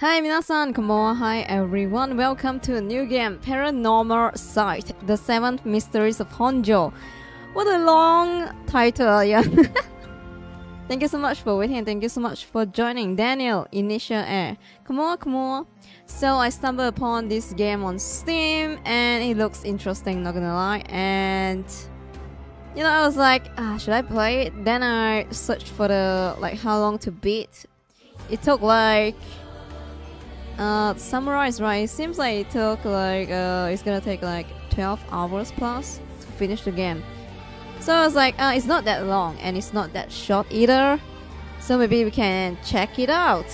Hi, minasan. Hi, everyone. Welcome to a new game, Paranormasight: The Seventh Mysteries of Honjo. What a long title, yeah. thank you so much for waiting. Thank you so much for joining, Daniel. Initial Air. Konbanwa, konbanwa. So I stumbled upon this game on Steam, and it looks interesting. Not gonna lie, and you know, I was like, ah, should I play it? Then I searched for the like how long to beat. It took like uh, summarize right, it seems like it took like uh, it's gonna take like 12 hours plus to finish the game. So I was like, uh, it's not that long and it's not that short either. So maybe we can check it out.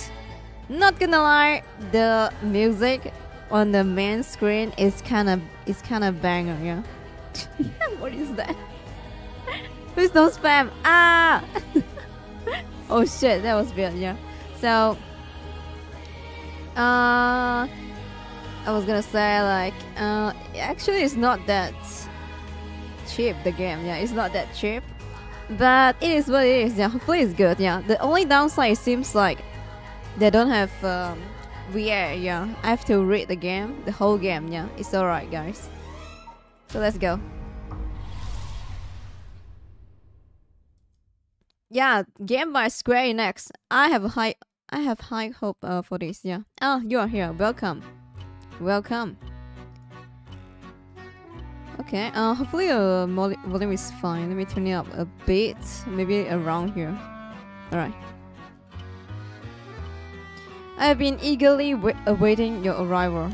Not gonna lie, the music on the main screen is kind of is kind of banger, yeah. what is that? Please don't spam. Ah! oh shit, that was weird, yeah. So uh, I was gonna say like uh, actually it's not that cheap. The game, yeah, it's not that cheap, but it is what it is. Yeah, hopefully it's good. Yeah, the only downside seems like they don't have um, VR. Yeah, I have to read the game, the whole game. Yeah, it's alright, guys. So let's go. Yeah, game by Square Enix. I have a high I have high hope uh, for this, yeah. Oh, you are here. Welcome. Welcome. Okay, uh, hopefully uh, volume is fine. Let me turn it up a bit. Maybe around here. Alright. I have been eagerly awaiting your arrival.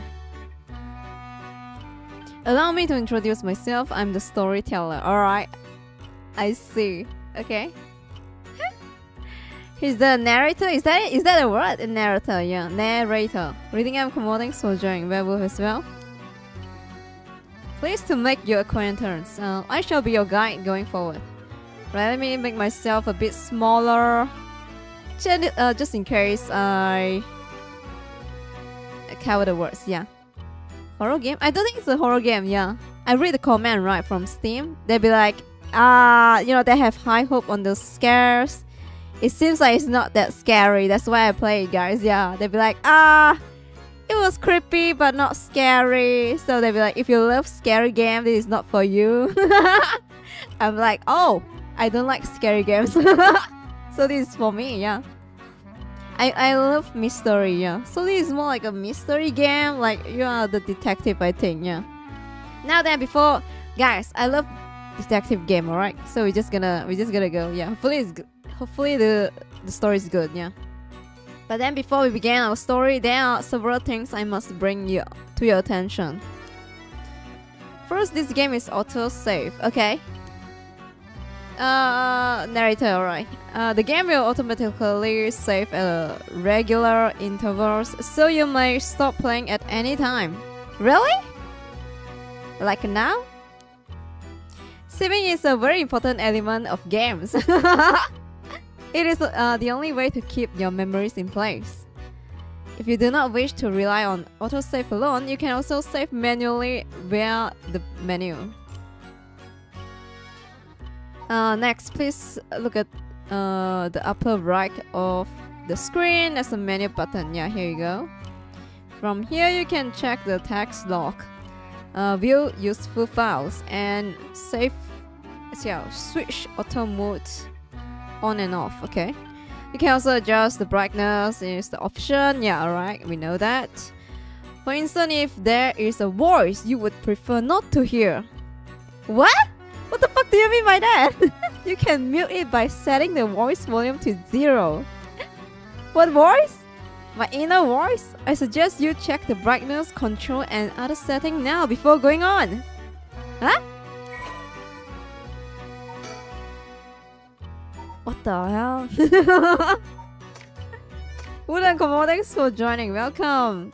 Allow me to introduce myself. I'm the storyteller. Alright. I see. Okay. He's the narrator. Is that is that a word? A narrator, yeah. Narrator. Reading and promoting Sojourning Werewolf as well. Pleased to make your acquaintance. Uh, I shall be your guide going forward. Right, let me make myself a bit smaller. Just, uh, just in case I cover the words, yeah. Horror game? I don't think it's a horror game, yeah. I read the comment right from Steam. They'd be like, ah, uh, you know, they have high hope on the scares it seems like it's not that scary. That's why I play it, guys. Yeah, they'd be like, ah, it was creepy but not scary. So they'd be like, if you love scary game, this is not for you. I'm like, oh, I don't like scary games. so this is for me, yeah. I, I love mystery, yeah. So this is more like a mystery game, like you are the detective, I think, yeah. Now then, before guys, I love detective game, alright? So we're just gonna we're just gonna go, yeah. Hopefully it's hopefully the the story is good, yeah. But then before we begin our story, there are several things I must bring you to your attention. First, this game is auto-save, okay? Uh, narrator, alright. Uh, the game will automatically save at regular intervals, so you may stop playing at any time. Really? Like now? Saving is a very important element of games. It is uh, the only way to keep your memories in place. If you do not wish to rely on autosave alone, you can also save manually via the menu. Uh, next, please look at uh, the upper right of the screen. There's a menu button. Yeah, here you go. From here, you can check the text log, uh, view useful files, and save. Yeah, switch auto mode on and off, okay? You can also adjust the brightness is the option, yeah, alright, we know that. For instance, if there is a voice you would prefer not to hear. What? What the fuck do you mean by that? you can mute it by setting the voice volume to zero. what voice? My inner voice? I suggest you check the brightness, control, and other setting now before going on. Huh? What the hell? Wooden thanks for joining. Welcome.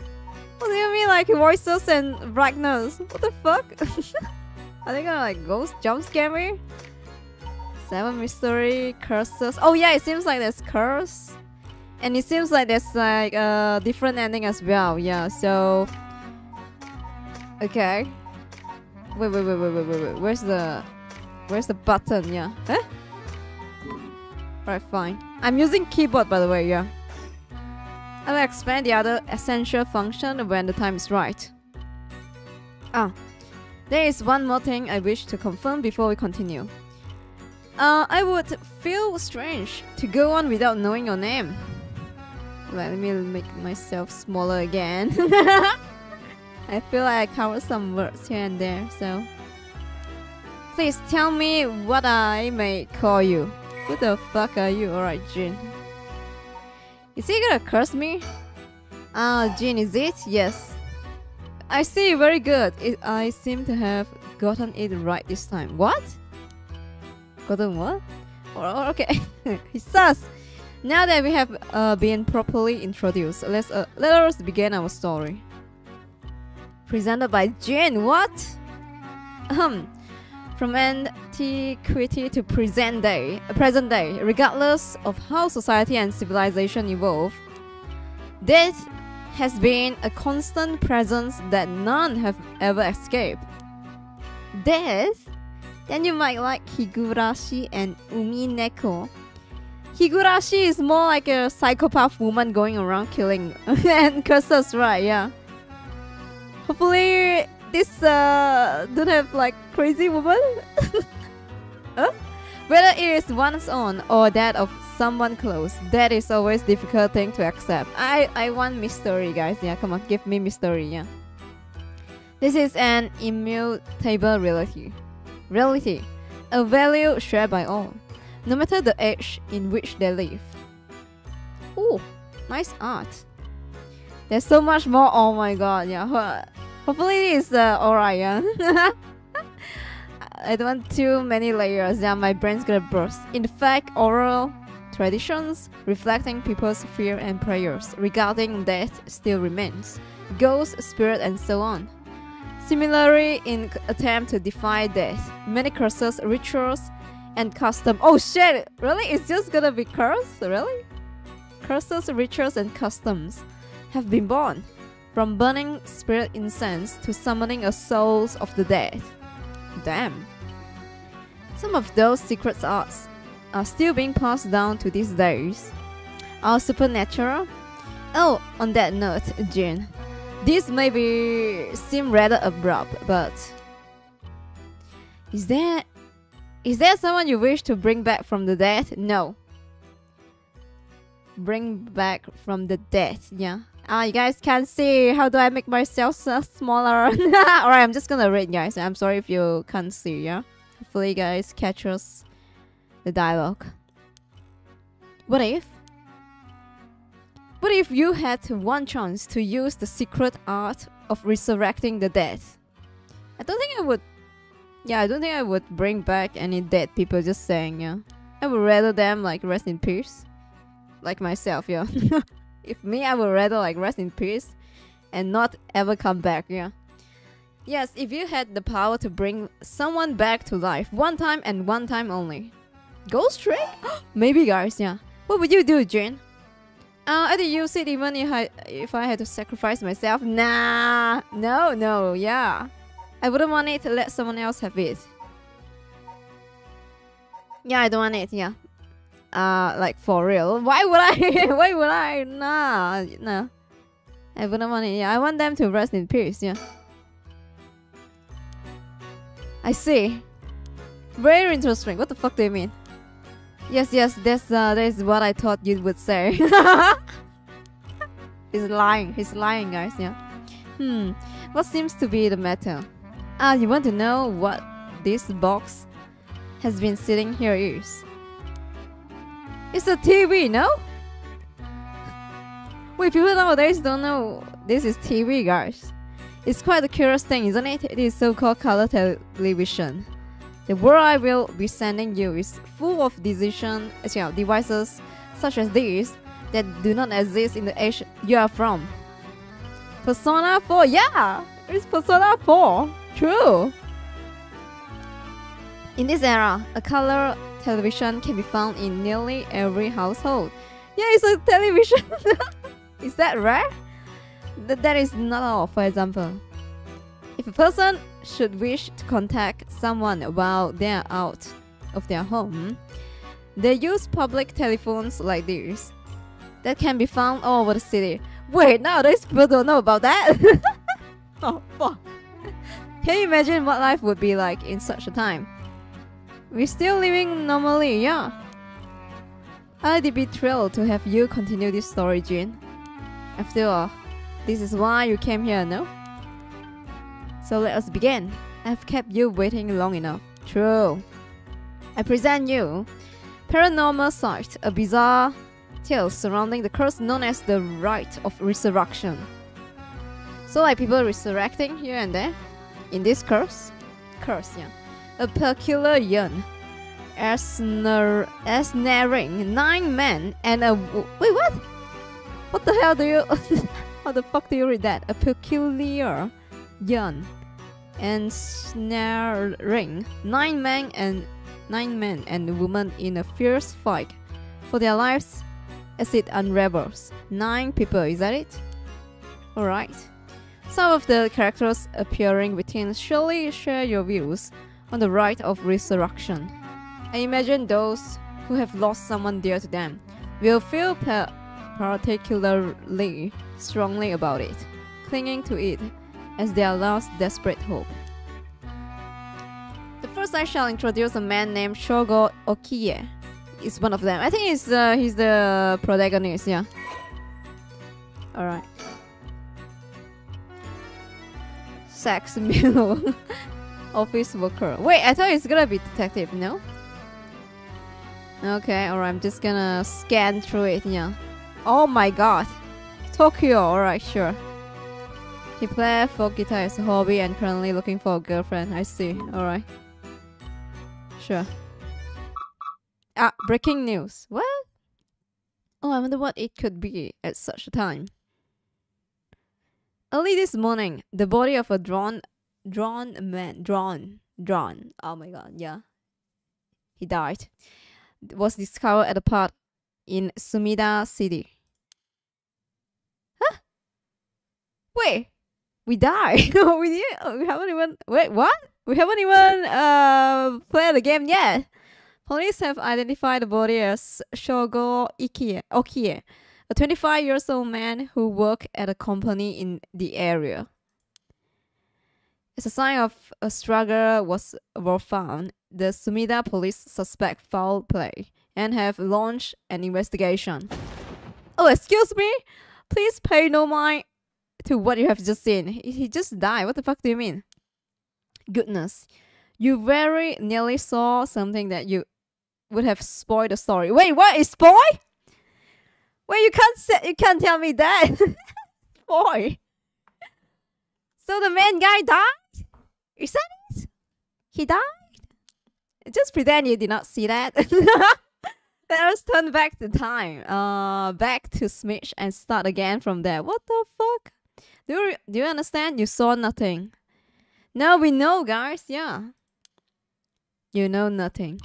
What do you mean, like voices and brightness? What the fuck? Are they gonna like ghost jump scare me? Seven mystery curses. Oh yeah, it seems like there's curse, and it seems like there's like a different ending as well. Yeah, so okay. Wait, wait, wait, wait, wait, wait, wait. Where's the, where's the button? Yeah. Huh? Right, fine. I'm using keyboard by the way, yeah. I will expand the other essential function when the time is right. Ah, there is one more thing I wish to confirm before we continue. Uh, I would feel strange to go on without knowing your name. Let me make myself smaller again. I feel like I covered some words here and there, so. Please tell me what I may call you. Who the fuck are you? Alright, Jin. Is he gonna curse me? Ah, uh, Jin, is it? Yes. I see, very good. It, I seem to have gotten it right this time. What? Gotten what? Oh, okay, he says. Now that we have uh, been properly introduced, let's uh, let us begin our story. Presented by Jin. What? Um, from antiquity to present day, present day, regardless of how society and civilization evolve, death has been a constant presence that none have ever escaped. Death? Then you might like Higurashi and Umineko. Higurashi is more like a psychopath woman going around killing and curses, right? Yeah. Hopefully, this uh don't have like crazy woman. huh? Whether it is one's own or that of someone close, that is always difficult thing to accept. I, I want mystery, guys. Yeah, come on, give me mystery, yeah. This is an immutable reality. Reality. A value shared by all, no matter the age in which they live. Oh, nice art. There's so much more. Oh my god, yeah. Hopefully it's uh, alright, yeah. I don't want too many layers, yeah, my brain's gonna burst. In fact, oral traditions reflecting people's fear and prayers regarding death still remains. ghosts, spirit, and so on. Similarly, in attempt to defy death, many curses, rituals, and custom. Oh shit! Really? It's just gonna be cursed? Really? Curses, rituals, and customs have been born, from burning spirit incense to summoning a souls of the dead. Damn. Some of those secret arts are still being passed down to these days. Are supernatural? Oh, on that note, Jin, this may be seem rather abrupt, but is there is there someone you wish to bring back from the dead? No. Bring back from the dead, yeah. Uh, you guys can see. How do I make myself smaller? Alright, I'm just gonna read, guys. I'm sorry if you can't see, yeah? Hopefully, you guys catch us the dialogue. What if? What if you had one chance to use the secret art of resurrecting the dead? I don't think I would. Yeah, I don't think I would bring back any dead people just saying, yeah. I would rather them like rest in peace. Like myself, yeah. if me, I would rather like rest in peace and not ever come back, yeah. Yes, if you had the power to bring someone back to life one time and one time only. Ghost trick? Maybe guys, yeah. What would you do, Jane? Uh, I'd use it even if I, if I had to sacrifice myself. Nah, no, no, yeah. I wouldn't want it to let someone else have it. Yeah, I don't want it, yeah uh like for real. Why would i? Why would i? Nah nah. I wouldn't want it. Yeah i want them to rest in peace yeah. I see. Very interesting. What the fuck do you mean? Yes yes that's uh that's what i thought you would say. He's lying. He's lying guys yeah. Hmm. What seems to be the matter? Ah uh, you want to know what this box has been sitting here is it's a TV, no? Wait, people nowadays don't know this is TV, guys. It's quite a curious thing, isn't it? It is so-called color television. The world I will be sending you is full of decision, you know, devices such as these that do not exist in the age you are from. Persona 4, yeah! It's Persona 4! True! In this era, a color television can be found in nearly every household. Yeah, it's a television. is that rare? Th that is not all, for example. If a person should wish to contact someone while they are out of their home, they use public telephones like this. that can be found all over the city. Wait, nowadays people don't know about that. oh fuck. Can you imagine what life would be like in such a time? We're still living normally, yeah. I'd be thrilled to have you continue this story, Jin. After all, this is why you came here, no? So let us begin. I've kept you waiting long enough. True. I present you Paranormasight, a bizarre tale surrounding the curse known as the Rite of Resurrection. So like people resurrecting here and there in this curse? Curse, yeah. A peculiar yarn ensnaring nine men and a wait what? What the hell do you? how the fuck do you read that? A peculiar yarn ensnaring nine men and nine men and women in a fierce fight for their lives as it unravels. Nine people, is that it? Alright. Some of the characters appearing within surely share your views on the rite of resurrection. I imagine those who have lost someone dear to them will feel particularly strongly about it, clinging to it as their last desperate hope. The first I shall introduce a man named Shogo Okiie. Is one of them. I think he's uh, he's the protagonist. Yeah. All right. Sex Milo, office worker. Wait, I thought it's gonna be detective. No. Okay, alright, I'm just gonna scan through it, yeah. Oh my god! Tokyo, alright, sure. He plays folk guitar as a hobby and currently looking for a girlfriend, I see, alright. Sure. Ah, breaking news. What? Oh, I wonder what it could be at such a time. Early this morning, the body of a drawn, drawn man, drawn, drawn. Oh my god, yeah. He died was discovered at a park in Sumida City. Huh? Wait, we died. we did. We haven't even. Wait, what? We haven't even uh played the game yet. Police have identified the body as Shogo Ikie, Okiie, a 25 years old man who worked at a company in the area. As a sign of a struggle was were found, the Sumida police suspect foul play and have launched an investigation. Oh, excuse me? Please pay no mind to what you have just seen. He just died. What the fuck do you mean? Goodness. You very nearly saw something that you would have spoiled the story. Wait, what is spoil? Wait, you can't say you can't tell me that. Spoil. So the main guy died? Is that it? He died? Just pretend you did not see that. Let us turn back the time. Uh, back to Smitch and start again from there. What the fuck? Do you, do you understand? You saw nothing. Now we know, guys. Yeah. You know nothing.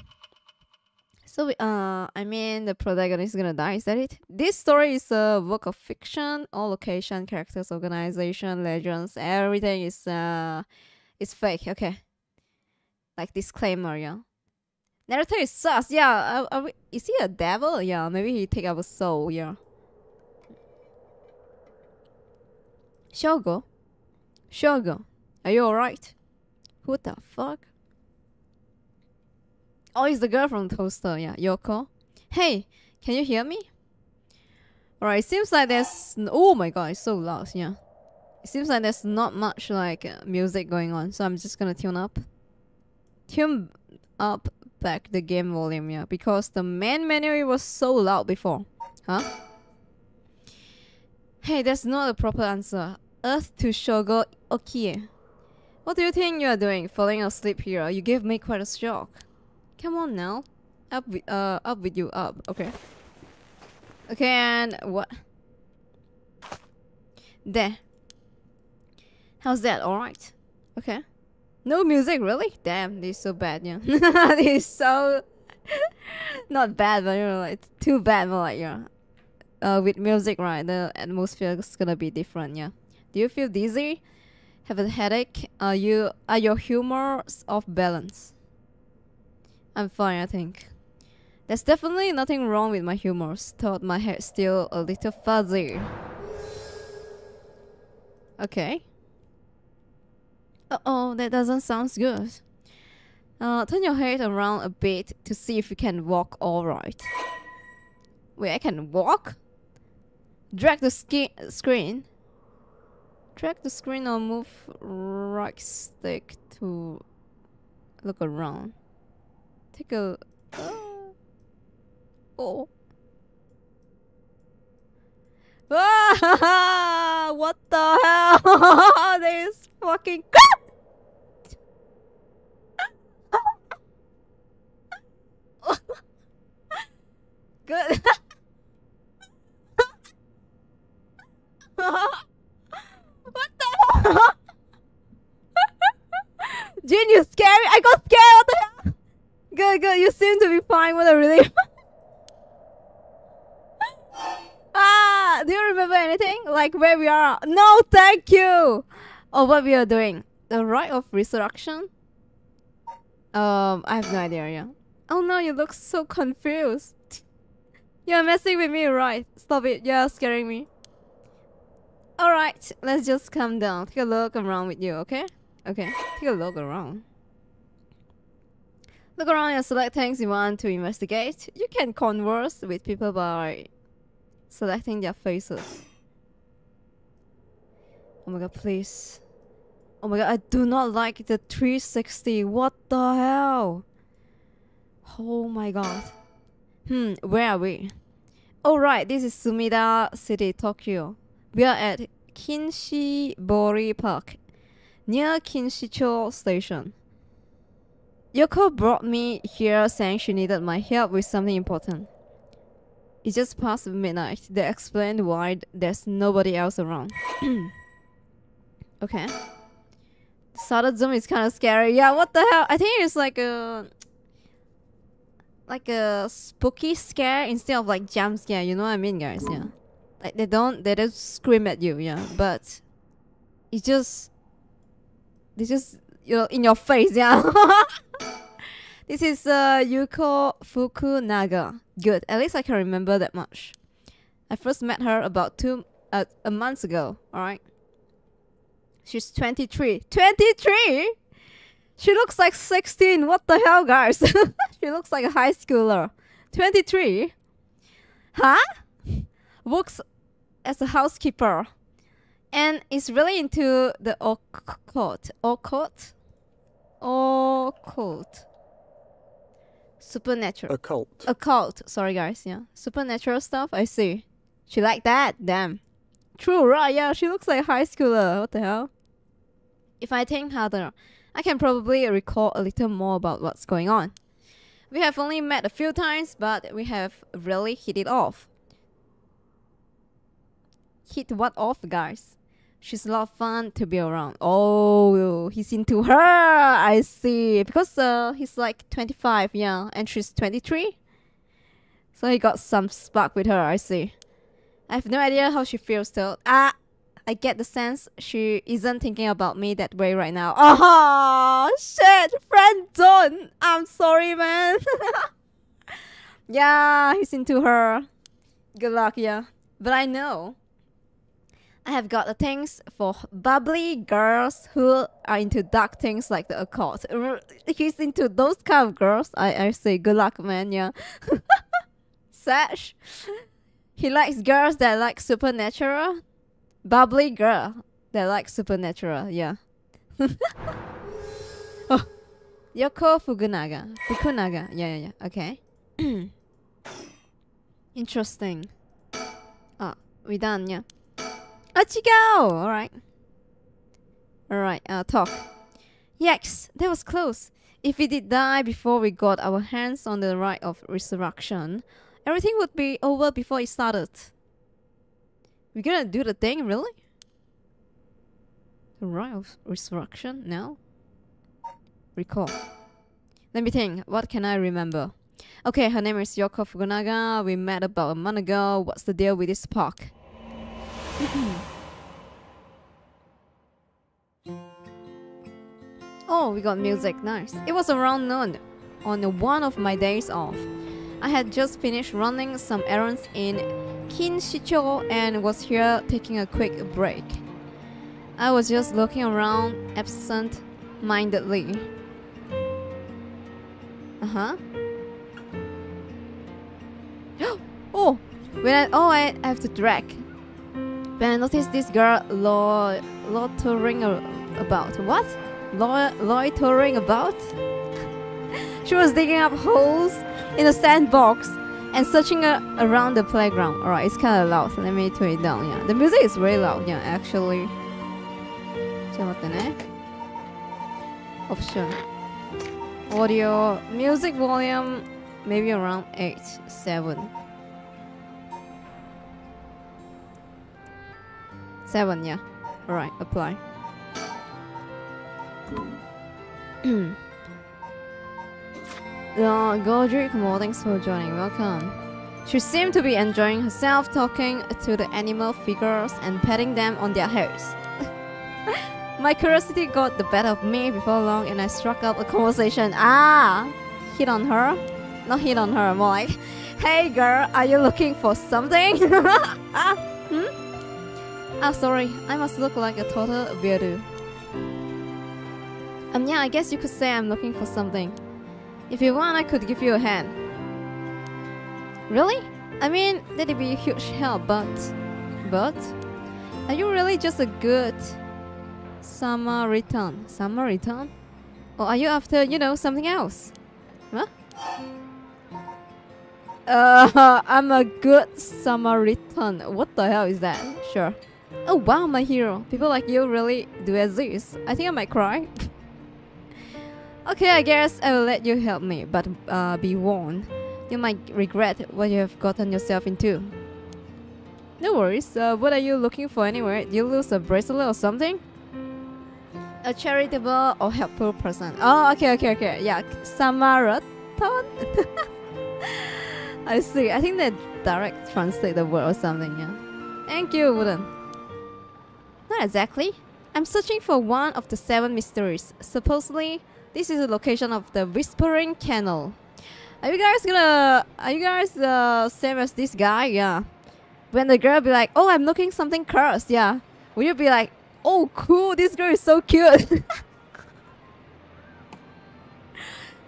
So, uh, I mean, the protagonist is gonna die. Is that it? This story is a work of fiction. All location, characters, organization, legends, everything is uh, is fake. Okay. Like disclaimer, yeah. Naruto is sus. Yeah, are, are we, is he a devil? Yeah, maybe he take our soul. Yeah. Shogo, Shogo, are you alright? Who the fuck? Oh, it's the girl from Toaster. Yeah, Yoko. Hey, can you hear me? Alright, seems like there's. Oh my god, it's so loud. Yeah. It seems like there's not much like music going on, so I'm just gonna tune up. Tune up back the game volume, yeah, because the main menu was so loud before. Huh? Hey, that's not a proper answer. Earth to Shogo Okiie. What do you think you are doing, falling asleep here? You gave me quite a shock. Come on now. Up with, uh, up with you, up. Okay. Okay, and what? There. How's that? Alright. Okay. No music, really? Damn, this is so bad, yeah. this is so not bad, but you know, like too bad, but like yeah. Uh, with music, right? The atmosphere is gonna be different, yeah. Do you feel dizzy? Have a headache? Are you are your humors off balance? I'm fine, I think. There's definitely nothing wrong with my humors. Thought my head's still a little fuzzy. Okay. Uh oh, that doesn't sound good. Uh, turn your head around a bit to see if you can walk alright. Wait, I can walk? Drag the screen. Drag the screen or move right stick to look around. Take a... Uh, oh. What the hell? this fucking Good. what the? Jin, you scary. I got scared. Good, good. You seem to be fine. What a relief. ah, do you remember anything? Like where we are? No, thank you. Or what we are doing? The rite of resurrection? Um, I have no idea. Yeah. Oh no, you look so confused. You're messing with me, right? Stop it. You're scaring me. Alright, let's just calm down. Take a look around with you, okay? Okay, take a look around. Look around and select things you want to investigate. You can converse with people by selecting their faces. Oh my god, please. Oh my god, I do not like the 360. What the hell? Oh my god. Hmm, where are we? Alright, this is Sumida City, Tokyo. We are at Kinshibori Park, near Kinshicho Station. Yoko brought me here saying she needed my help with something important. It's just past midnight. They explained why there's nobody else around. okay. Solid zoom is kind of scary. Yeah, what the hell? I think it's like a like a spooky scare instead of like jump scare. You know what I mean, guys? Yeah. Like they don't they don't scream at you, yeah, but it's just they just you know in your face, yeah. this is uh Yoko Fukunaga. Good. At least I can remember that much. I first met her about two uh, a month ago. All right. She's 23. 23? She looks like 16. What the hell, guys? she looks like a high schooler. 23? Huh? Works as a housekeeper and is really into the occult. Occult? Occult. Supernatural. Occult. Occult. Sorry, guys. Yeah. Supernatural stuff. I see. She like that. Damn. True, right? Yeah, she looks like a high schooler. What the hell? If I think harder, I can probably recall a little more about what's going on. We have only met a few times, but we have really hit it off hit what off, guys. She's a lot of fun to be around. Oh, he's into her. I see. Because uh, he's like 25, yeah, and she's 23. So he got some spark with her, I see. I have no idea how she feels though. Ah, I get the sense she isn't thinking about me that way right now. Oh, shit, friend zone. I'm sorry, man. yeah, he's into her. Good luck, yeah. But I know I have got the things for bubbly girls who are into dark things like the occult. He's into those kind of girls. I, I say good luck, man. Yeah. Sash. He likes girls that like supernatural. Bubbly girl that like supernatural. Yeah. oh. Yoko Fukunaga. Fukunaga. Yeah, yeah, yeah. Okay. Interesting. Ah, we done, yeah. Let's go! Alright. Alright, uh, talk. Yes, that was close. If we did die before we got our hands on the rite of resurrection, everything would be over before it started. We're gonna do the thing, really? The of resurrection now? Recall. Let me think, what can I remember? Okay, her name is Yoko Fukunaga. We met about a month ago. What's the deal with this park? oh, we got music. Nice. It was around noon on one of my days off. I had just finished running some errands in Kinshicho and was here taking a quick break. I was just looking around absent mindedly. Uh huh. oh, when I oh I have to drag. When I noticed this girl lo loitering about what? Lo loitering about? she was digging up holes in a sandbox and searching uh, around the playground. Alright, it's kind of loud, so let me turn it down. Yeah, the music is very loud. Yeah, actually. Option audio music volume maybe around 8 7 7 yeah all right apply Uh, Godric Mo, thanks for joining. Welcome. She seemed to be enjoying herself talking to the animal figures and petting them on their heads. My curiosity got the better of me before long and I struck up a conversation. Ah! Hit on her? Not hit on her, more like, Hey girl, are you looking for something? ah, hmm? Ah, sorry, I must look like a total weirdo. Um, yeah, I guess you could say I'm looking for something. If you want, I could give you a hand. Really? I mean, that'd be a huge help, but... But? Are you really just a good... Samaritan? Samaritan? Or are you after, you know, something else? Huh? Uh, I'm a good Samaritan. What the hell is that? Sure. Oh wow, my hero. People like you really do exist. I think I might cry. Okay, I guess I will let you help me, but uh, be warned, you might regret what you have gotten yourself into. No worries, uh, what are you looking for anyway? Did you lose a bracelet or something? A charitable or helpful person. Oh, okay, okay, okay. Yeah, Samaritan? I see. I think they direct translate the word or something, yeah. Thank you, Wooden. Not exactly. I'm searching for one of the seven mysteries. Supposedly, this is the location of the Whispering Canal. Are you guys gonna? Are you guys the same as this guy? Yeah. When the girl be like, "Oh, I'm looking something cursed," yeah. Will you be like, "Oh, cool! This girl is so cute."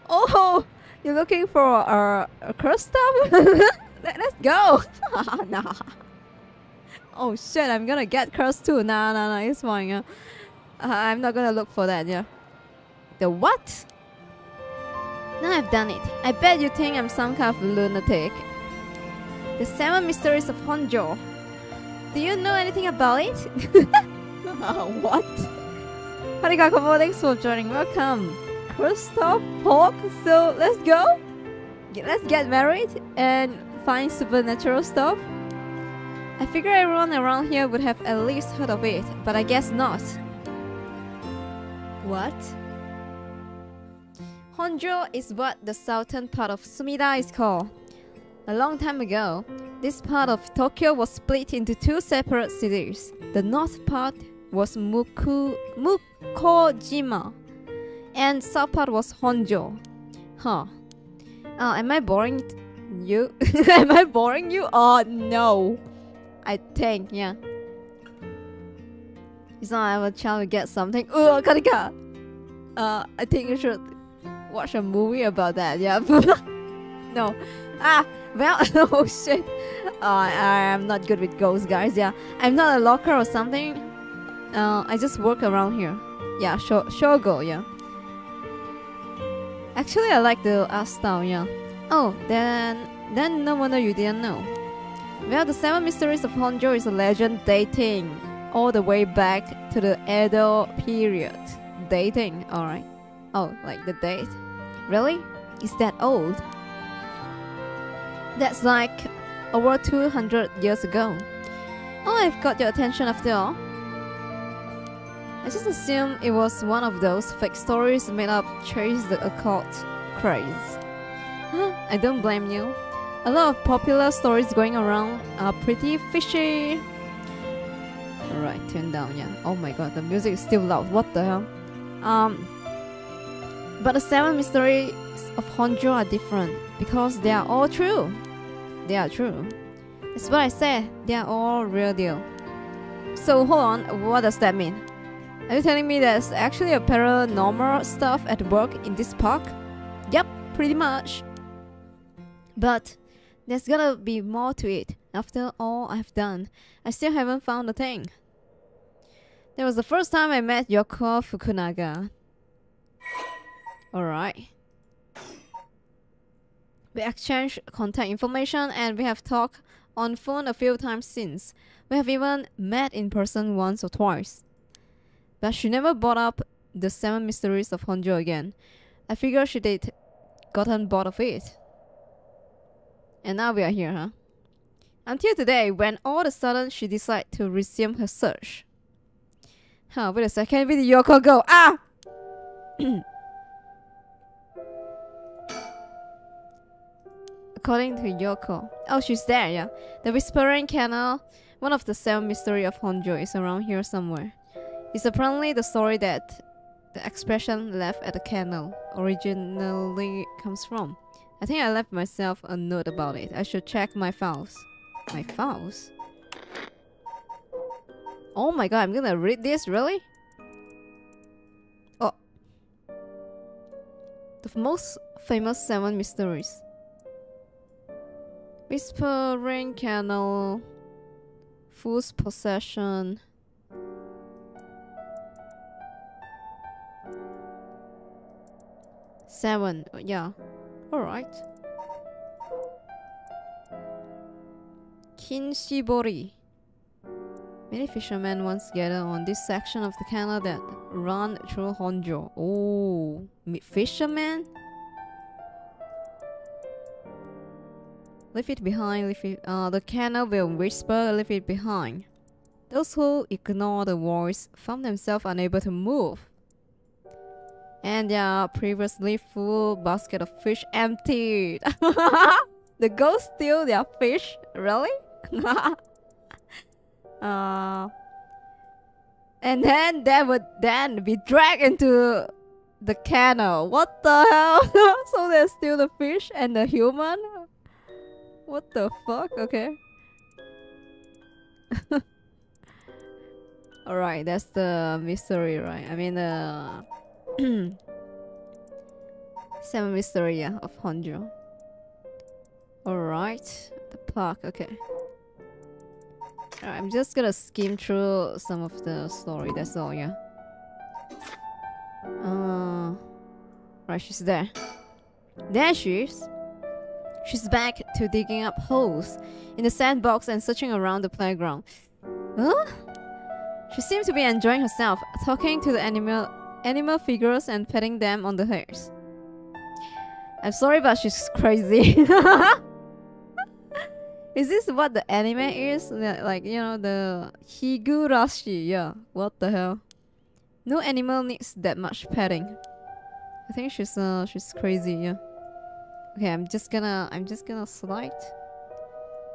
oh, you're looking for a, a cursed stuff? Let, us go. nah. Oh shit! I'm gonna get cursed too. Nah, nah, nah. It's fine. Yeah. Uh, I'm not gonna look for that. Yeah. The what? Now I've done it. I bet you think I'm some kind of lunatic. The Seven Mysteries of Honjo. Do you know anything about it? what? Arigato, thanks for joining. Welcome. Christoph Pork. So let's go. Let's get married and find supernatural stuff. I figure everyone around here would have at least heard of it, but I guess not. What? Honjo is what the southern part of Sumida is called. A long time ago, this part of Tokyo was split into two separate cities. The north part was Muku, Mukojima, and south part was Honjo. Huh. Oh, am I boring you? am I boring you? Oh, no. I think, yeah. It's not I have a to get something. Oh, Karika! Uh, I think you should watch a movie about that. Yeah. no. Ah. Well. oh shit. Uh, I am not good with ghosts, guys. Yeah. I'm not a locker or something. Uh, I just work around here. Yeah. Show Shogo. Yeah. Actually, I like the art style. Yeah. Oh, then then no wonder you didn't know. Well, the Seven Mysteries of Honjo is a legend dating all the way back to the Edo period. Dating, alright. Oh, like the date. Really? Is that old? That's like over 200 years ago. Oh, I've got your attention after all. I just assumed it was one of those fake stories made up chase the occult craze. Huh, I don't blame you. A lot of popular stories going around are pretty fishy. Alright, turn down, yeah. Oh my god, the music is still loud. What the hell? Um, But the seven mysteries of Honjo are different because they are all true. They are true. That's what I said. They are all real deal. So hold on, what does that mean? Are you telling me there's actually a paranormal stuff at work in this park? Yep, pretty much. But there's gotta be more to it. After all I've done, I still haven't found a thing. That was the first time I met Yoko Fukunaga. Alright. We exchanged contact information and we have talked on phone a few times since. We have even met in person once or twice. But she never brought up the seven mysteries of Honjo again. I figure she did gotten bored of it. And now we are here, huh? Until today, when all of a sudden she decided to resume her search. Huh, wait a second, where did Yoko go? Ah! According to Yoko. Oh, she's there, yeah. The Whispering Canal, one of the seven mysteries of Honjo, is around here somewhere. It's apparently the story that the expression left at the canal originally comes from. I think I left myself a note about it. I should check my files. My files? Oh my god, I'm gonna read this, really? Oh. The most famous seven mysteries. Whispering Canal, Fool's Possession. Seven, uh, yeah. Alright. Kinshibori. Many fishermen once gathered on this section of the canal that run through Honjo. Oh, fishermen? Leave it behind, leave it, uh, the canal will whisper, leave it behind. Those who ignore the voice found themselves unable to move and their previously full basket of fish emptied. the ghost steal their fish? Really? uh, and then they would then be dragged into the canal. What the hell? so they steal the fish and the human? What the fuck? Okay. Alright, that's the mystery, right? I mean, the. Seven Mysteria of Honjo. Alright, the park, okay. I'm just gonna skim through some of the story, that's all, yeah. Uh, right, she's there. There she is. She's back to digging up holes in the sandbox and searching around the playground. Huh? She seems to be enjoying herself, talking to the animal animal figures and petting them on the hairs. I'm sorry, but she's crazy. is this what the anime is? Like, you know, the Higurashi. Yeah, what the hell? No animal needs that much petting. I think she's uh she's crazy, yeah. Okay, I'm just gonna I'm just gonna slide.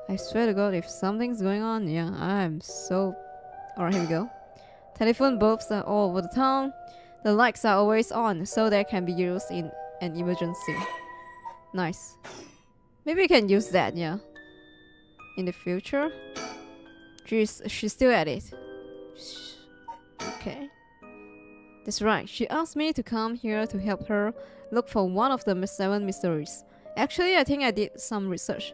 I swear to god if something's going on, yeah, I'm so Alright, here we go. Telephone bulbs are all over the town. The lights are always on, so they can be used in an emergency. Nice. Maybe we can use that, yeah. In the future. She's, she's still at it. Okay. That's right. She asked me to come here to help her look for one of the seven mysteries. Actually, I think I did some research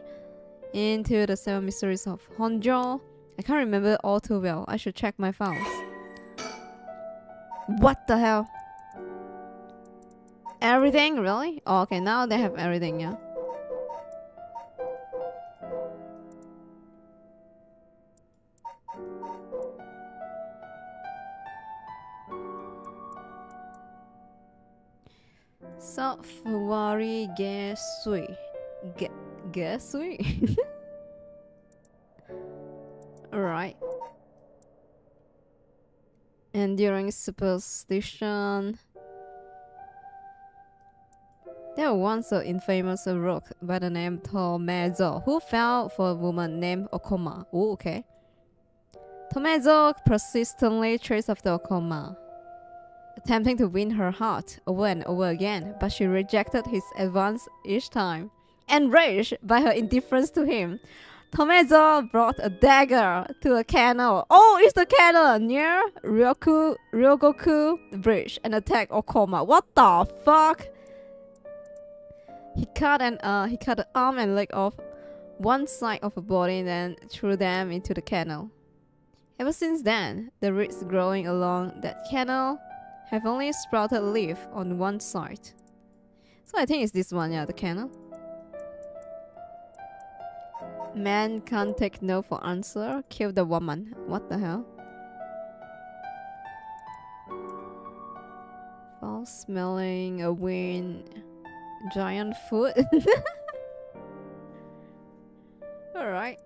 into the seven mysteries of Honjo. I can't remember all too well. I should check my files. What the hell? Everything? Really? Oh, okay, now they have everything, yeah. Safari Gesui. Gesui? Alright enduring superstition. There was once an infamous rook by the name Tomezo who fell for a woman named Okoma. Ooh, okay. Tomezo persistently chased after Okoma. Attempting to win her heart over and over again, but she rejected his advance each time. Enraged by her indifference to him, Tomezo brought a dagger to a canal. Oh, it's the canal near Ryoku, Ryogoku Bridge and attacked Okoma. What the fuck? He cut an uh he cut the arm and leg off one side of her body and then threw them into the canal. Ever since then, the roots growing along that canal have only sprouted leaf on one side. So I think it's this one, yeah, the canal. Man can't take no for answer. Kill the woman. What the hell? Foul smelling, a wind, giant foot. Alright.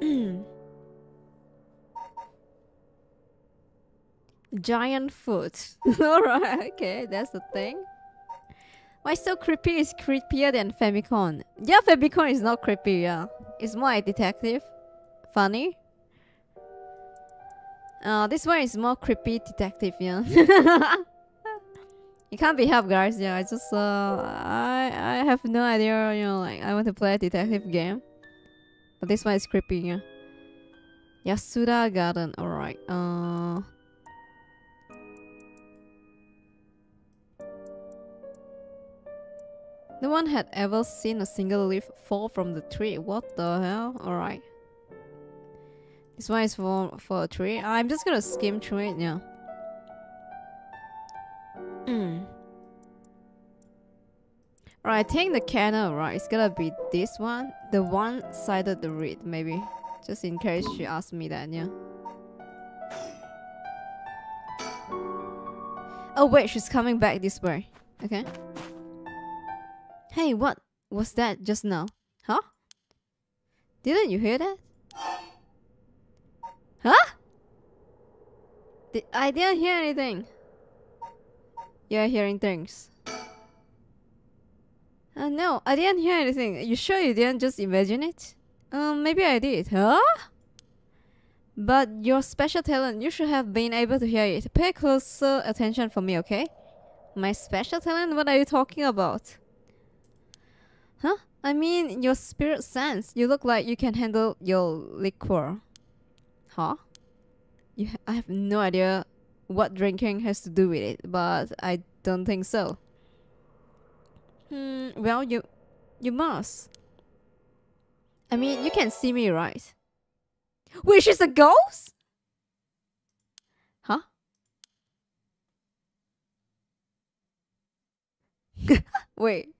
giant foot. Alright, okay, that's the thing. Why so creepy is creepier than Famicom? Yeah, Famicom is not creepy, yeah. It's more like detective. Funny. Uh, this one is more creepy detective, yeah. it can't be helped, guys. Yeah, I just uh, I I have no idea. You know, like I want to play a detective game, but this one is creepy, yeah. Yasuda Garden. All right. Uh. No one had ever seen a single leaf fall from the tree. What the hell? Alright. This one is for, for a tree. I'm just gonna skim through it, yeah. Mm. Alright, I think the canal, right, it's gonna be this one. The one-sided the reed, maybe. Just in case she asks me that, yeah. Oh wait, she's coming back this way. Okay. Hey, what was that just now? Huh? Didn't you hear that? Huh? I didn't hear anything. You're hearing things. Uh, no, I didn't hear anything. You sure you didn't just imagine it? Um, maybe I did. Huh? But your special talent, you should have been able to hear it. Pay closer attention for me, okay? My special talent? What are you talking about? Huh? I mean, your spirit sense. You look like you can handle your liquor. Huh? You ha I have no idea what drinking has to do with it, but I don't think so. Hmm, well, you, you must. I mean, you can see me, right? Which is a ghost? Huh? Wait.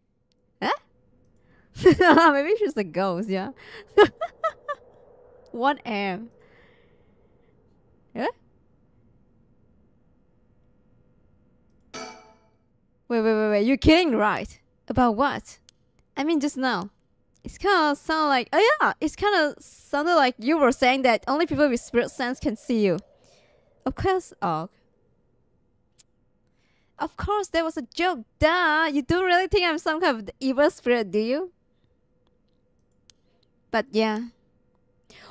Maybe she's a ghost, yeah. One am? Yeah? Wait, wait, wait, wait. You're kidding, right? About what? I mean, just now. It's kind of sound like, oh yeah, it's kind of sounded like you were saying that only people with spirit sense can see you. Of course, oh. Of course, that was a joke, duh. You don't really think I'm some kind of evil spirit, do you? But yeah.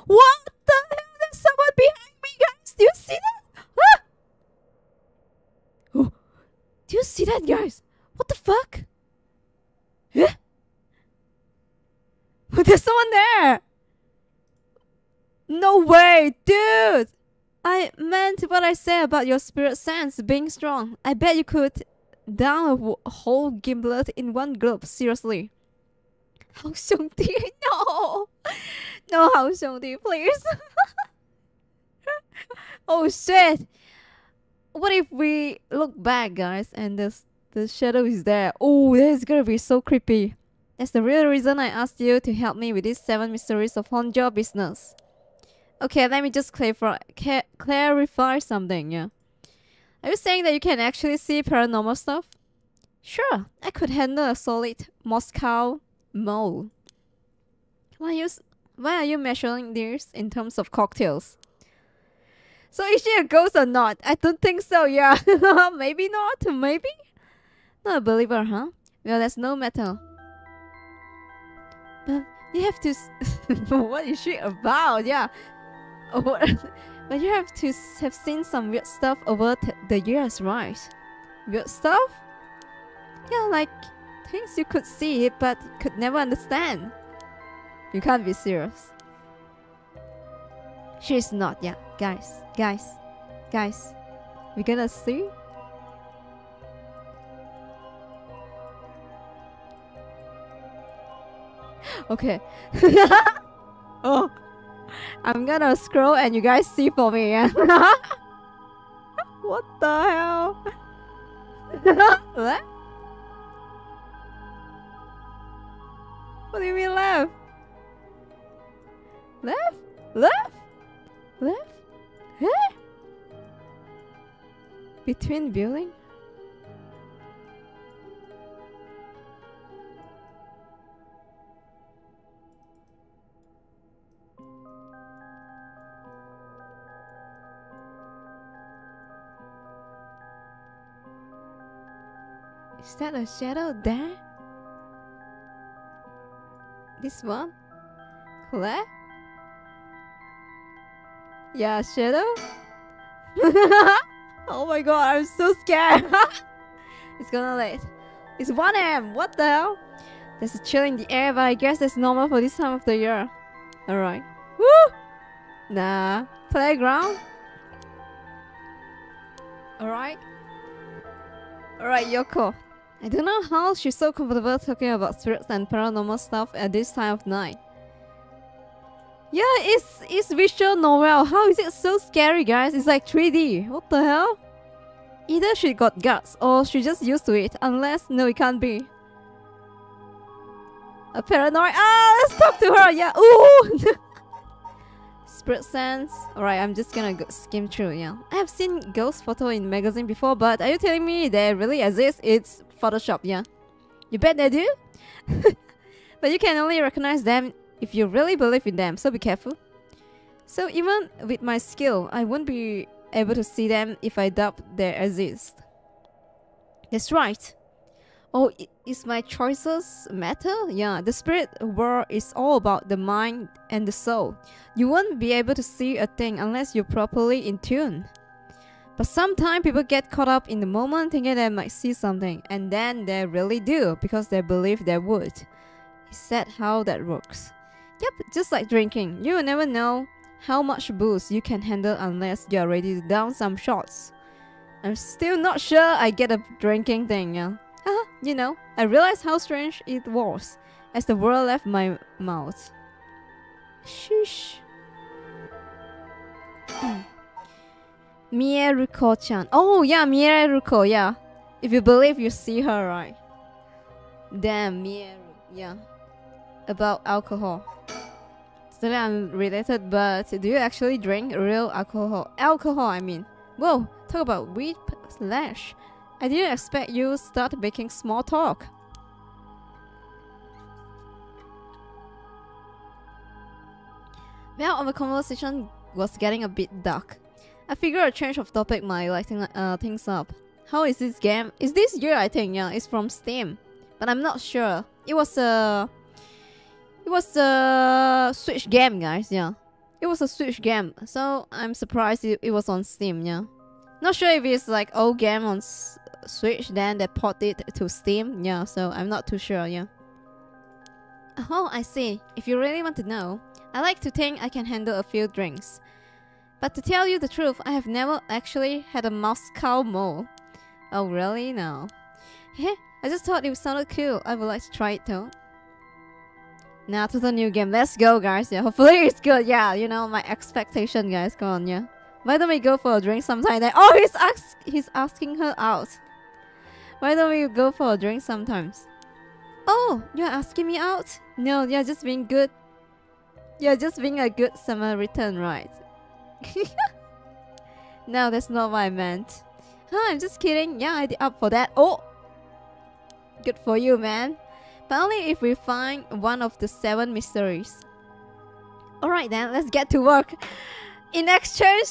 What the hell? There's someone behind me, guys. Do you see that? Ah! Oh, do you see that, guys? What the fuck? Yeah? There's someone there. No way, dude. I meant what I said about your spirit sense being strong. I bet you could down a whole gimlet in one gulp. Seriously. 好兄弟，no no 好兄弟 please oh shit what if we look back guys and the the shadow is there oh that's gonna be so creepy that's the real reason I asked you to help me with these seven mysteries of Honjo business okay let me just clarify clarify something yeah are you saying that you can actually see paranormal stuff Sure, I could handle a solid Moscow mule. Why are you why are you measuring this in terms of cocktails? So is she a ghost or not? I don't think so, yeah. maybe not, maybe? Not a believer, huh? Well, that's no matter. But you have to... what is she about? Yeah. But you have to have seen some weird stuff over the years, right? Weird stuff? Yeah, like things you could see but could never understand. You can't be serious. She's not, yeah. Guys, guys, guys. We're gonna see? Okay. oh. I'm gonna scroll and you guys see for me. Yeah? what the hell? what? What do you mean left? Left? Left? Left? Huh? Between building? Is that a shadow there? This one? Claire? Yeah, shadow? oh my god, I'm so scared. it's gonna late. It's 1 a.m. What the hell? There's a chill in the air, but I guess that's normal for this time of the year. Alright. Woo! Nah. Playground? Alright. Alright, Yoko. I don't know how she's so comfortable talking about spirits and paranormal stuff at this time of night. Yeah, it's it's visual novel. How is it so scary, guys? It's like 3D. What the hell? Either she got guts or she just used to it. Unless, no, it can't be. A paranoid. Ah, let's talk to her. Yeah. Ooh. Spirit sense. Alright, I'm just gonna go skim through. Yeah, I have seen ghost photo in magazine before, but are you telling me they really exist? It's Photoshop. Yeah, you bet they do. but you can only recognize them if you really believe in them, so be careful. So even with my skill, I won't be able to see them if I doubt they exist. That's right. Oh, is my choices matter? Yeah, the spirit world is all about the mind and the soul. You won't be able to see a thing unless you're properly in tune. But sometimes people get caught up in the moment thinking they might see something, and then they really do because they believe they would. Is that how that works? Yep, just like drinking. You will never know how much booze you can handle unless you're ready to down some shots. I'm still not sure I get a drinking thing, yeah. You know, I realized how strange it was as the word left my mouth. Shush. Hmm. Mieruko-chan. Oh, yeah, Mieruko, yeah. If you believe you see her, right? Damn, Mieru, yeah. About alcohol. Still unrelated, but do you actually drink real alcohol? Alcohol, I mean. Whoa, talk about weed slash. I didn't expect you start making small talk. Well, our conversation was getting a bit dark. I figure a change of topic might lighten uh, things up. How is this game? Is this year I think, yeah, it's from Steam. But I'm not sure. It was a it was a Switch game, guys. Yeah, it was a Switch game. So I'm surprised it, it was on Steam. Yeah, not sure if it's like old game on S Switch, then they ported it to Steam. Yeah, so I'm not too sure. Yeah. Oh, I see. If you really want to know, I like to think I can handle a few drinks. But to tell you the truth, I have never actually had a Moscow mule. Oh, really? No. Heh, I just thought it sounded cool. I would like to try it though. Now to the new game. Let's go, guys. Yeah, hopefully it's good. Yeah, you know my expectation, guys. Come on, yeah. Why don't we go for a drink sometime? Then oh, he's ask he's asking her out. Why don't we go for a drink sometimes? Oh, you're asking me out? No, you're just being good. You're just being a good Samaritan, right? no, that's not what I meant. Huh, I'm just kidding. Yeah, I'd up for that. Oh, good for you, man but only if we find one of the seven mysteries. Alright then, let's get to work. In exchange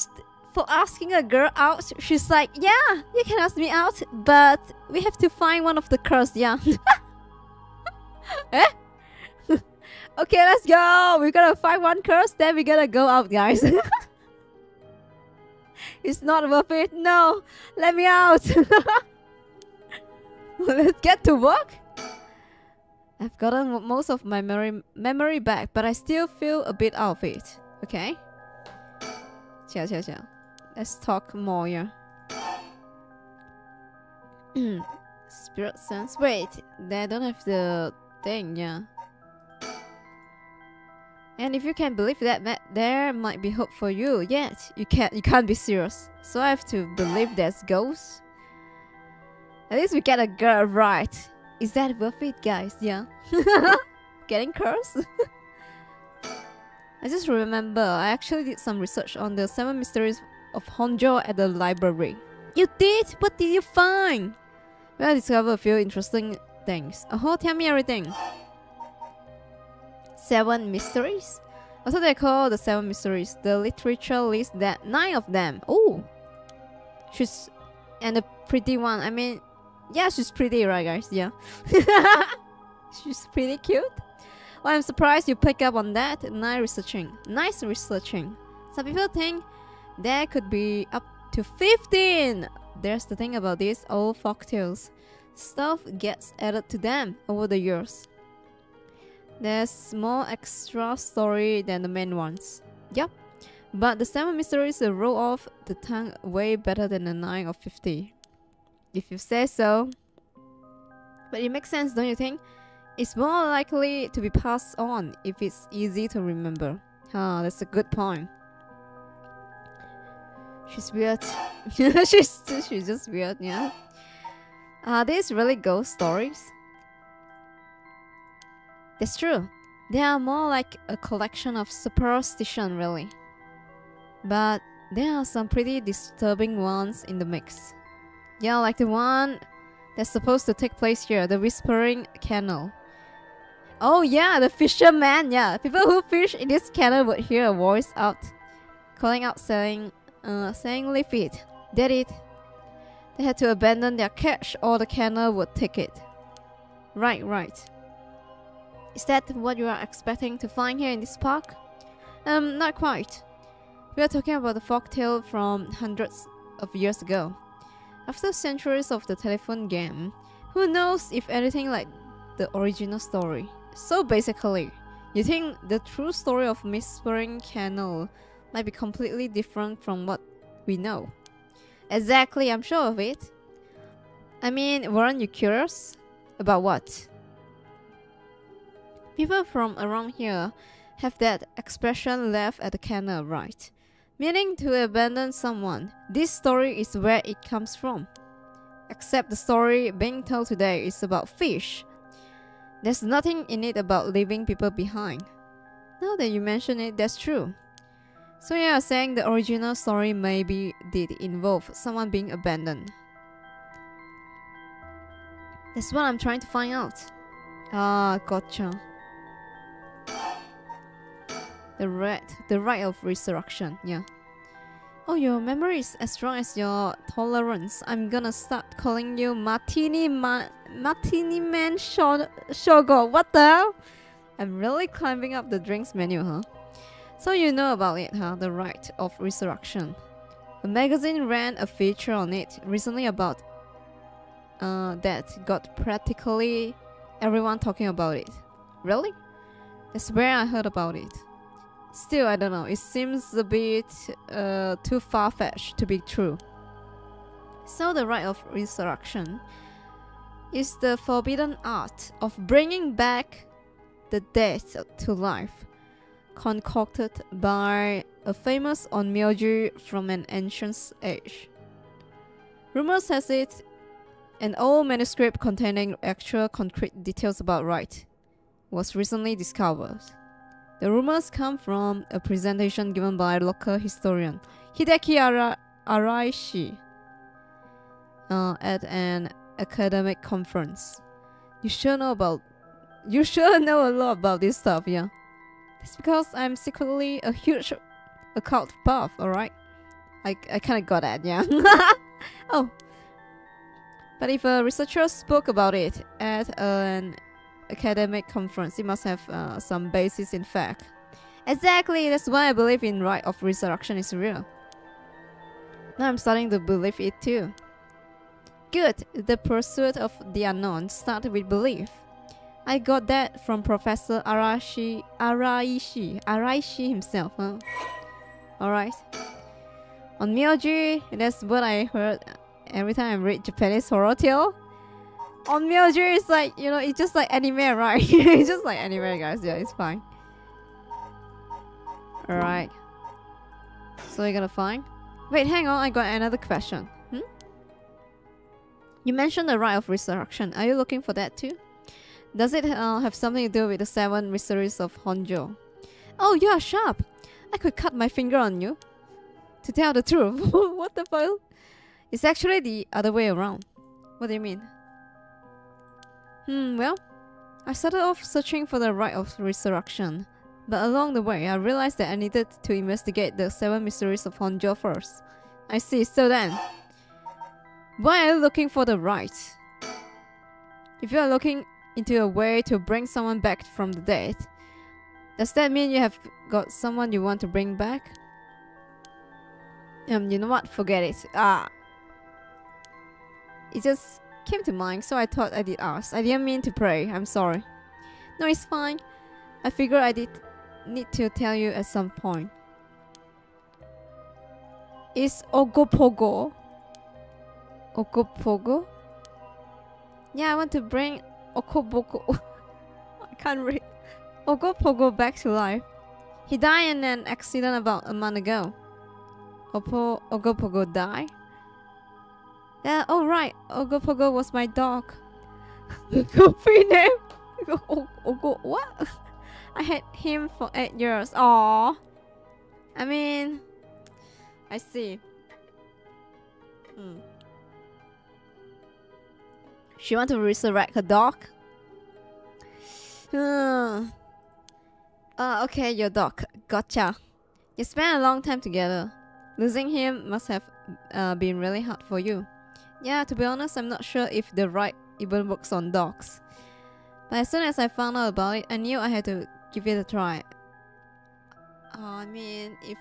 for asking a girl out, she's like, yeah, you can ask me out, but we have to find one of the curse, yeah. eh? okay, let's go. We're gonna find one curse, then we're gonna go out, guys. It's not worth it. No, let me out. Let's get to work. I've gotten most of my memory memory back, but I still feel a bit out of it. Okay. Chill, chill, chill. Let's talk more. Yeah. Spirit sense. Wait, they don't have the thing. Yeah. And if you can believe that, that there might be hope for you, yet you can't you can't be serious. So I have to believe there's ghosts. At least we get a girl right. Is that worth it, guys? Yeah. Getting cursed? I just remember I actually did some research on the seven mysteries of Honjo at the library. You did? What did you find? Well, I discovered a few interesting things. Oh, tell me everything seven mysteries. Also, they call the seven mysteries. The literature lists that nine of them. Oh, she's and a pretty one. I mean, yeah, she's pretty, right, guys? Yeah, she's pretty cute. Well, I'm surprised you pick up on that. Nice researching. Nice researching. Some people think there could be up to 15. There's the thing about these old folk tales. Stuff gets added to them over the years. There's more extra story than the main ones. Yep. But the seven mysteries roll off the tongue way better than the nine of fifty. If you say so. But it makes sense, don't you think? It's more likely to be passed on if it's easy to remember. Ah, that's a good point. She's weird. she's she's just weird, yeah. Are these really ghost stories? That's true. They are more like a collection of superstition, really. But there are some pretty disturbing ones in the mix. Yeah, like the one that's supposed to take place here, the Whispering Canal. Oh yeah, the fisherman, yeah. People who fish in this canal would hear a voice out, calling out saying, uh, saying leave it, dead it. They had to abandon their catch or the canal would take it. Right, right. Is that what you are expecting to find here in this park? Um, not quite. We are talking about the folktale from hundreds of years ago. After centuries of the telephone game, who knows if anything like the original story. So basically, you think the true story of Miss Whispering Canal might be completely different from what we know. Exactly, I'm sure of it. I mean, weren't you curious? About what? People from around here have that expression left at the canal right, meaning to abandon someone. This story is where it comes from. Except the story being told today is about fish. There's nothing in it about leaving people behind. Now that you mention it, that's true. So you are saying the original story maybe did involve someone being abandoned. That's what I'm trying to find out. Ah, gotcha. The rite, the rite of resurrection. Yeah. Oh, your memory is as strong as your tolerance. I'm gonna start calling you Martini Ma Martini Man Shogo. What the hell? I'm really climbing up the drinks menu, huh? So you know about it, huh? The rite of resurrection. The magazine ran a feature on it recently about uh, that got practically everyone talking about it. Really? That's where I heard about it. Still, I don't know. It seems a bit uh, too far-fetched to be true. So the rite of resurrection is the forbidden art of bringing back the dead to life, concocted by a famous onmyoji from an ancient age. Rumors has it an old manuscript containing actual concrete details about rite was recently discovered. The rumors come from a presentation given by local historian Hideki Ara Araishi uh, at an academic conference. You should know about you should know a lot about this stuff, yeah. It's because I'm secretly a huge occult buff, alright? I, I kinda got that, yeah. oh. But if a researcher spoke about it at an academic conference, it must have uh, some basis in fact. Exactly, that's why I believe in rite of resurrection is real. Now I'm starting to believe it too. Good, the pursuit of the unknown started with belief. I got that from Professor Arashi Araishi Araishi himself, huh? Alright. Onmyoji, that's what I heard every time I read Japanese horror tale. Onmyoji, it's like, you know, it's just like anime, right? it's just like anime, guys. Yeah, it's fine. Alright. So you're gonna find? Wait, hang on, I got another question. Hmm? You mentioned the rite of resurrection. Are you looking for that too? Does it uh, have something to do with the seven mysteries of Honjo? Oh, you are sharp. I could cut my finger on you. To tell the truth, what the fuck? It's actually the other way around. What do you mean? Hmm, well, I started off searching for the rite of resurrection. But along the way, I realized that I needed to investigate the seven mysteries of Honjo first. I see, so then... Why are you looking for the rite? If you are looking into a way to bring someone back from the dead, does that mean you have got someone you want to bring back? Um, you know what? Forget it. Ah. It just came to mind, so I thought I did ask. I didn't mean to pray. I'm sorry. No, it's fine. I figure I did need to tell you at some point. Is Ogopogo? Ogopogo? Yeah, I want to bring Okobogo. I can't read. Ogopogo back to life. He died in an accident about a month ago. Opo Ogopogo died? Yeah, oh right, Ogopogo was my dog. Goofy name. Ogo, what? I had him for eight years. Aww. I mean, I see. Hmm. She want to resurrect her dog? Hmm. Uh, okay, your dog. Gotcha. You spent a long time together. Losing him must have uh, been really hard for you. Yeah, to be honest, I'm not sure if the rite even works on dogs. But as soon as I found out about it, I knew I had to give it a try. Uh, I mean, if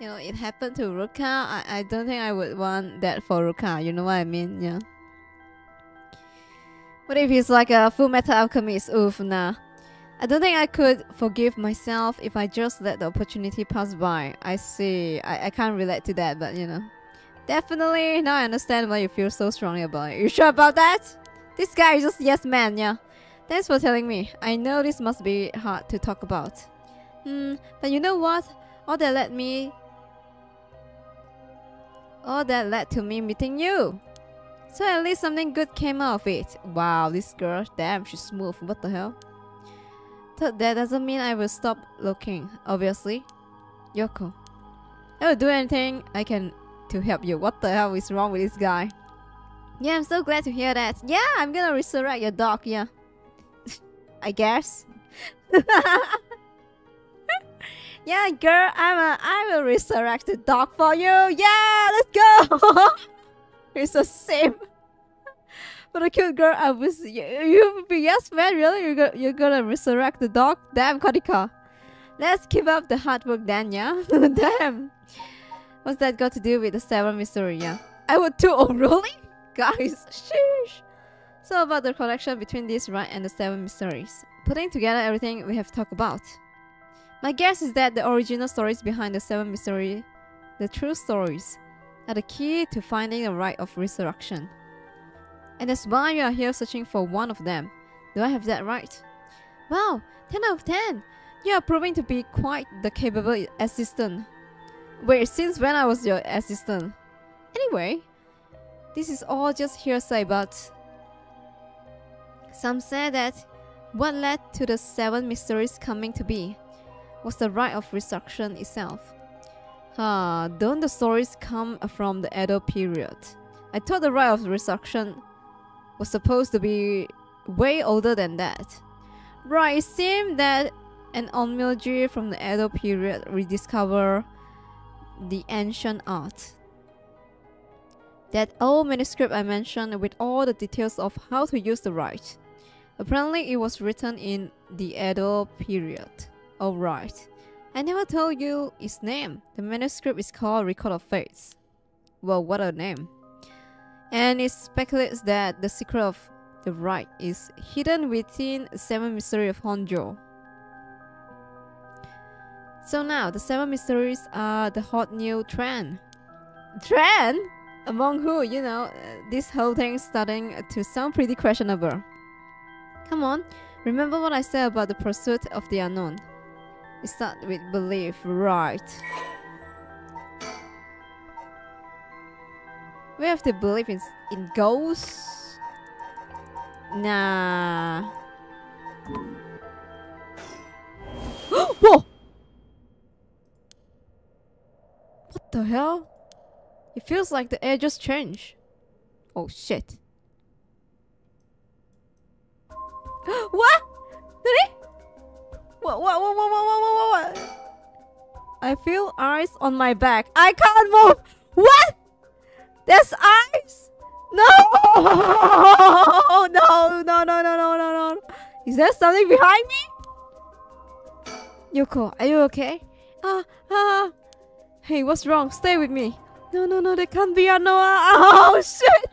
you know it happened to Ruka, I, I don't think I would want that for Ruka. You know what I mean? Yeah. What if he's like a Fullmetal Alchemist? Oof, nah. I don't think I could forgive myself if I just let the opportunity pass by. I see. I, I can't relate to that, but you know. Definitely, now I understand why you feel so strongly about it. You sure about that? This guy is just yes man, yeah. Thanks for telling me. I know this must be hard to talk about. Hmm, but you know what? All that led me... All that led to me meeting you. So at least something good came out of it. Wow, this girl, damn, she's smooth. What the hell? That doesn't mean I will stop looking, obviously. Yoko. I will do anything I can to help you. What the hell is wrong with this guy? Yeah, I'm so glad to hear that. Yeah, I'm gonna resurrect your dog, yeah. I guess. yeah, girl, I'm a, I will resurrect the dog for you. Yeah, let's go. it's the same. But a cute girl, I was you, you be yes man, really? You're gonna you're gonna resurrect the dog? Damn Kodika. Let's keep up the hard work then, yeah? Damn. What's that got to do with the seven mystery, yeah? I would too, oh really? Guys, sheesh. So about the connection between this rite and the seven mysteries. Putting together everything we have talked about. My guess is that the original stories behind the seven mystery, the true stories, are the key to finding the rite of resurrection. And that's why you are here searching for one of them. Do I have that right? Wow, 10 out of 10! You are proving to be quite the capable assistant. Wait, since when I was your assistant? Anyway, this is all just hearsay, but some say that what led to the seven mysteries coming to be was the rite of resurrection itself. Ah, don't the stories come from the Edo period? I thought the rite of resurrection was supposed to be way older than that. Right, it seemed that an onmyoji from the Edo period rediscovered the ancient art. That old manuscript I mentioned with all the details of how to use the rite. Apparently it was written in the Edo period. Alright. I never told you its name. The manuscript is called Record of Fates. Well, what a name. And it speculates that the secret of the rite is hidden within seven Mystery of Honjo. So now, the seven mysteries are the hot new trend. Trend? Among who, you know, uh, this whole thing starting to sound pretty questionable. Come on, remember what I said about the pursuit of the unknown. It starts with belief, right? We have to believe in, in ghosts? Nah. Whoa! What the hell? It feels like the air just changed. Oh shit. what? Really? What, what, what, what, what, what, what, what? I feel eyes on my back. I can't move. What? There's eyes? No! No, no, no, no, no, no, no. Is there something behind me? Yoko, are you okay? Ah, ah. Hey, what's wrong? Stay with me. No, no, no, there can't be a Noah. Oh, shit.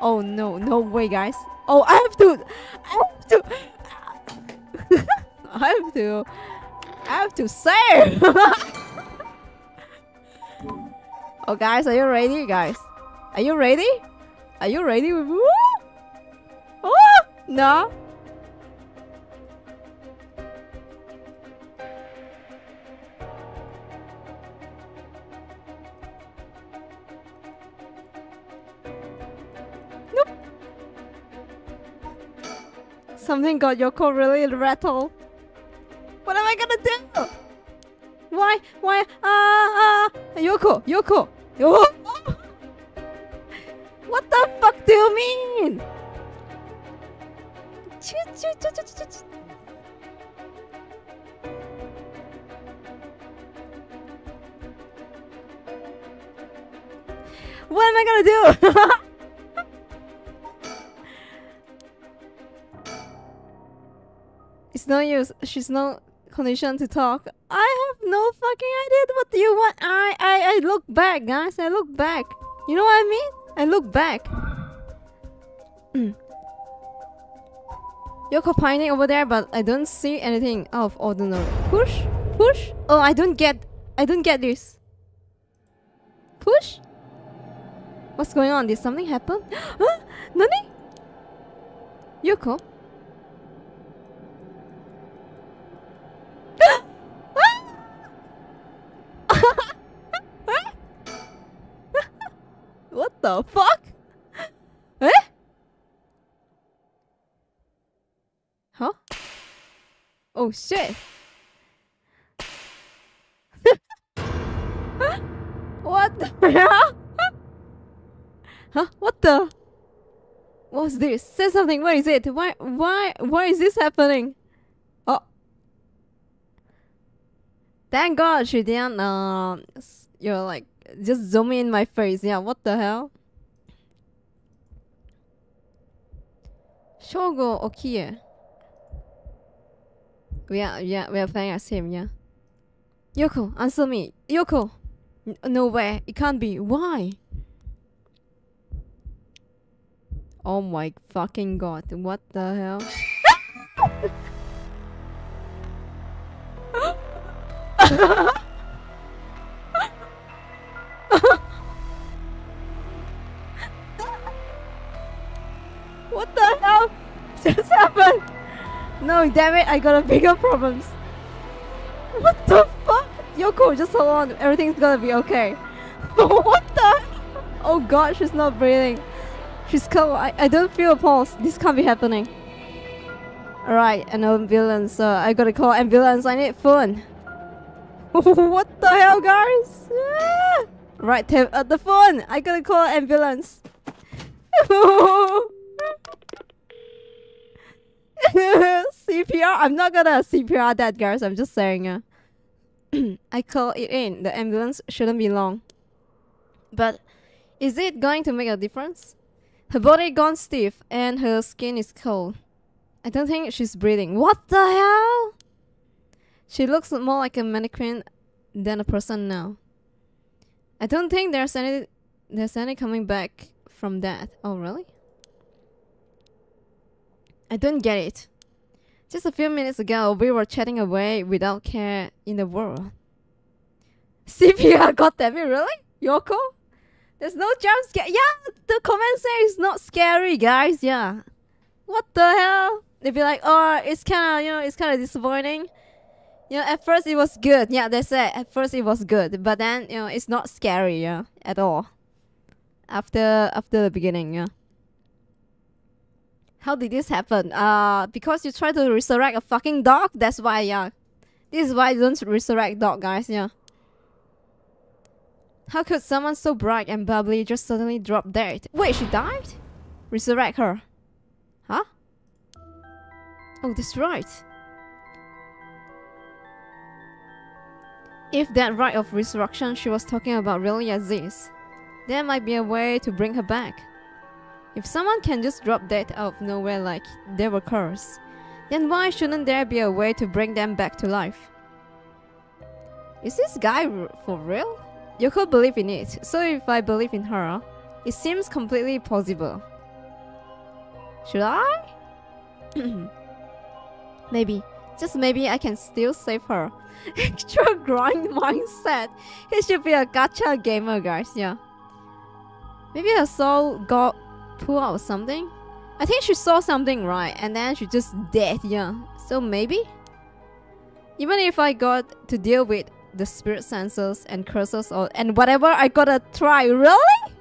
Oh, no, no way, guys. Oh, I have to. I have to. I have to. I have to save. oh, guys, are you ready, guys? Are you ready? Are you ready? Oh, no. Something got Yoko really rattled. What am I gonna do? Why? Why? Ah, uh, uh, Yoko, Yoko, Yoko. what the fuck do you mean? What am I gonna do? No use. She's no condition to talk. I have no fucking idea. What do you want? I, I, I look back, guys. I look back. You know what I mean? I look back. Yoko pining over there, but I don't see anything out of ordinary. Push? Push? Oh, I don't get... I don't get this. Push? What's going on? Did something happen? huh? Nani? Yoko? what the fuck? Eh? Huh? Oh shit. what the hell? huh? What the? What's this? Say something. What is it? Why? Why? Why is this happening? Thank God she didn't. Uh, you're like just zoom in my face. Yeah, what the hell? Shogo Okiie. We are, yeah, we are playing as him, yeah. Yoko, answer me. Yoko! N no way, it can't be. Why? Oh my fucking god, what the hell? what the hell just happened? No, damn it, I got a bigger problems. What the fuck? Yoko, just hold on. Everything's gonna be okay. what the? Oh god, she's not breathing. She's cold. I, I don't feel a pulse. This can't be happening. Alright, an ambulance. Uh, I gotta call ambulance. I need phone. what the hell, guys? Ah! Right, tap at the phone. I gotta call ambulance. CPR. I'm not gonna CPR that, guys. I'm just saying. Uh, I call it in. The ambulance shouldn't be long. But is it going to make a difference? Her body gone stiff and her skin is cold. I don't think she's breathing. What the hell? She looks more like a mannequin than a person now. I don't think there's any there's any coming back from that. Oh really? I don't get it. Just a few minutes ago, we were chatting away without care in the world. CPR, god damn it, really? Yoko? There's no jump scare. Yeah, the comment says it's not scary, guys. Yeah. What the hell? They'd be like, oh, it's kind of, you know, it's kind of disappointing. You know, at first it was good. Yeah, they said at first it was good, but then you know it's not scary. Yeah, at all. After after the beginning. Yeah. How did this happen? Uh, because you try to resurrect a fucking dog. That's why. Yeah. This is why you don't resurrect dog, guys. Yeah. How could someone so bright and bubbly just suddenly drop dead? Wait, she died? Resurrect her. Huh? Oh, that's right. If that rite of resurrection she was talking about really exists, there might be a way to bring her back. If someone can just drop dead out of nowhere like they were cursed, then why shouldn't there be a way to bring them back to life? Is this guy for real? You could believe in it, so if I believe in her, it seems completely possible. Should I? maybe, just maybe I can still save her. Extra grind mindset. He should be a gacha gamer, guys. Yeah. Maybe her soul got pulled out or something. I think she saw something right, and then she just dead. Yeah. So maybe. Even if I got to deal with the spirit senses and curses or and whatever, I gotta try. Really?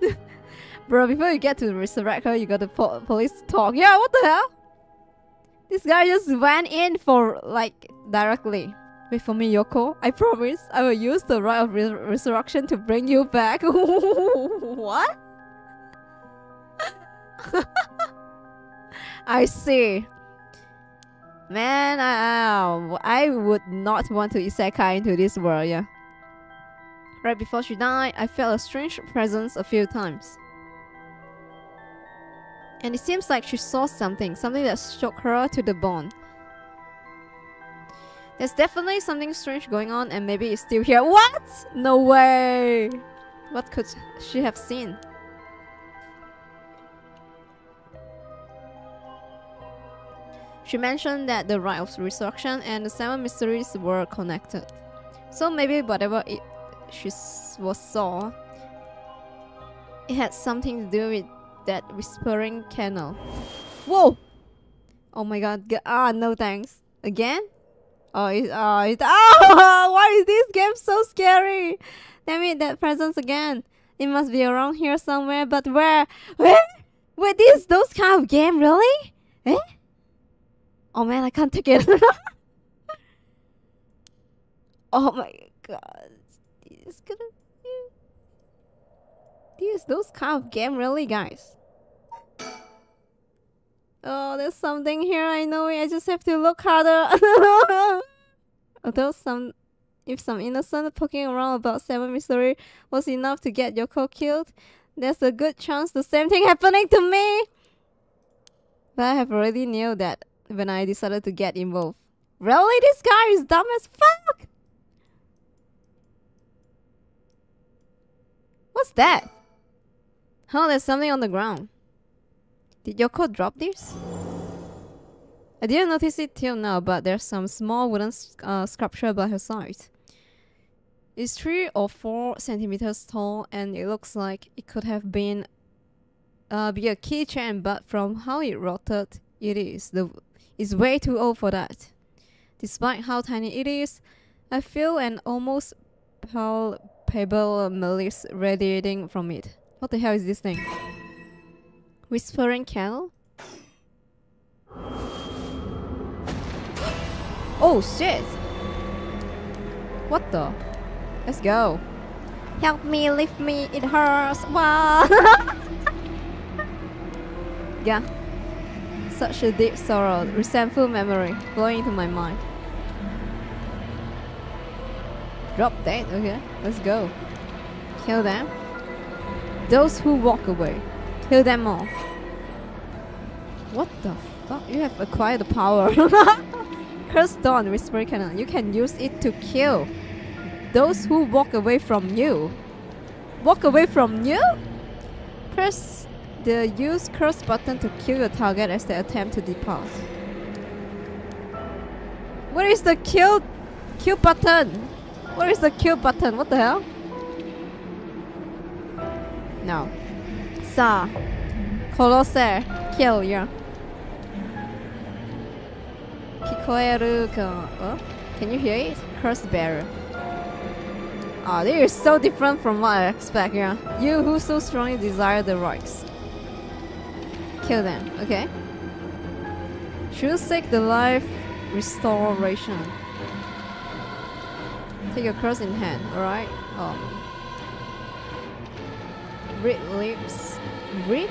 Bro, before you get to resurrect her, you got to po police talk. Yeah, what the hell? This guy just went in for, like, directly. Wait for me, Yoko. I promise I will use the rite of re resurrection to bring you back. what? I see. Man, I, I would not want to isekai into this world, yeah. Right before she died, I felt a strange presence a few times. And it seems like she saw something, something that shook her to the bone. There's definitely something strange going on and maybe it's still here. What? No way! What could she have seen? She mentioned that the rite of resurrection and the seven mysteries were connected. So maybe whatever it she was saw, it had something to do with that whispering canal. Whoa! Oh my god. Ah, no thanks. Again? Oh, it's, oh, it's, oh, why is this game so scary? Damn it, that presence again. It must be around here somewhere, but where? Where? Wait, this, those kind of game, really? Eh? Oh man, I can't take it. oh my god. It's gonna these those kind of game really guys. Oh, there's something here. I know it. I just have to look harder. Although some, if some innocent poking around about Seven Mystery was enough to get Yoko killed, there's a good chance the same thing happening to me. But I have already knew that when I decided to get involved. Really, this guy is dumb as fuck. What's that? Oh, there's something on the ground. Did Yoko drop this? I didn't notice it till now, but there's some small wooden uh, sculpture by her side. It's three or four centimeters tall, and it looks like it could have been uh, be a keychain, but from how it rotted, it is the it's way too old for that. Despite how tiny it is, I feel an almost palpable malice radiating from it. What the hell is this thing? Whispering Canal? Oh shit! What the? Let's go. Help me, lift me, it hurts. Wow! yeah. Such a deep sorrow, resentful memory flowing into my mind. Drop that, okay, let's go. Kill them. Those who walk away. Kill them all. What the fuck? You have acquired the power. Curse Dawn, Whisper Cannon. You can use it to kill. those who walk away from you. Walk away from you? Press the use curse button to kill your target as they attempt to depart. Where is the kill kill button? Where is the kill button? What the hell? No. Sa. Colossal. Kill, yeah. Kikoeru oh? Can you hear it? Curse bearer. Oh, ah, they are so different from what I expect, yeah. You who so strongly desire the rocks. Kill them, okay? Should seek the life restoration. Take your curse in hand, alright? Oh. Rip lips. Rip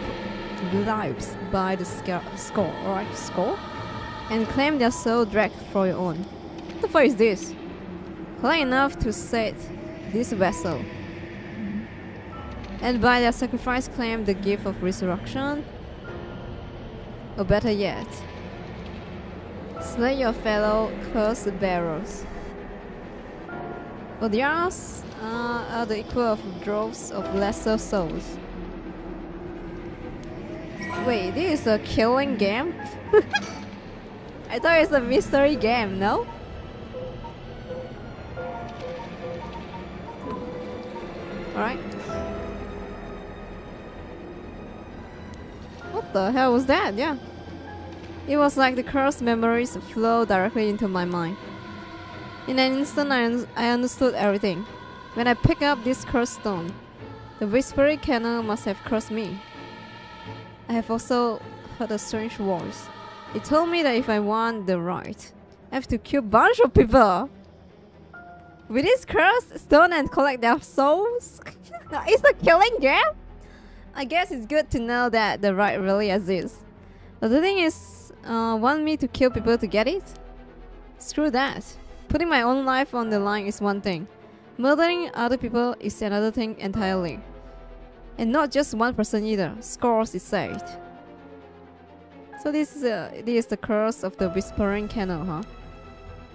lives by the score, alright? Score? And claim their soul direct for your own. What the fuck is this? Collect enough to set this vessel. And by their sacrifice claim the gift of resurrection. Or better yet, slay your fellow curse bearers. Theirs uh, are the equal of droves of lesser souls. Wait, this is a killing game? I thought it's a mystery game, no? Alright. What the hell was that? Yeah. It was like the cursed memories flow directly into my mind. In an instant, I, un I understood everything. When I picked up this cursed stone, the whispering canal must have cursed me. I have also heard a strange voice. It told me that if I want the rite, I have to kill a bunch of people. With this cursed stone and collect their souls? it's a killing game? I guess it's good to know that the rite really exists. But the thing is, uh, want me to kill people to get it? Screw that. Putting my own life on the line is one thing. Murdering other people is another thing entirely. And not just one person either. Scores is said. So this is, uh, this is the curse of the Whispering Canal, huh?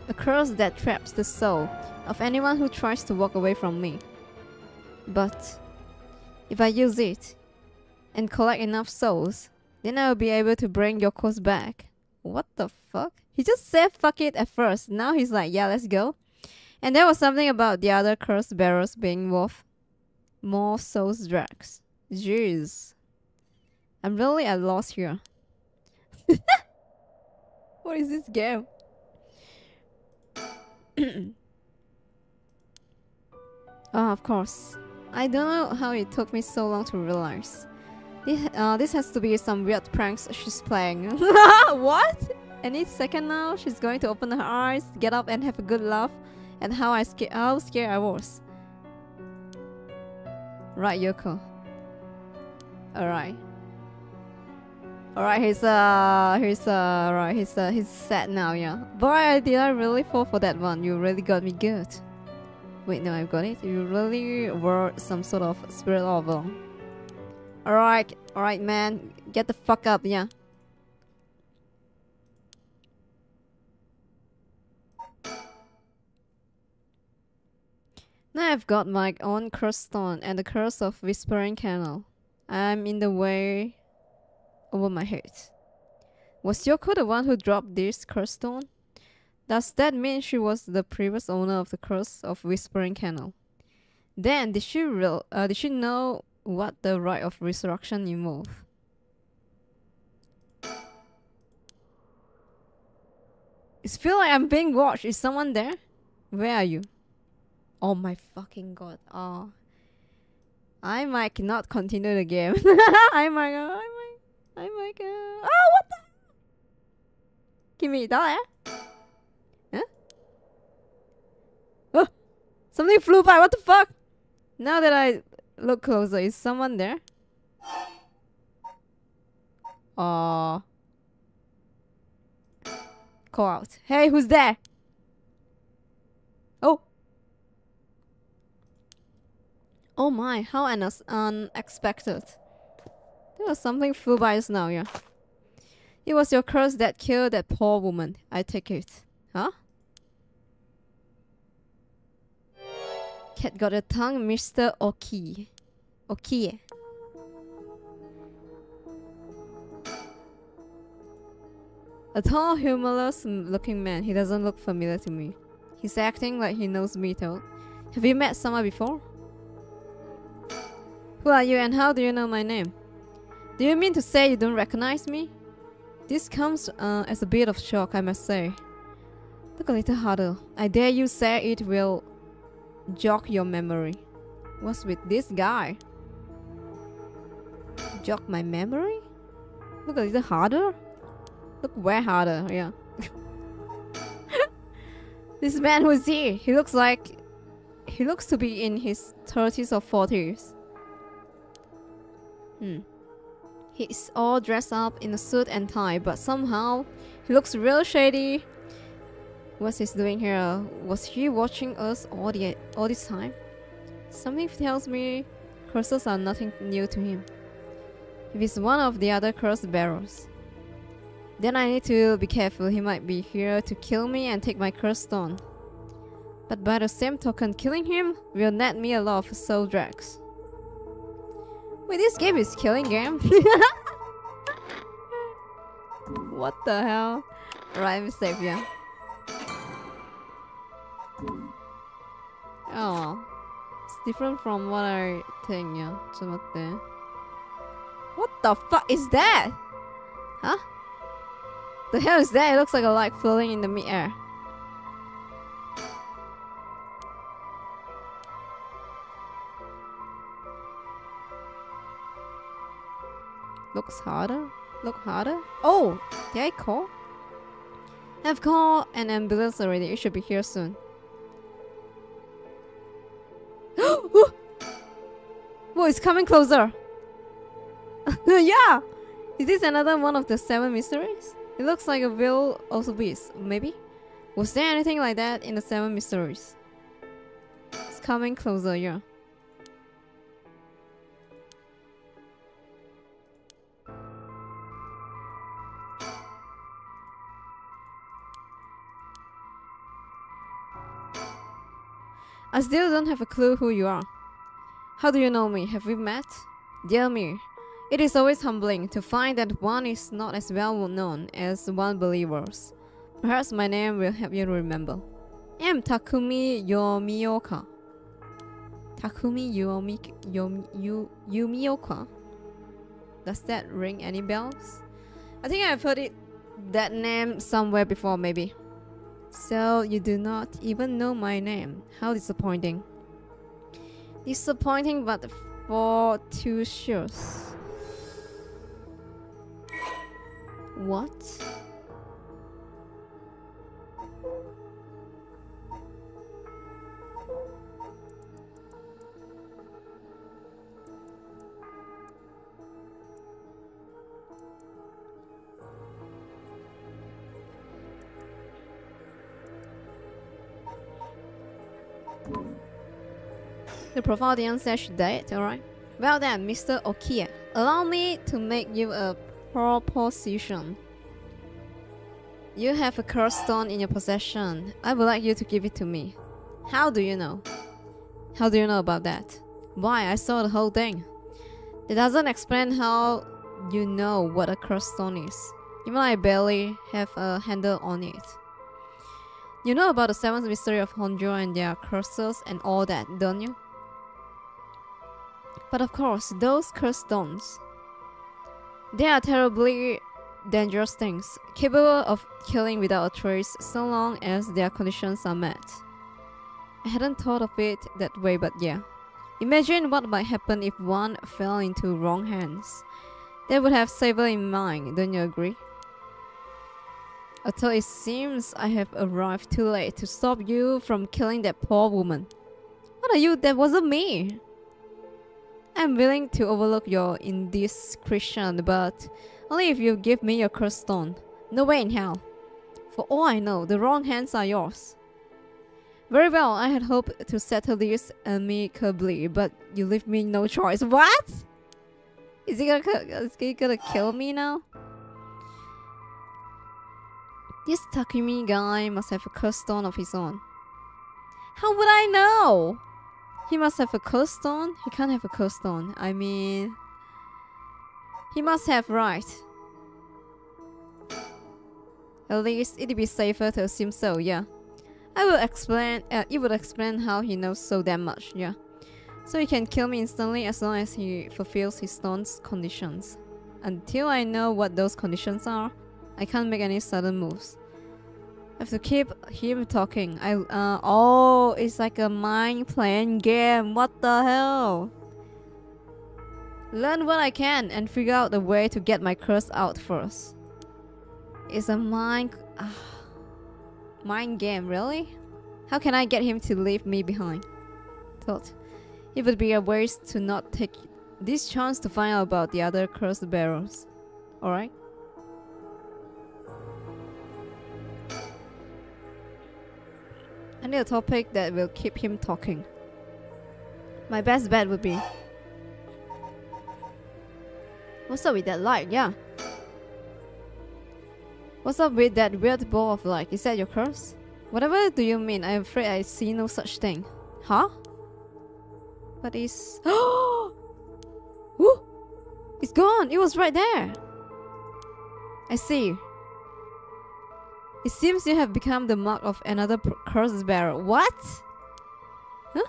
A curse that traps the soul of anyone who tries to walk away from me. But if I use it and collect enough souls, then I will be able to bring Yoko's back. What the fuck? He just said fuck it at first. Now he's like, yeah, let's go. And there was something about the other curse bearers being worth more souls dregs. Jeez. I'm really at loss here. what is this game? oh, of course. I don't know how it took me so long to realize. This, uh, this has to be some weird pranks she's playing. what? Any second now, she's going to open her eyes, get up and have a good laugh and how I sca how scared I was. Right, Yoko. Alright. Alright, he's uh he's uh right, he's uh he's sad now, yeah. Boy, did I really fall for that one? You really got me good. Wait, no, I've got it. You really were some sort of spirit level. Alright, alright man. Get the fuck up, yeah. Now I've got my own curse stone and the curse of Whispering Canal. I'm in the way over my head. Was Yoko the one who dropped this curse stone? Does that mean she was the previous owner of the curse of Whispering Canal? Then did she real uh, did she know what the rite of resurrection involved? It feel like I'm being watched. Is someone there? Where are you? Oh my fucking god. Oh. I might not continue the game. I might go, I might Oh my god. Oh, what the? Me that. Eh? Huh? Oh, something flew by. What the fuck? Now that I look closer, is someone there? Oh. Call out. Hey, who's there? Oh. Oh my, how unexpected. There was something flew by us now, yeah. It was your curse that killed that poor woman. I take it. Huh? Cat got a tongue, Mr. Okiie. Okiie. A tall, humorless looking man. He doesn't look familiar to me. He's acting like he knows me though. Have you met someone before? Who are you and how do you know my name? Do you mean to say you don't recognize me? This comes uh, as a bit of shock, I must say. Look a little harder. I dare you say it will jog your memory. What's with this guy? Jog my memory? Look a little harder? Look way harder, yeah. this man who is he? He looks like... He looks to be in his 30s or 40s. Hmm. He's all dressed up in a suit and tie, but somehow he looks real shady. What's he doing here? Was he watching us all the all this time? Something tells me curses are nothing new to him. If he's one of the other curse bearers, then I need to be careful. He might be here to kill me and take my curse stone. But by the same token, killing him will net me a lot of soul dregs. Wait, this game is killing game? what the hell? Right, I'm safe, yeah. Oh. It's different from what I think, yeah. What the fuck is that? Huh? The hell is that? It looks like a light floating in the mid-air. Looks harder? Look harder? Oh! Did I call? I've called an ambulance already. It should be here soon. Whoa, oh, oh, it's coming closer! yeah! Is this another one of the seven mysteries? It looks like a will also beast, maybe? Was there anything like that in the seven mysteries? It's coming closer, yeah. I still don't have a clue who you are. How do you know me? Have we met? Dear me, it is always humbling to find that one is not as well known as one believes. Perhaps my name will help you remember. I am Takumi Yomioka. Takumi Yomi, Yomi, Yumioka. Does that ring any bells? I think I've heard it that name somewhere before maybe. So you do not even know my name. How disappointing. Disappointing but for two shoes. What? The profile didn't say she died, alright? Well then, Mr. Okiie, allow me to make you a proposition. You have a curse stone in your possession. I would like you to give it to me. How do you know? How do you know about that? Why, I saw the whole thing. It doesn't explain how you know what a curse stone is. Even I barely have a handle on it. You know about the seventh mystery of Honjo and their curses and all that, don't you? But of course, those cursed stones. They are terribly dangerous things, capable of killing without a trace so long as their conditions are met. I hadn't thought of it that way, but yeah. Imagine what might happen if one fell into wrong hands. They would have Saber in mind, don't you agree? Although it seems I have arrived too late to stop you from killing that poor woman. What are you? That wasn't me! I'm willing to overlook your indiscretion, but only if you give me your cursed stone. No way in hell. For all I know, the wrong hands are yours. Very well, I had hoped to settle this amicably, but you leave me no choice. What? Is he gonna, is he gonna kill me now? This Takumi guy must have a cursed stone of his own. How would I know? He must have a curse stone. He can't have a curse stone. I mean, he must have right. At least it'd be safer to assume so. Yeah. I will explain. Uh, it would explain how he knows so damn much. Yeah. So he can kill me instantly as long as he fulfills his stone's conditions. Until I know what those conditions are, I can't make any sudden moves. I have to keep him talking. I uh oh, it's like a mind playing game. What the hell? Learn what I can and figure out the way to get my curse out first. It's a mind uh, mind game, really? How can I get him to leave me behind? Thought it would be a waste to not take this chance to find out about the other cursed bearers. Alright? I need a topic that will keep him talking. My best bet would be... What's up with that light? Yeah. What's up with that weird ball of light? Is that your curse? Whatever do you mean? I'm afraid I see no such thing. Huh? What is... Ooh! It's gone! It was right there! I see. It seems you have become the mark of another cursed bearer. What? Huh?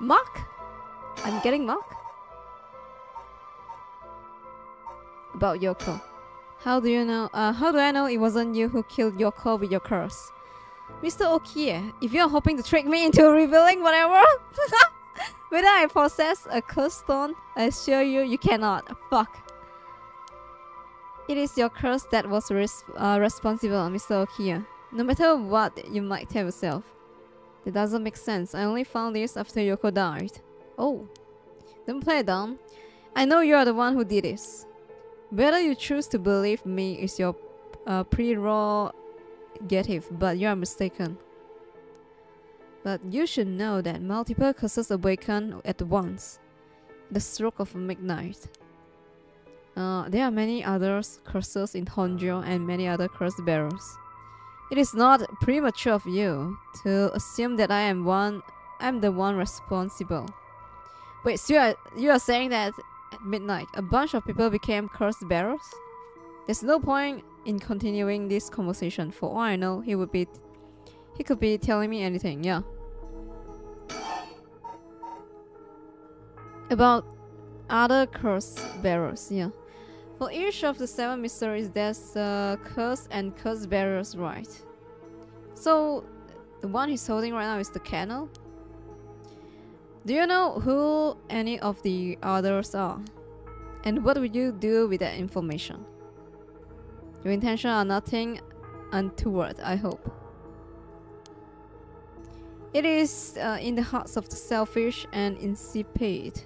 Mark? I'm getting mark? About Yoko. How do you know? Uh, how do I know it wasn't you who killed Yoko with your curse? Mr. Okiie, if you're hoping to trick me into revealing whatever, whether I possess a curse stone, I assure you, you cannot. Fuck. It is your curse that was res uh, responsible, Mr. Okiie. No matter what you might tell yourself. That doesn't make sense. I only found this after Yoko died. Oh. Don't play dumb. I know you are the one who did this. Whether you choose to believe me is your uh, prerogative, but you are mistaken. But you should know that multiple curses awaken at once. The stroke of midnight. Uh, there are many other curses in Honjo and many other curse bearers. It is not premature of you to assume that I am one I'm the one responsible. Wait, so you are, you are saying that at midnight a bunch of people became curse bearers? There's no point in continuing this conversation. For all I know, he would be he could be telling me anything, yeah. About other curse bearers, yeah. For each of the seven mysteries, there's a curse and curse bearers, right? So, the one he's holding right now is the candle. Do you know who any of the others are? And what would you do with that information? Your intentions are nothing untoward, I hope. It is uh, in the hearts of the selfish and insipid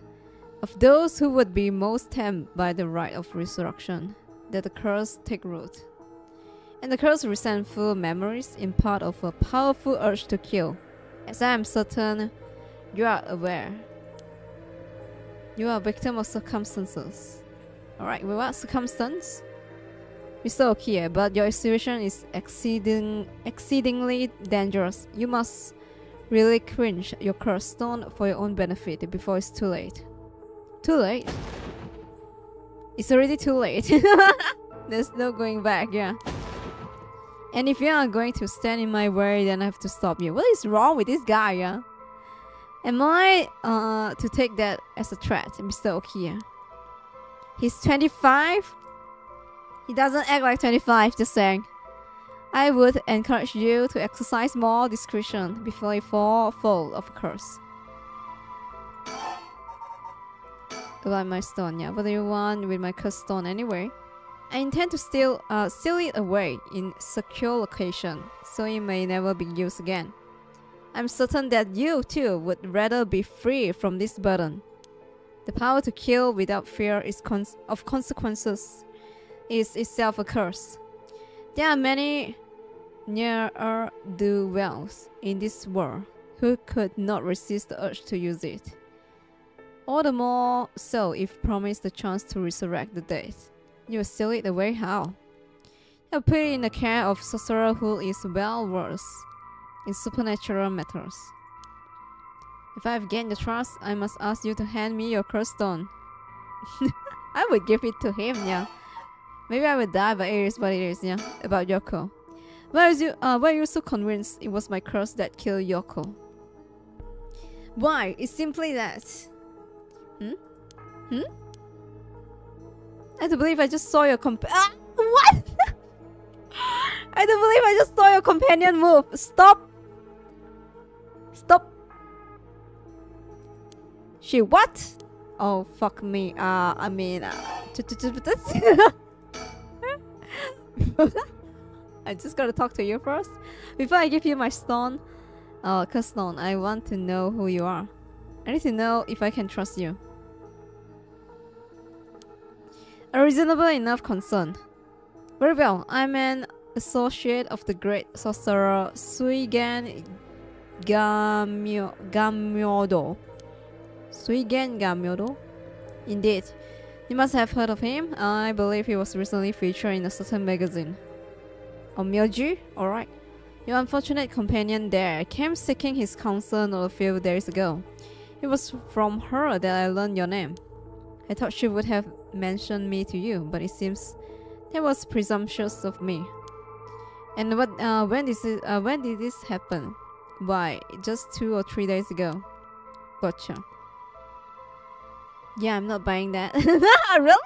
of those who would be most tempted by the rite of resurrection, that the curse take root. And the curse resentful memories impart of a powerful urge to kill, as I am certain you are aware. You are a victim of circumstances. Alright, with what circumstance? Mr. Okiie, but your situation is exceeding, exceedingly dangerous. You must really cringe your curse stone for your own benefit before it's too late. Too late. It's already too late. There's no going back, yeah. And if you are going to stand in my way, then I have to stop you. What is wrong with this guy, yeah? Am I uh, to take that as a threat, Mr. Okiie? He's 25? He doesn't act like 25, just saying. I would encourage you to exercise more discretion before you fall fall of curse. About my stone. Yeah, what do you want with my cursed stone anyway? I intend to steal, uh, seal it away in secure location, so it may never be used again. I'm certain that you too would rather be free from this burden. The power to kill without fear is cons of consequences is itself a curse. There are many ne'er-do-wells in this world who could not resist the urge to use it. All the more so if promised the chance to resurrect the dead. You will seal it away how? You put it in the care of sorcerer who is well versed in supernatural matters. If I have gained your trust, I must ask you to hand me your curse stone. I would give it to him, yeah. Maybe I would die, but it is what it is, yeah. About Yoko. Why is you uh why are you so convinced it was my curse that killed Yoko? Why? It's simply that. Hmm? Hmm? I don't believe I just saw your comp- ah, What? I don't believe I just saw your companion move. Stop! Stop! She what? Oh, fuck me. Uh, I mean, uh, I just gotta talk to you first. Before I give you my stone, uh, cause stone, I want to know who you are. I need to know if I can trust you. A reasonable enough concern. Very well, I'm an associate of the great sorcerer Suigen Gamio Gamyodo. Suigen Gamyodo? Indeed. You must have heard of him. I believe he was recently featured in a certain magazine. Oh, Myoji? Alright. Your unfortunate companion there came seeking his counsel not a few days ago. It was from her that I learned your name. I thought she would have mentioned me to you, but it seems that was presumptuous of me. And what? Uh, when this? Uh, when did this happen? Why? Just two or three days ago. Gotcha. Yeah, I'm not buying that. really?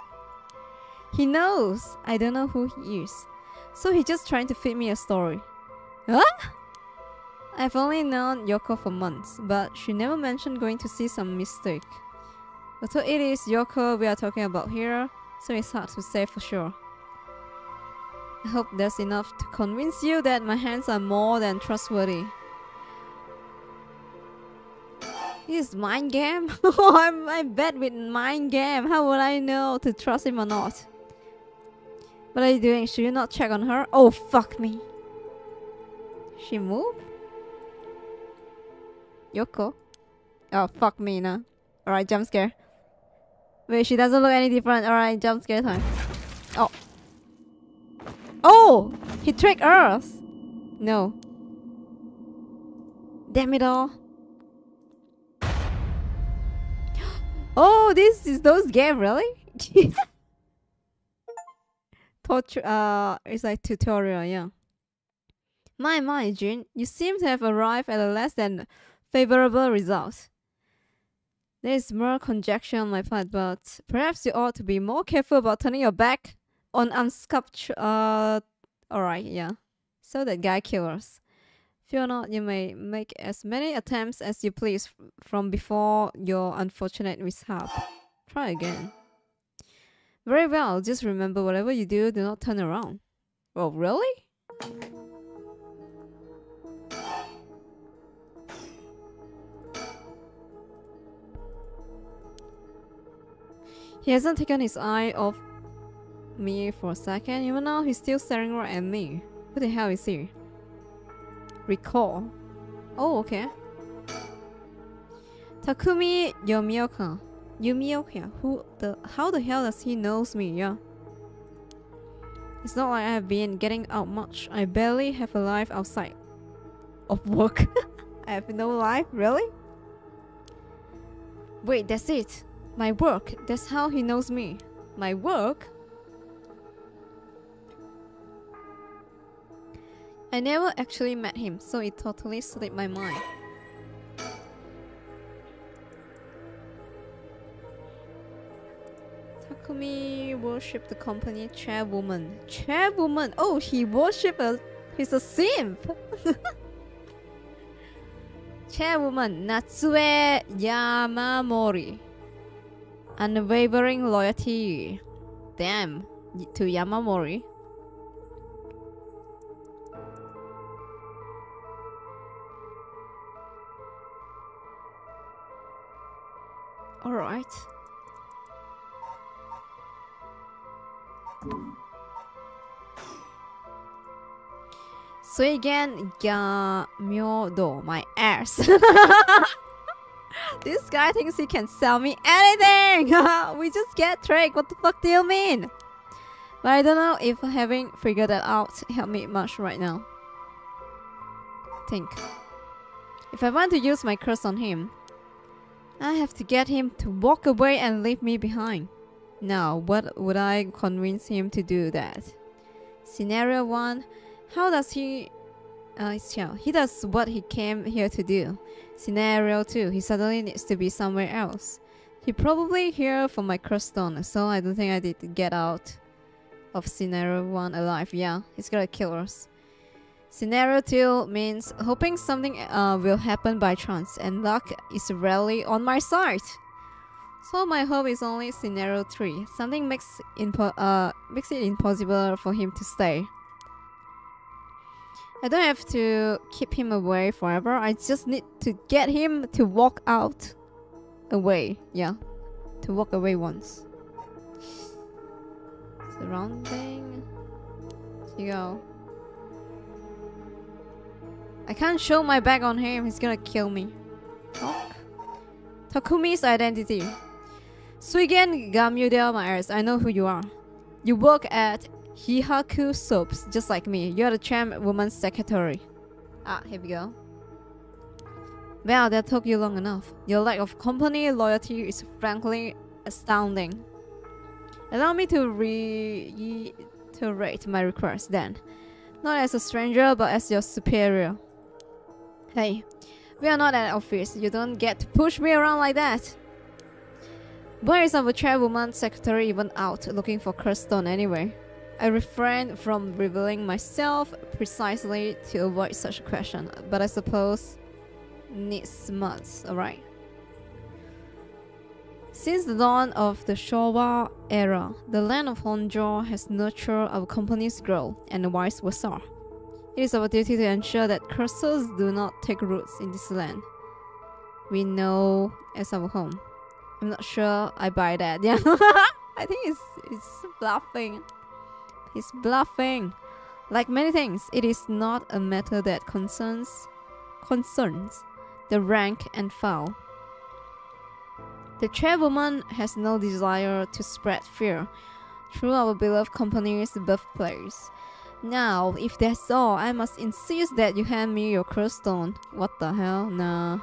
He knows. I don't know who he is. So he's just trying to feed me a story. Huh? I've only known Yoko for months, but she never mentioned going to see some mistake. Although it is Yoko we are talking about here, so it's hard to say for sure. I hope that's enough to convince you that my hands are more than trustworthy. This is mind game? Oh, I'm, I'm bad with mind game. How would I know to trust him or not? What are you doing? Should you not check on her? Oh, fuck me. She moved? Yoko? Oh, fuck me now. Alright, jump scare. Wait, she doesn't look any different. Alright, jump scare time. Oh. Oh! He tricked us! No. Damn it all. Oh, this is those game, really? Torture, uh, it's like tutorial, yeah. My, my, Jin, you seem to have arrived at a less than favorable result. There is more conjecture on my part, but perhaps you ought to be more careful about turning your back on unsculptured. Uh, alright, yeah. So that guy killers. Fear not, you may make as many attempts as you please from before your unfortunate mishap. Try again. Very well, just remember whatever you do, do not turn around. Oh, really? He hasn't taken his eye off me for a second, even now he's still staring right at me. Who the hell is he? Recall. Oh, okay. Takumi Yumioka. Yumioka. Who the how the hell does he knows me, yeah? It's not like I have been getting out much. I barely have a life outside of work. I have no life, really? Wait, that's it. My work. That's how he knows me. My work? I never actually met him, so it totally slipped my mind. Takumi worshipped the company chairwoman. Chairwoman? Oh, he worshipped a... He's a simp! chairwoman Natsue Yamamori. Unwavering loyalty. Damn. To Yamamori. Alright. So again, Gamyodo, my ass. this guy thinks he can sell me anything! we just get tricked, what the fuck do you mean? But I don't know if having figured that out helped me much right now. Think. If I want to use my curse on him, I have to get him to walk away and leave me behind. Now, what would I convince him to do that? Scenario 1 How does he. Uh, yeah, he does what he came here to do. Scenario 2 He suddenly needs to be somewhere else. He probably here for my curse stone, so I don't think I did get out of scenario 1 alive. Yeah, he's gonna kill us. Scenario 2 means hoping something uh, will happen by chance, and luck is rarely on my side. So my hope is only scenario 3. Something makes, impo uh, makes it impossible for him to stay. I don't have to keep him away forever. I just need to get him to walk out away. Yeah, to walk away once. Surrounding. Here you go. I can't show my back on him. He's gonna kill me. Takumi's identity. Suigen Gamudel Myers, I know who you are. You work at Hihaku Soaps, just like me. You're the champ woman's secretary. Ah, here we go. Well, that took you long enough. Your lack of company loyalty is frankly astounding. Allow me to reiterate my request then. Not as a stranger, but as your superior. Hey, we are not at office. You don't get to push me around like that. Where is our chairwoman secretary even out looking for curse stone anyway? I refrain from revealing myself precisely to avoid such a question, but I suppose needs months, alright. Since the dawn of the Showa era, the land of Honjo has nurtured our company's growth and vice versa. It is our duty to ensure that curses do not take roots in this land. We know as our home. I'm not sure I buy that. Yeah, I think it's it's bluffing. He's bluffing. Like many things, it is not a matter that concerns concerns the rank and file. The chairwoman has no desire to spread fear through our beloved company's birthplace. Now, if that's all, I must insist that you hand me your stone. What the hell? Nah.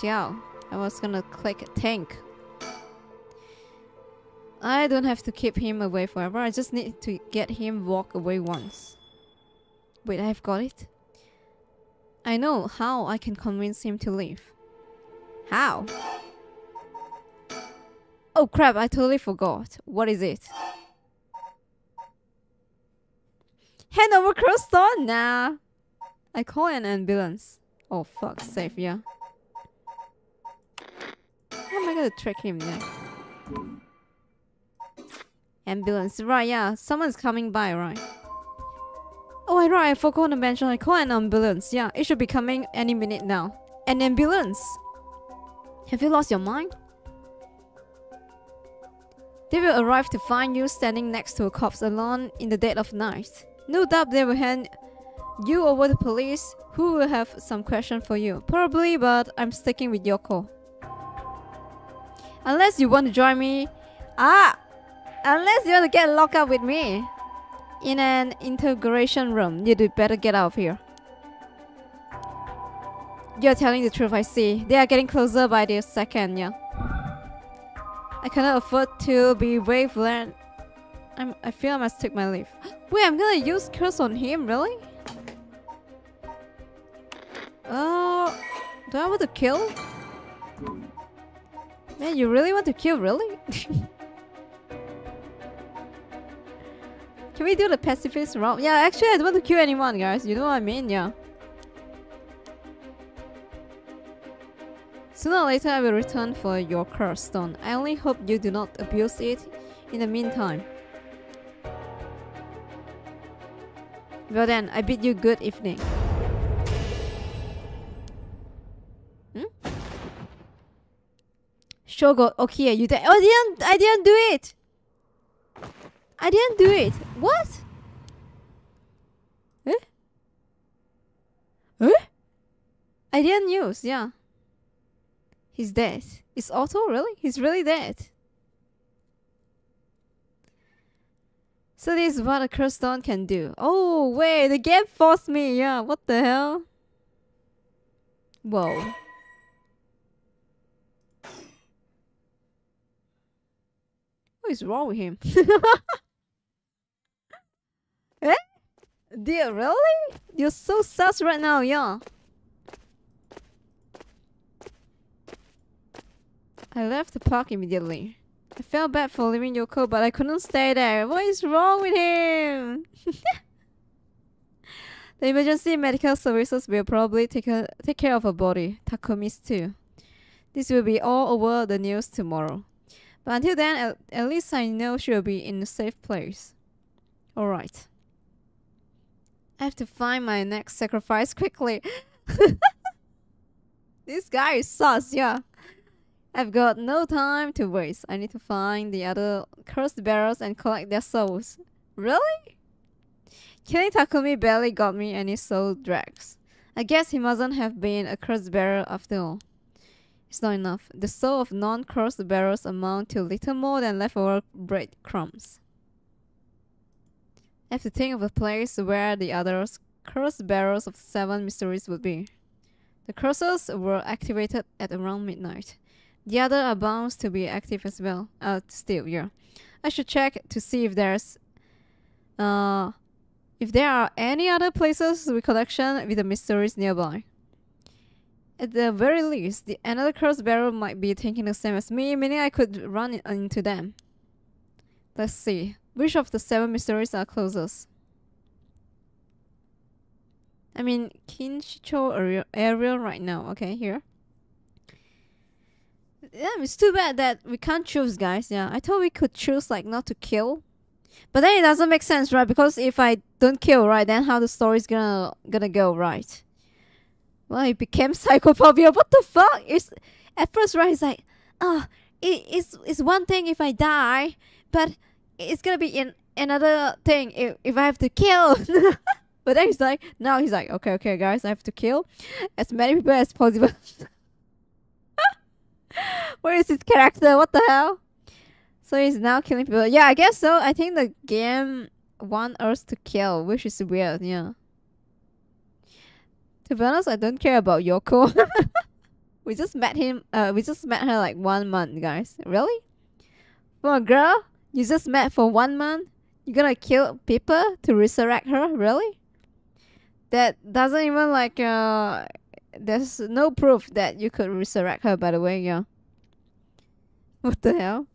Ciao. I was gonna click tank. I don't have to keep him away forever. I just need to get him walk away once. Wait, I've got it. I know how I can convince him to leave. How? Oh crap, I totally forgot. What is it? Hand over curse stone? Nah. I call an ambulance. Oh fuck, safe, yeah. How am I gonna track him? Yeah. Ambulance, right? Yeah, someone's coming by, right? Oh, right. I forgot to mention. I call an ambulance. Yeah, it should be coming any minute now. An ambulance. Have you lost your mind? They will arrive to find you standing next to a corpse alone in the dead of night. No doubt they will hand you over to police who will have some question for you. Probably, but I'm sticking with your call. Unless you want to join me. Ah! Unless you want to get locked up with me. In an integration room. You would better get out of here. You're telling the truth, I see. They are getting closer by the second, yeah. I cannot afford to be waveland. I'm, I feel I must take my leave. Wait, I'm gonna use curse on him, really? Uh, do I want to kill? Man, you really want to kill, really? Can we do the pacifist route? Yeah, actually I don't want to kill anyone, guys. You know what I mean? Yeah. Sooner or later I will return for your curse stone. I only hope you do not abuse it in the meantime. Well then, I bid you good evening. Hmm? Shogo, okay, you did. Oh, I didn't. I didn't do it. I didn't do it. What? Eh? Eh? I didn't use, yeah. He's dead. Is Otto really? He's really dead. So this is what a cursed stone can do. Oh wait, the game forced me, yeah, what the hell? Whoa. What is wrong with him? Dear, really? You're so sus right now, yeah. I left the park immediately. I felt bad for leaving Yoko, but I couldn't stay there. What is wrong with him? the emergency medical services will probably take, her, take care of her body. Takumi's too. This will be all over the news tomorrow. But until then, at, at least I know she'll be in a safe place. Alright. I have to find my next sacrifice quickly. this guy is sus, yeah. I've got no time to waste. I need to find the other cursed bearers and collect their souls. Really? Killing Takumi barely got me any soul dregs. I guess he mustn't have been a cursed bearer after all. It's not enough. The soul of non-cursed bearers amount to little more than leftover breadcrumbs. Have to think of a place where the others cursed bearers of seven mysteries would be. The curses were activated at around midnight. The other are bound to be active as well. Uh, still, yeah. I should check to see if there's, uh, if there are any other places with connection with the mysteries nearby. At the very least, the another cursed bearer might be thinking the same as me, meaning I could run into them. Let's see. Which of the seven mysteries are closest? I mean, Kinshicho Ariel right now. Okay, here. Yeah, it's too bad that we can't choose, guys. Yeah, I thought we could choose like not to kill. But then it doesn't make sense, right? Because if I don't kill, right, then how the story's gonna gonna go, right? Well, it became psychophobia. What the fuck? It's at first, right? It's like, oh, it, it's it's one thing if I die, but it's gonna be in another thing if, if I have to kill. but then he's like, now he's like, okay, okay, guys, I have to kill as many people as possible. Where is his character? What the hell? So he's now killing people. Yeah, I guess so. I think the game wants us to kill, which is weird. Yeah. To be honest, I don't care about Yoko. we just met him. Uh, we just met her like one month, guys. Really? For a girl, you just met for one month. You're gonna kill people to resurrect her? Really? That doesn't even like uh. There's no proof that you could resurrect her. By the way, yeah. What the hell?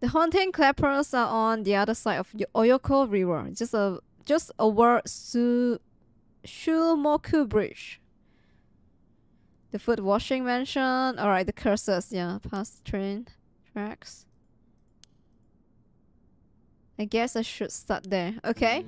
The haunting clappers are on the other side of the Oyoko River, just a just over Su Shumoku Bridge. The foot washing mansion. Alright, the curses, yeah. Past train tracks. I guess I should start there. Okay.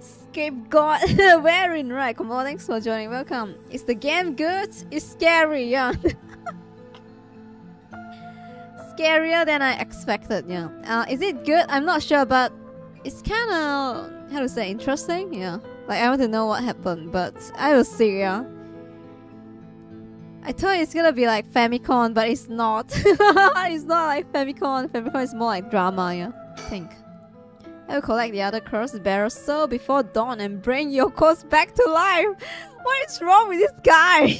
Escape God wearing right. Come on, thanks for joining. Welcome. Is the game good? It's scary, yeah. Scarier than I expected, yeah. Uh, is it good? I'm not sure, but it's kind of how to say interesting, yeah. Like I want to know what happened, but I will see, yeah. I thought it's gonna be like Famicom, but it's not. it's not like Famicom. Famicom is more like drama, yeah. I think. I will collect the other cursed bearers soul before dawn and bring Yoko's back to life. What is wrong with this guy?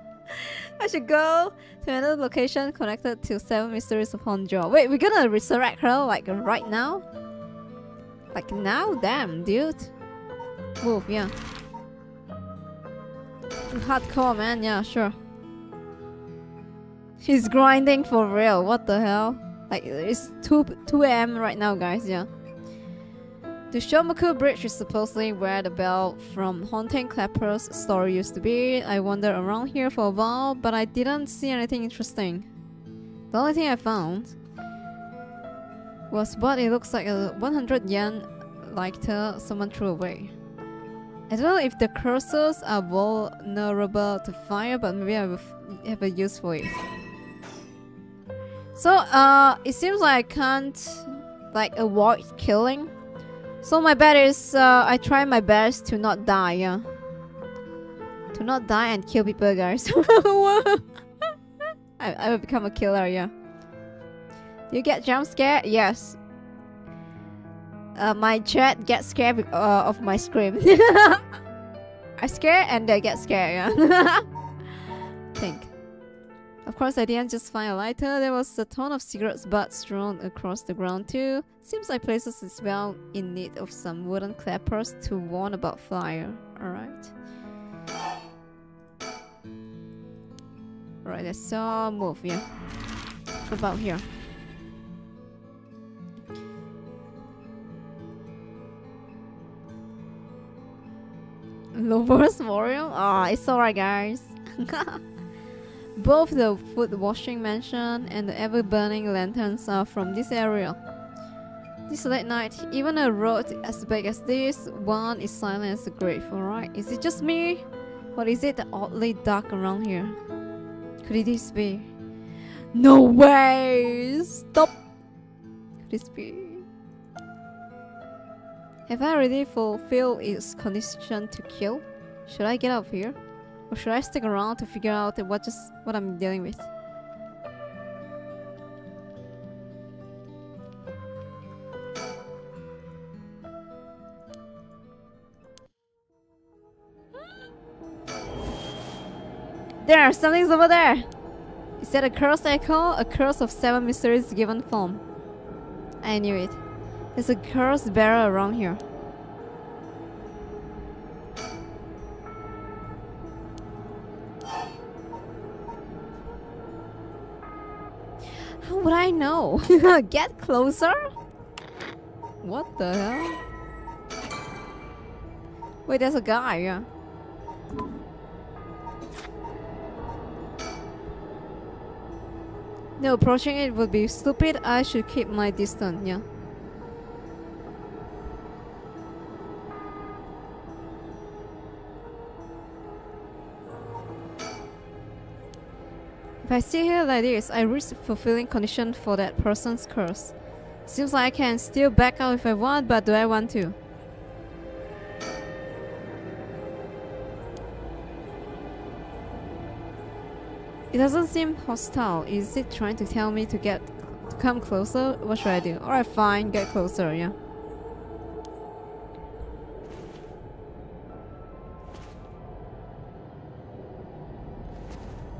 I should go to another location connected to Seven Mysteries of Honjo. Wait, we're gonna resurrect her like right now? Like now? Damn, dude. Move, yeah. Hardcore, man. Yeah, sure. She's grinding for real. What the hell? Like, it's 2, 2 a.m. right now, guys. Yeah. The Shomoku Bridge is supposedly where the bell from Haunting Clapper's story used to be. I wandered around here for a while, but I didn't see anything interesting. The only thing I found was what it looks like a 100 yen lighter someone threw away. I don't know if the cursors are vulnerable to fire, but maybe I will have a use for it. So, uh, it seems like I can't, like, avoid killing so my bet is uh, I try my best to not die, yeah. To not die and kill people, guys. I, I will become a killer, yeah. You get jump scared? Yes. uh, my chat gets scared uh, of my scream. I scare and they get scared, yeah. Think. Of course, I didn't just find a lighter, there was a ton of cigarette butts strewn across the ground too. Seems like places is well in need of some wooden clappers to warn about fire. Alright. Alright, let's all move, yeah. About here? Lowest volume? Ah, oh, it's alright guys. Both the foot washing mansion and the ever burning lanterns are from this area. This late night, even a road as big as this one is silent as a grave, alright? Is it just me? Or is it oddly dark around here? Could this be? No way! Stop! Could this be? Have I already fulfilled its condition to kill? Should I get out of here? Or should I stick around to figure out what just what I'm dealing with? There, are something's over there! Is that a curse echo? A curse of seven mysteries given form. I knew it. There's a curse bearer around here. Would I know? Get closer? What the hell? Wait, there's a guy, yeah. No, approaching it would be stupid. I should keep my distance, yeah. If I stay here like this, I risk fulfilling condition for that person's curse. Seems like I can still back out if I want, but do I want to? It doesn't seem hostile. Is it trying to tell me to get to come closer? What should I do? Alright, fine, get closer, yeah.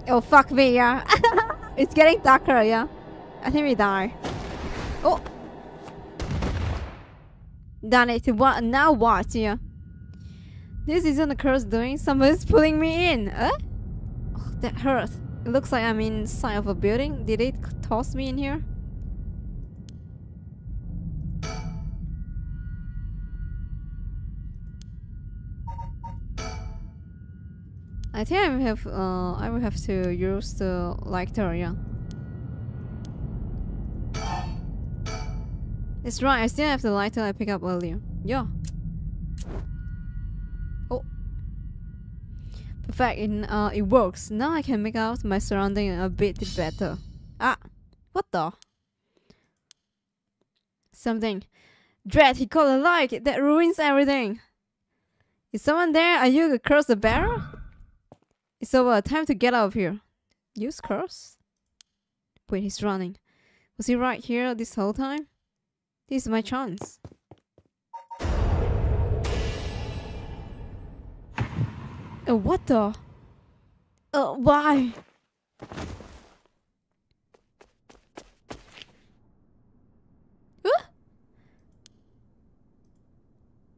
Oh fuck me, yeah. it's getting darker, yeah. I think we die. Oh! Done it. What now what, yeah? This isn't a curse doing, somebody's pulling me in. Uh? Oh, that hurts. It looks like I'm inside of a building. Did it toss me in here? I think I will have uh I will have to use the lighter, yeah. It's right, I still have the lighter I picked up earlier. Yeah. Oh. Perfect, it, uh, it works. Now I can make out my surrounding a bit better. Ah! What the? Something. Dread, he called a light! That ruins everything! Is someone there? Are you across the barrel? It's over. Time to get out of here. Use curse? Wait, he's running. Was he right here this whole time? This is my chance. Oh, what the? Uh, why?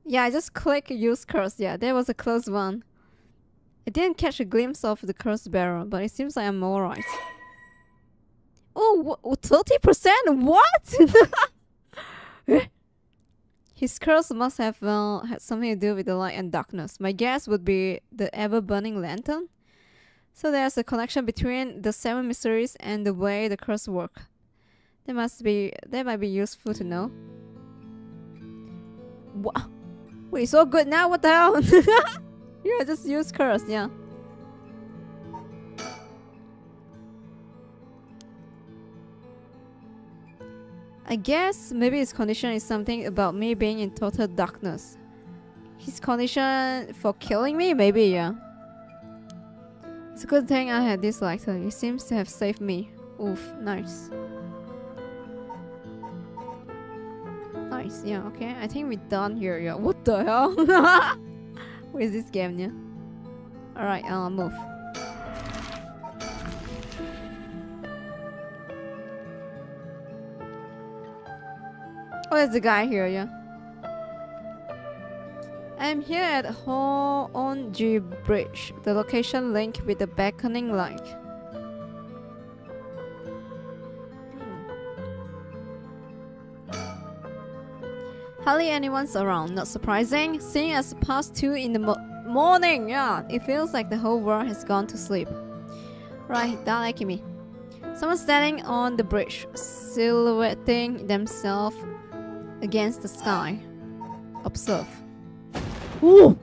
Yeah, I just click use curse. Yeah, that was a close one. I didn't catch a glimpse of the curse bearer, but it seems like I'm alright. Oh, 30%? What? His curse must have uh, had something to do with the light and darkness. My guess would be the ever-burning lantern. So there's a connection between the seven mysteries and the way the curse work. That must be that might be useful to know. What? Wait, so good now? What the hell? Yeah, just use curse, yeah. I guess maybe his condition is something about me being in total darkness. His condition for killing me? Maybe, yeah. It's a good thing I had this lighter. It seems to have saved me. Oof, nice. Nice, Yeah, okay. I think we're done here. Yeah. What the hell? What is this game? Yeah. All right. Uh, move. Oh, there's a guy here. Yeah. I'm here at Hoonji Bridge, the location linked with the beckoning light. Hardly anyone's around, not surprising, seeing as past 2 in the mo morning, yeah, it feels like the whole world has gone to sleep. Right, like me. Someone standing on the bridge, silhouetting themselves against the sky. Observe. Ooh!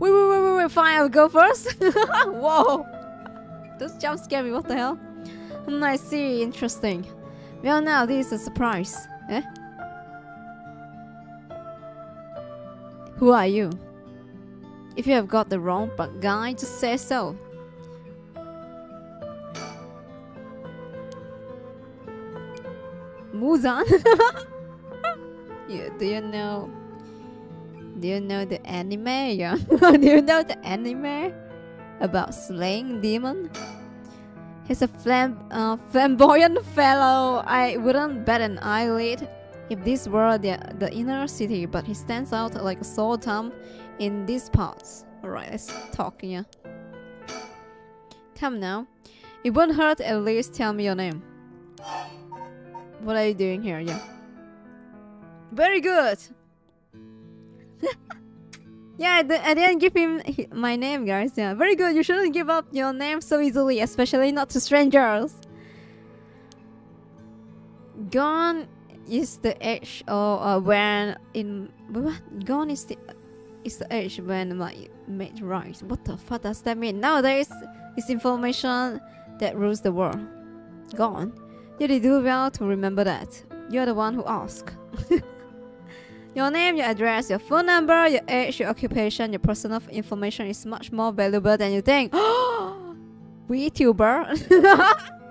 Wait, wait, wait, wait, wait, fine, I'll go first. Whoa! Those jump scare me, what the hell? Hmm, I see, interesting. Well, now this is a surprise. Eh? Who are you? If you have got the wrong guy, just say so. Muzan? yeah, do you know? Do you know the anime? Yeah. do you know the anime about slaying demon? He's a flam uh, flamboyant fellow. I wouldn't bet an eyelid if this were the, the inner city, but he stands out like a sore thumb in these parts. Alright, let's talk, yeah. Come now. It won't hurt at least tell me your name. What are you doing here, yeah? Very good! yeah, I, didn't give him my name, guys. Yeah, very good. You shouldn't give up your name so easily, especially not to strangers. Gone is the age or uh, when in what gone is the is the age when my mate right. What the fuck does that mean? Nowadays, it's information that rules the world. Gone. You did do well to remember that. You're the one who asked. your name, your address, your phone number, your age, your occupation, your personal information is much more valuable than you think. VTuber.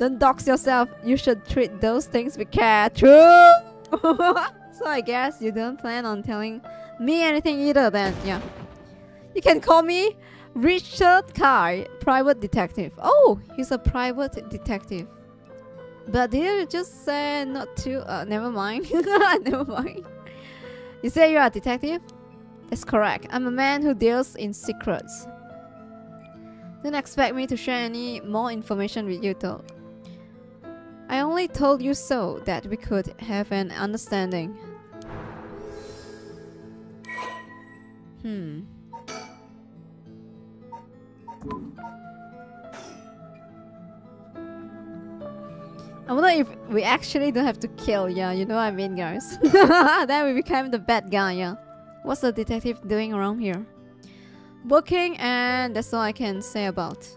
Don't dox yourself. You should treat those things with care. True. so I guess you don't plan on telling me anything either then. Yeah. You can call me Richard Kai, private detective. Oh, he's a private detective. But did you just say not to? Uh, never mind. never mind. You say you're a detective? That's correct. I'm a man who deals in secrets. Don't expect me to share any more information with you though. I only told you so that we could have an understanding. Hmm. I wonder if we actually don't have to kill, yeah, you know what I mean, guys? then we become the bad guy, yeah. What's the detective doing around here? Booking, and that's all I can say about.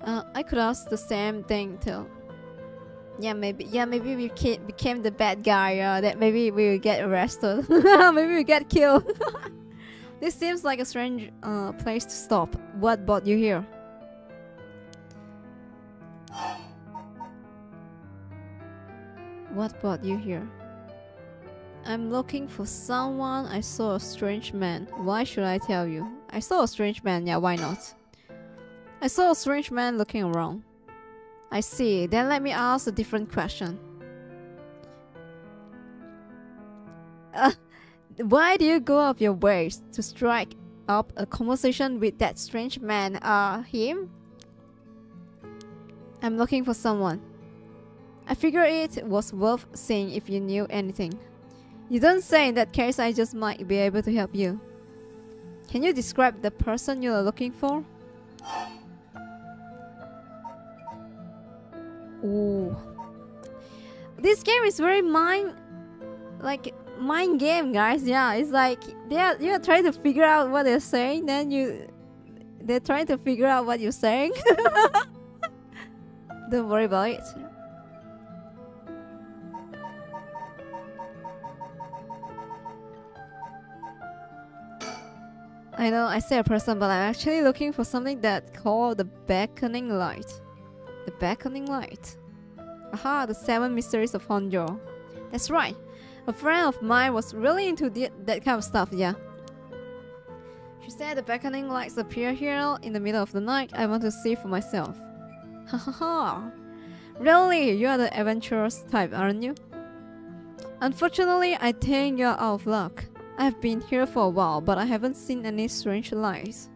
Uh, I could ask the same thing too. Yeah, maybe. Yeah, maybe we became the bad guy. Uh, that maybe we will get arrested. maybe we get killed. this seems like a strange uh, place to stop. What brought you here? What brought you here? I'm looking for someone. I saw a strange man. Why should I tell you? I saw a strange man. Yeah, why not? I saw a strange man looking around. I see. Then let me ask a different question. Uh, why do you go off your way to strike up a conversation with that strange man? Uh, him? I'm looking for someone. I figured it was worth seeing if you knew anything. You don't say in that case I just might be able to help you. Can you describe the person you are looking for? Ooh. This game is very mind like mind game guys. Yeah it's like they are you're trying to figure out what they're saying then you they're trying to figure out what you're saying. Don't worry about it. I know I say a person but I'm actually looking for something that called the beckoning light the beckoning light. Aha, the seven mysteries of Honjo. That's right. A friend of mine was really into the, that kind of stuff, yeah. She said the beckoning lights appear here in the middle of the night. I want to see for myself. Ha ha ha. Really? You are the adventurous type, aren't you? Unfortunately, I think you're out of luck. I have been here for a while, but I haven't seen any strange lights.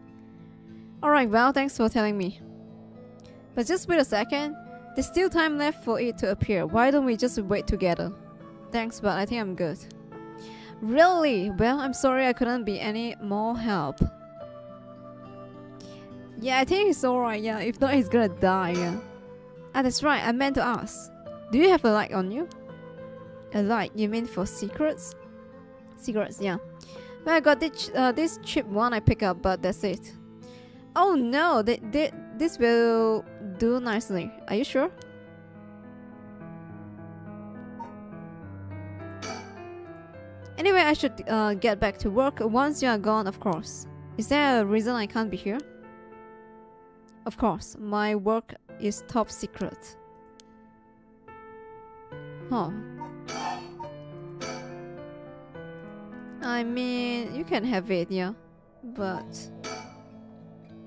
Alright, well, thanks for telling me. But just wait a second. There's still time left for it to appear. Why don't we just wait together? Thanks, but I think I'm good. Really? Well, I'm sorry I couldn't be any more help. Yeah, I think he's alright, yeah. If not, he's gonna die, yeah. Ah, that's right, I meant to ask. Do you have a light on you? A light? You mean for secrets? Secrets, yeah. Well, I got this, uh, this cheap one I pick up, but that's it. Oh no, they, they, this will do nicely. Are you sure? Anyway, I should uh, get back to work once you are gone, of course. Is there a reason I can't be here? Of course, my work is top secret. Huh. I mean, you can have it, yeah. But...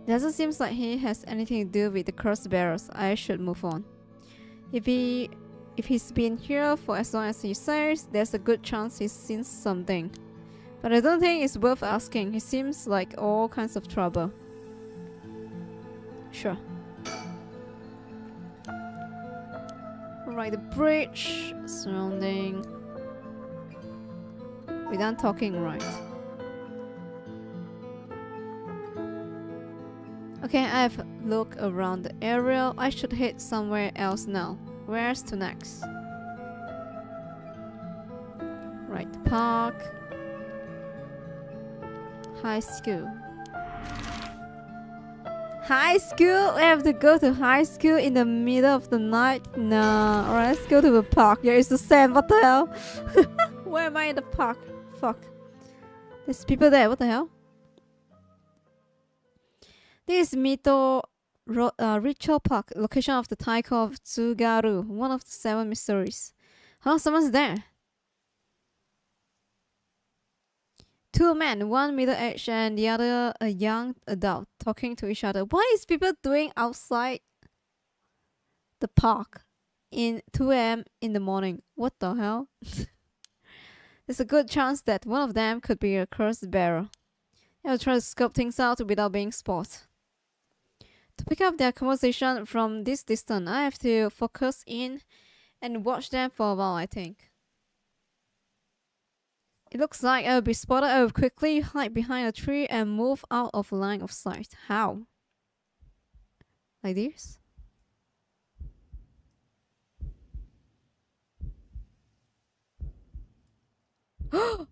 Doesn't seem like he has anything to do with the curse bearers. I should move on. If he if he's been here for as long as he says, there's a good chance he's seen something. But I don't think it's worth asking. He seems like all kinds of trouble. Sure. Right, the bridge surrounding. We're done talking, right? Okay, I've looked around the area. I should head somewhere else now. Where's to next? Right, park. High school. High school? We have to go to high school in the middle of the night? No. Alright, let's go to the park. Yeah, it's the same. What the hell? Where am I in the park? Fuck. There's people there. What the hell? Is Mito Ro uh, Ritual Park, location of the Taiko of Tsugaru, one of the seven mysteries. Oh, someone's there. Two men, one middle-aged and the other a young adult, talking to each other. What is people doing outside the park in 2 a.m. in the morning? What the hell? There's a good chance that one of them could be a cursed bearer. I'll try to scope things out without being spotted. To pick up their conversation from this distance, I have to focus in and watch them for a while, I think. It looks like I'll be spotted. I will quickly hide behind a tree and move out of line of sight. How? Like this? Oh,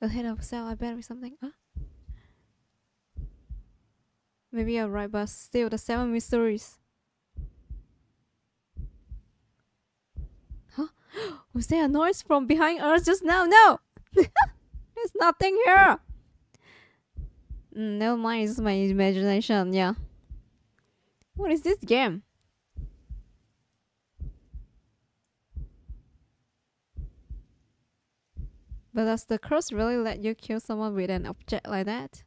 ahead of cell, I bet, or something. Huh? Maybe you're right, but still, the seven mysteries. Huh? Was there a noise from behind us just now? No! There's nothing here! Mm, never mind, it's my imagination, yeah. What is this game? But does the curse really let you kill someone with an object like that?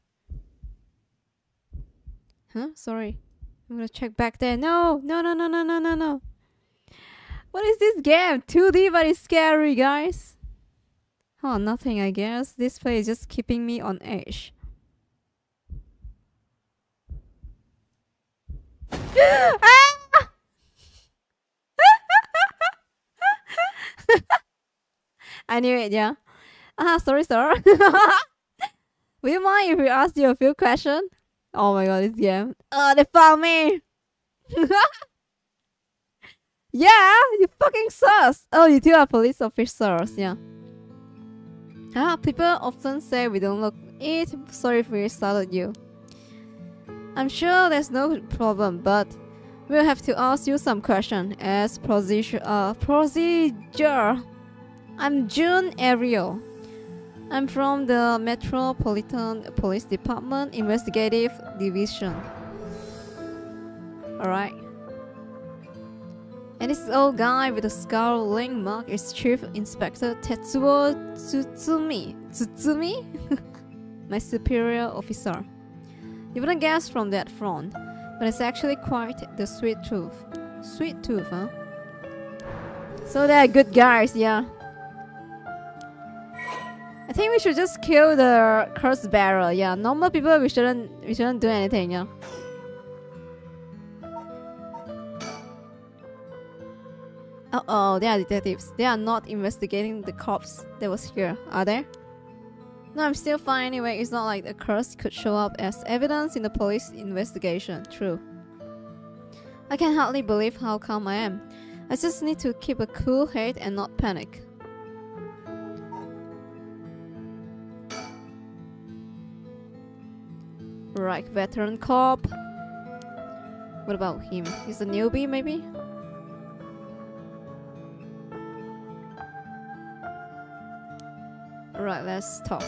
Huh? Sorry. I'm gonna check back there. No! No, no, no, no, no, no, no. What is this game? 2D but it's scary, guys. Oh, nothing, I guess. This play is just keeping me on edge. I knew it, yeah. Ah, sorry, sir. Will you mind if we ask you a few questions? Oh my god, this game. Oh, they found me! yeah, you fucking sus! Oh, you two are police officers, yeah. Ah, people often say we don't look it. Sorry if we startled you. I'm sure there's no problem, but we'll have to ask you some questions as procedure. Uh, procedure. I'm June Ariel. I'm from the Metropolitan Police Department Investigative Division. Alright. And this old guy with the scowling mark is Chief Inspector Tetsuo Tsutsumi. Tsutsumi? My superior officer. You wouldn't guess from that front, but it's actually quite the sweet tooth. Sweet tooth, huh? So they're good guys, yeah. I think we should just kill the cursed bearer. Yeah, normal people we shouldn't we shouldn't do anything. Yeah. Uh oh, they are detectives. They are not investigating the corpse that was here, are they? No, I'm still fine anyway. It's not like the curse could show up as evidence in the police investigation. True. I can hardly believe how calm I am. I just need to keep a cool head and not panic. Right, veteran cop. What about him? He's a newbie, maybe? Right, let's talk.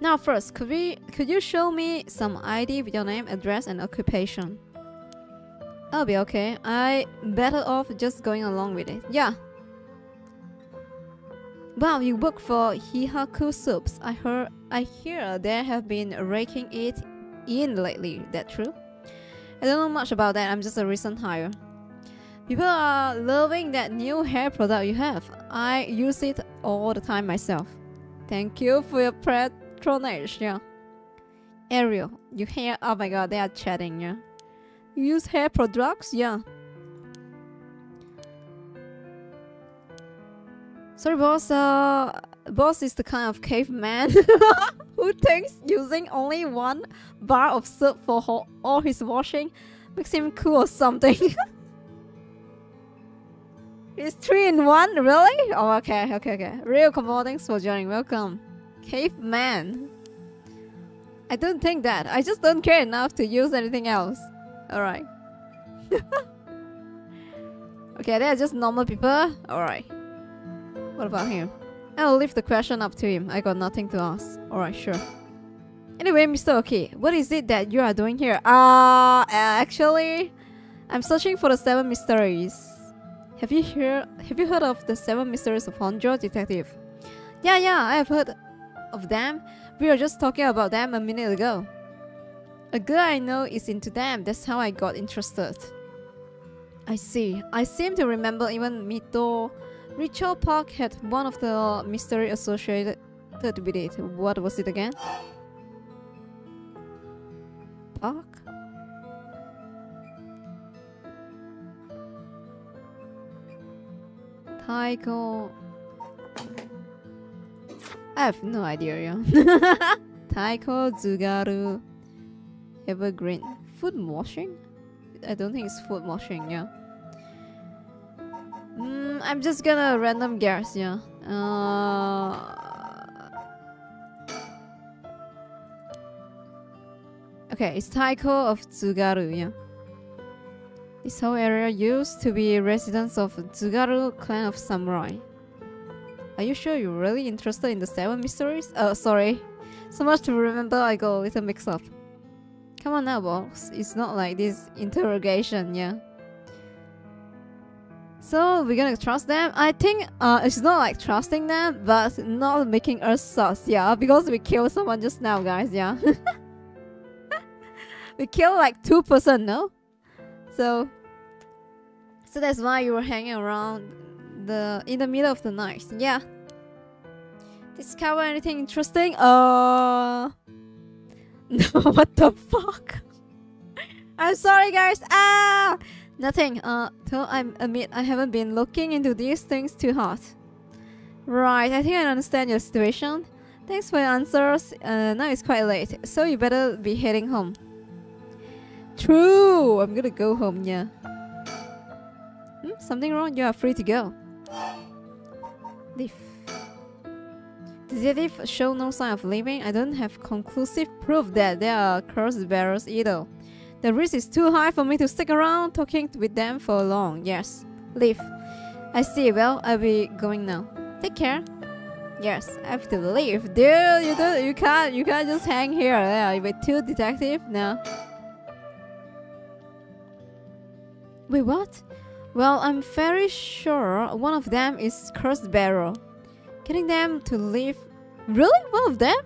Now first, could we could you show me some ID with your name, address and occupation? I'll be okay. I better off just going along with it. Yeah. Wow, you work for Hihaku Soups. I heard I hear they have been raking it in lately. That true? I don't know much about that. I'm just a recent hire. People are loving that new hair product you have. I use it all the time myself. Thank you for your patronage. Yeah. Ariel, you hair. Oh my god, they are chatting. Yeah. You use hair products? Yeah. Sorry, boss. Uh, boss is the kind of caveman who thinks using only one bar of soap for all his washing makes him cool or something. It's three in one, really? Oh, okay, okay, okay. Real Combo, thanks for joining. Welcome. Caveman. I don't think that. I just don't care enough to use anything else. Alright. okay, they're just normal people. Alright. What about him? I'll leave the question up to him. I got nothing to ask. Alright, sure. Anyway, Mr. Okiie, what is it that you are doing here? Uh, actually, I'm searching for the seven mysteries. Have you heard have you heard of the seven mysteries of Honjo detective? Yeah, yeah, I have heard of them. We were just talking about them a minute ago. A girl I know is into them. That's how I got interested. I see. I seem to remember even Mito Ritual Park had one of the mystery associated with it. What was it again? Park? Taiko. I have no idea, yeah. Taiko, Tsugaru, Evergreen. Food washing? I don't think it's foot washing, yeah. Mm, I'm just gonna random guess, yeah. Uh, okay, it's Taiko of Tsugaru, yeah. This whole area used to be residence of Tsugaru clan of samurai. Are you sure you're really interested in the seven mysteries? Oh, sorry. So much to remember, I got a little mix up. Come on now, boss. It's not like this interrogation, yeah. So we're gonna trust them. I think uh, it's not like trusting them, but not making us sus, yeah, because we killed someone just now, guys, yeah. we killed like two person, no? So so that's why you were hanging around the in the middle of the night. Yeah. Discover anything interesting? Uh No, what the fuck? I'm sorry guys. Ah nothing. Uh so I admit I haven't been looking into these things too hard. Right, I think I understand your situation. Thanks for your answers. Uh, now it's quite late, so you better be heading home. True! I'm gonna go home, yeah. Hmm? Something wrong? You are free to go. Leave. The detective show no sign of leaving. I don't have conclusive proof that they are cursed bearers either. The risk is too high for me to stick around talking with them for long. Yes. Leave. I see. Well, I'll be going now. Take care. Yes, I have to leave. Dude, you don't you can't you can't just hang here. Yeah, with two detectives now. Wait, what? Well, I'm very sure one of them is Cursed Bearer. Getting them to leave. Really? One of them?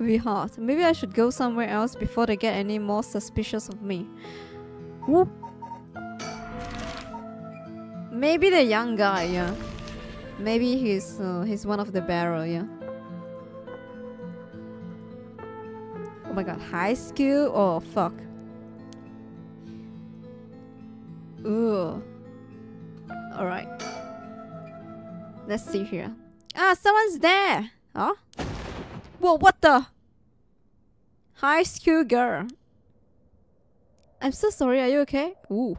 Be hard. Maybe I should go somewhere else before they get any more suspicious of me. Whoop. Maybe the young guy, yeah. Maybe he's uh, he's one of the barrel, yeah. Oh my god, high school? Oh fuck. Ooh. Alright. Let's see here. Ah, someone's there! Huh? Whoa, what the? High school girl. I'm so sorry, are you okay? Ooh.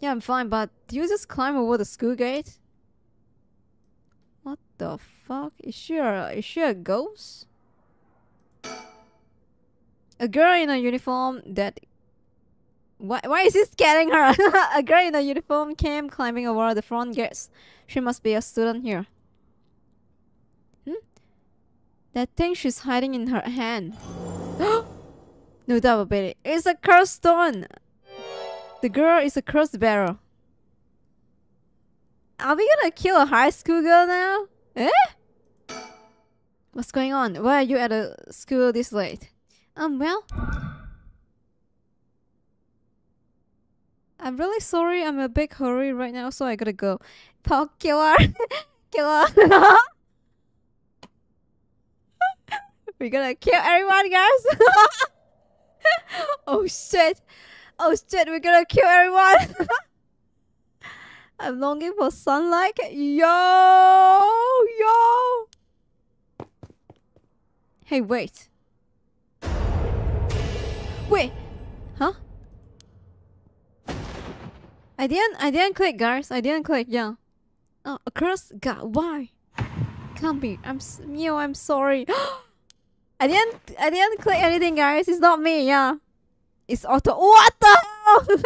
Yeah, I'm fine, but do you just climb over the school gate? What the fuck? Is she a, is she a ghost? A girl in a uniform that... Why, why is he scaring her? a girl in a uniform came climbing over the front gates. She must be a student here. That thing she's hiding in her hand. no doubt about it. It's a cursed stone. The girl is a cursed bearer. Are we gonna kill a high school girl now? Eh? What's going on? Why are you at a school this late? Um, well... I'm really sorry, I'm in a big hurry right now, so I gotta go. Paul, killer! killer! We're gonna kill everyone, guys! oh shit! Oh shit, we're gonna kill everyone! I'm longing for sunlight. Yo! Yo! Hey, wait. Wait, huh? I didn't. I didn't click, guys. I didn't click. Yeah. Oh, across. God, why? Can't be. I'm. Yo, I'm sorry. Oh, I didn't. I didn't click anything, guys. It's not me. Yeah. It's auto. What the?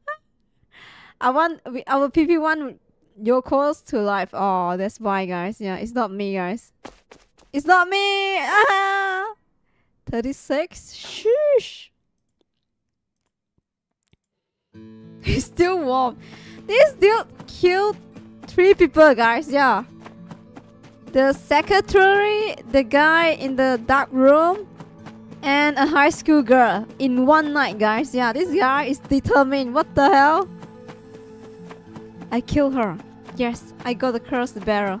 I want. Our PP one. Your calls to life. Oh, that's why, guys. Yeah, it's not me, guys. It's not me. Ah. 36? Shush. He's still warm. This dude killed three people, guys. Yeah. The secretary, the guy in the dark room, and a high school girl in one night, guys. Yeah, this guy is determined. What the hell? I killed her. Yes, I got across the barrel.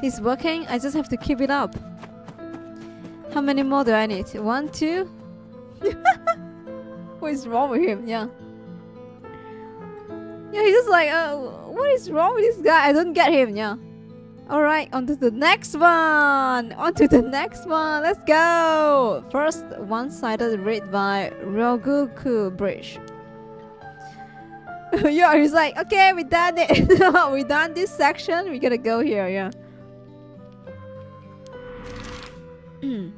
He's working. I just have to keep it up. How many more do I need? One, two? what is wrong with him? Yeah. Yeah, he's just like, uh, what is wrong with this guy? I don't get him, yeah. Alright, on to the next one! On to the next one, let's go! First, one-sided read by Ryogoku Bridge. yeah, he's like, okay, we done it. we done this section, we gotta go here, yeah.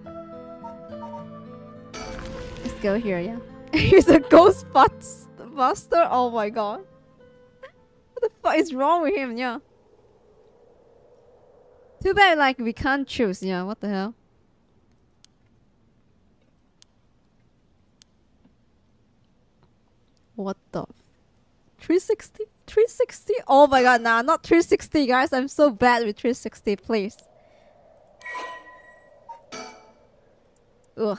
Let's go here, yeah. he's a ghost buster. Oh my god. What the fuck is wrong with him? Yeah. Too bad, like, we can't choose. Yeah, what the hell? What the? 360? 360? Oh my god, nah, not 360, guys. I'm so bad with 360, please. Ugh.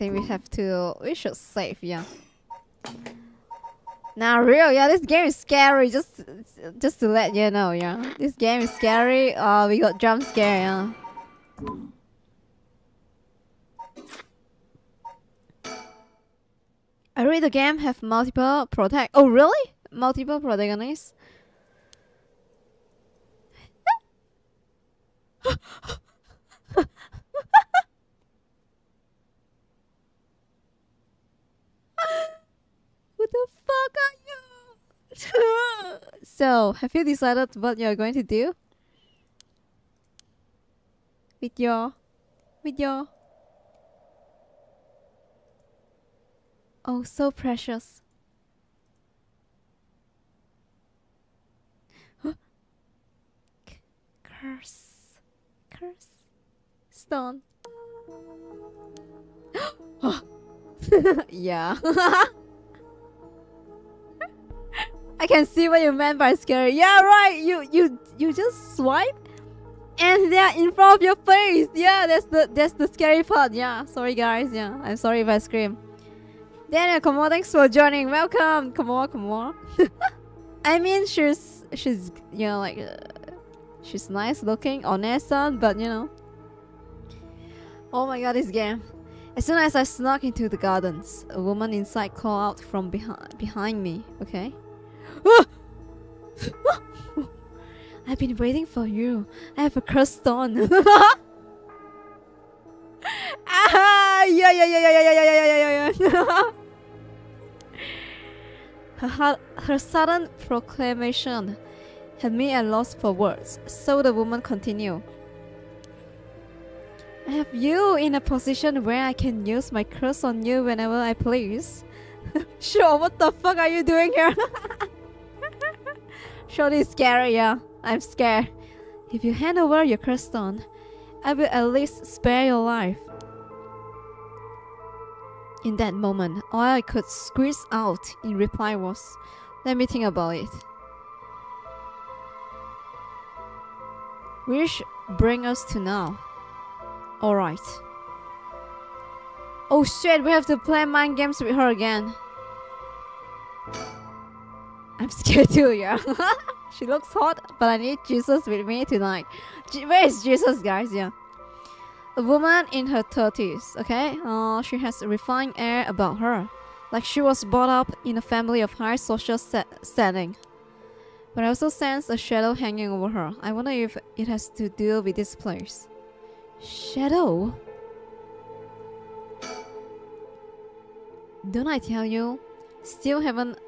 Think we have to... We should save, yeah. Now, real, yeah, this game is scary. Just, just to let you know, yeah. This game is scary. Uh, we got jump scare, yeah. I read the game have multiple protect. Oh, really? Multiple protagonists? Who the fuck are you? so, have you decided what you're going to do? With your... With your... Oh, so precious. Curse. Curse. Stone. yeah. I can see what you meant by scary. Yeah, right. You you you just swipe and they're in front of your face. Yeah, that's the that's the scary part. Yeah, sorry guys. Yeah, I'm sorry if I scream. Daniel, come on, thanks for joining. Welcome. Come on, come on. I mean, she's she's you know like uh, she's nice looking, honest, but you know. Oh my god, this game. As soon as I snuck into the gardens, a woman inside called out from behind behind me. Okay. I've been waiting for you. I have a cursed stone. ah, yeah, yeah, yeah, yeah, yeah, yeah, yeah, yeah, yeah. her, her sudden proclamation had me at loss for words, so the woman continued. I have you in a position where I can use my curse on you whenever I please. sure, what the fuck are you doing here? Surely scary, yeah. I'm scared. If you hand over your stone, I will at least spare your life. In that moment, all I could squeeze out in reply was, Let me think about it. Which bring us to now. Alright. Oh shit, we have to play mind games with her again. I'm scared too, yeah. she looks hot, but I need Jesus with me tonight. Where is Jesus, guys? Yeah. A woman in her 30s, okay? Uh, she has a refined air about her. Like she was brought up in a family of high social setting. But I also sense a shadow hanging over her. I wonder if it has to do with this place. Shadow? Don't I tell you? Still haven't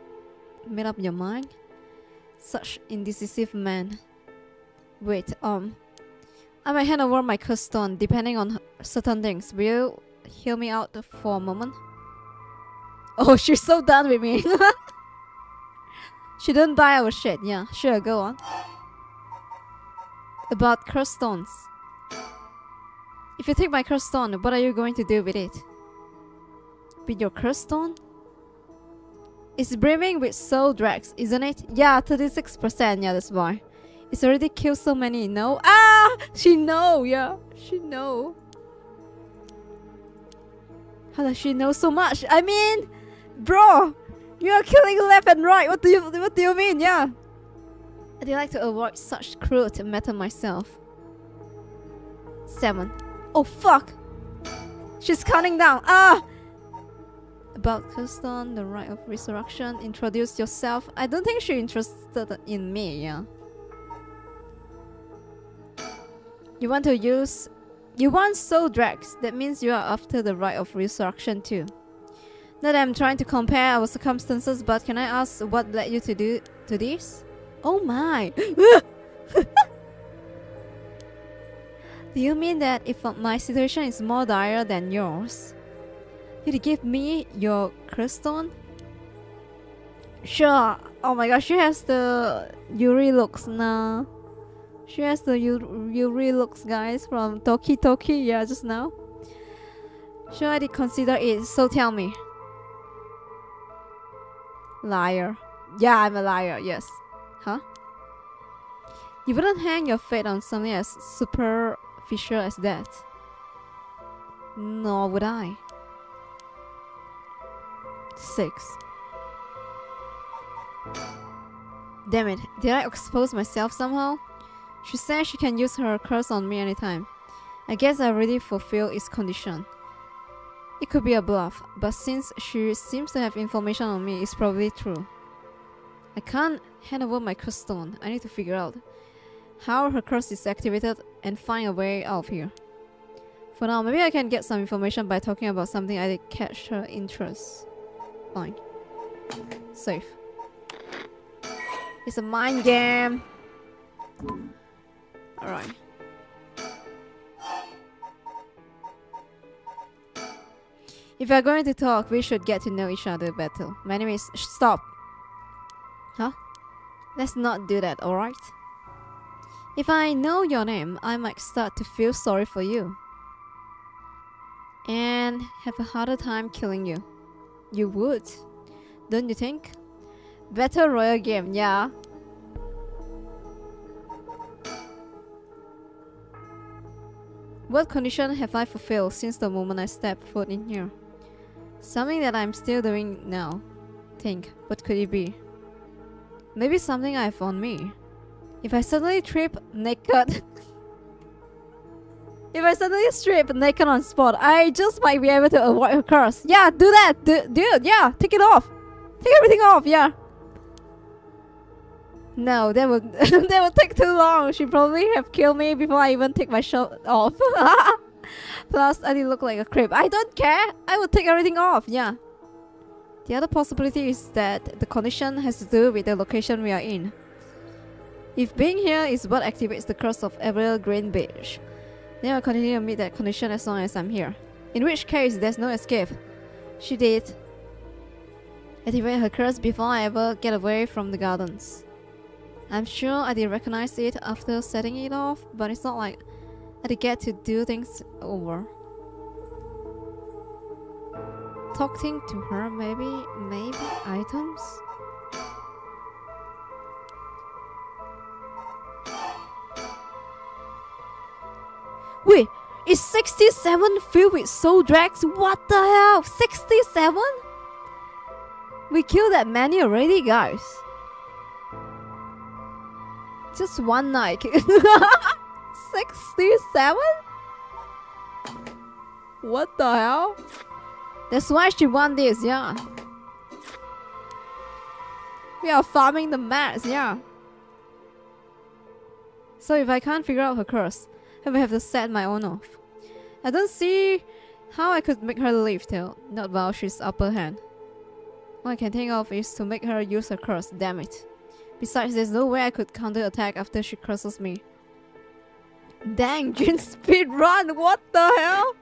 made up your mind? Such indecisive man. Wait, um, I might hand over my custom depending on certain things. Will you hear me out for a moment? Oh, she's so done with me. she didn't buy our shit. Yeah, sure, go on. About curse stones. If you take my curse stone, what are you going to do with it? With your curse stone? It's brimming with soul dregs, isn't it? Yeah, 36%, yeah, that's why. It's already killed so many, no? Ah! She know, yeah. She know. How does she know so much? I mean, bro, you are killing left and right. What do you what do you mean? Yeah. I'd like to avoid such cruel to matter myself. Seven. Oh fuck! She's counting down. Ah! About curse stone, the rite of resurrection. Introduce yourself. I don't think she's interested in me, yeah. You want to use... You want soul dregs. That means you are after the rite of resurrection too. Not that I'm trying to compare our circumstances, but can I ask what led you to do to this? Oh my! do you mean that if my situation is more dire than yours, you'd give me your crystal? Sure. Oh my gosh, she has the Yuri looks now. She has the Yuri looks guys from Doki Doki, yeah, just now. Should I consider it? So tell me. Liar. Yeah, I'm a liar, yes. Huh? You wouldn't hang your fate on something as superficial as that. Nor would I. 6. Damn it, did I expose myself somehow? She said she can use her curse on me anytime. I guess I already fulfilled its condition. It could be a bluff, but since she seems to have information on me, it's probably true. I can't hand over my curse stone. I need to figure out how her curse is activated and find a way out of here. For now, maybe I can get some information by talking about something I did catch her interest. Fine. Safe. It's a mind game. Alright. If we are going to talk, we should get to know each other better. My name is... Stop! Huh? Let's not do that, alright? If I know your name, I might start to feel sorry for you. And have a harder time killing you. You would, don't you think? Battle Royale game, yeah. What condition have I fulfilled since the moment I stepped foot in here? Something that I'm still doing now. Think, what could it be? Maybe something I have on me. If I suddenly trip naked If I suddenly strip naked on spot, I just might be able to avoid her curse. Yeah, do that, do, dude, yeah, take it off. Take everything off, yeah. No, that would that would take too long. She probably have killed me before I even take my shirt off. Plus, I didn't look like a creep. I don't care. I will take everything off. Yeah. The other possibility is that the condition has to do with the location we are in. If being here is what activates the curse of Evergreen Beach, then I'll continue to meet that condition as long as I'm here. In which case, there's no escape. She did activate her curse before I ever get away from the gardens. I'm sure I did recognize it after setting it off, but it's not like I did get to do things over. Talking to her, maybe, maybe items? Wait, is 67 filled with soul dregs? What the hell? 67? We killed that many already, guys. Just one night. 67? What the hell? That's why she won this, yeah. We are farming the mats, yeah. So if I can't figure out her curse, I will have to set my own off. I don't see how I could make her leave till, not while she's upper hand. All I can think of is to make her use her curse, damn it. Besides, there's no way I could counter-attack after she curses me. Dang, Jin speed run, what the hell?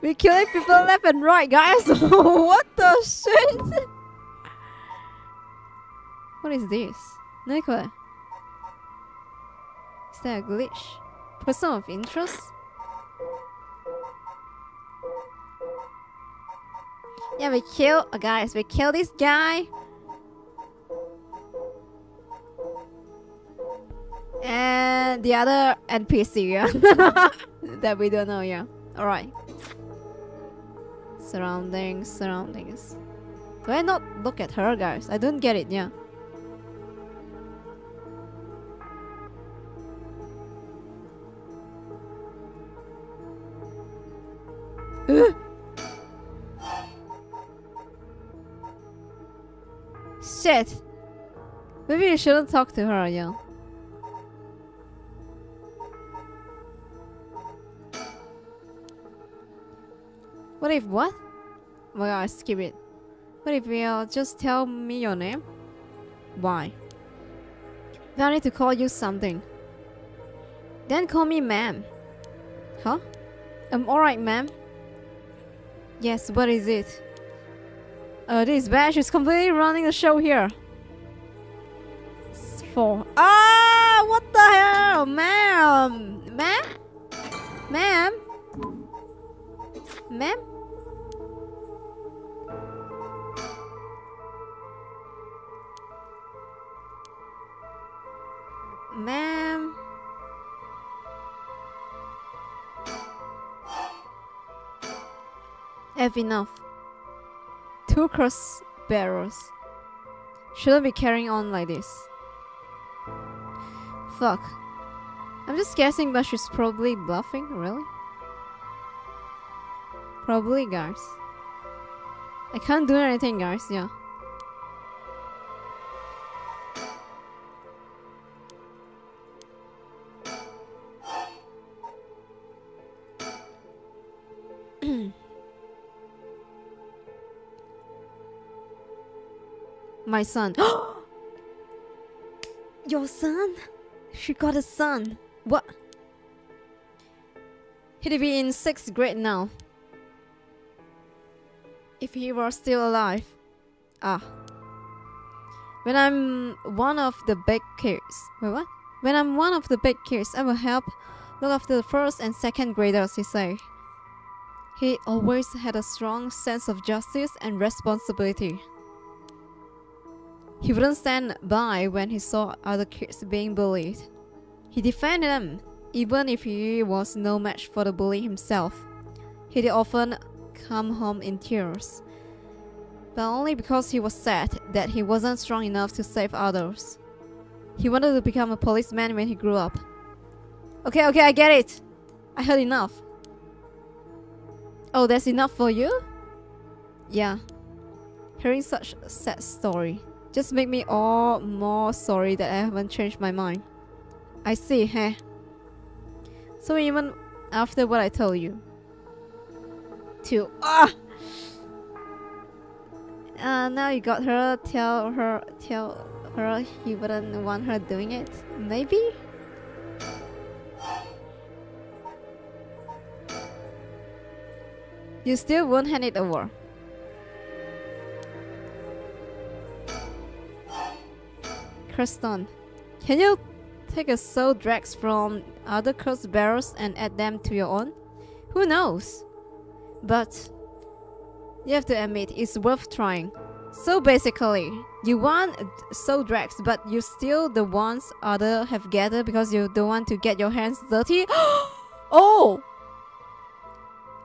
We're killing people left and right, guys. what the shit? what is this? Nicola? Is that a glitch? Person of interest? Yeah, we kill, uh, guys, we kill this guy. And the other NPC, yeah. that we don't know, yeah. Alright. Surroundings, surroundings. Do I not look at her, guys? I don't get it, yeah. Shit! Maybe you shouldn't talk to her, yeah. What if what? Oh my god, skip it. What if you'll just tell me your name? Why? If I need to call you something. Then call me ma'am. Huh? I'm alright, ma'am. Yes, what is it? Uh, this Bash is completely running the show here. Four. Ah, what the hell, ma'am? Ma'am? Ma'am? Ma'am? Ma'am? Have enough. Two curse bearers. Shouldn't be carrying on like this. Fuck. I'm just guessing, but she's probably bluffing, really? Probably, guys. I can't do anything, guys, yeah. My son. Your son? She got a son. What? He'd be in sixth grade now. If he were still alive. Ah. When I'm one of the big kids. Wait, what? When I'm one of the big kids, I will help look after the first and second graders, he said. He always had a strong sense of justice and responsibility. He wouldn't stand by when he saw other kids being bullied. He defended them, even if he was no match for the bully himself. He'd often come home in tears, but only because he was sad that he wasn't strong enough to save others. He wanted to become a policeman when he grew up. Okay, okay, I get it. I heard enough. Oh, that's enough for you? Yeah. Hearing such a sad story just make me all more sorry that I haven't changed my mind. I see, heh. So even after what I told you. To ah uh, now you got her tell her tell her you wouldn't want her doing it. Maybe? You still won't hand it over. Creston, can you take a soul dregs from other cursed bearers and add them to your own? Who knows? But you have to admit it's worth trying. So basically, you want soul dregs, but you steal the ones other have gathered because you don't want to get your hands dirty. oh!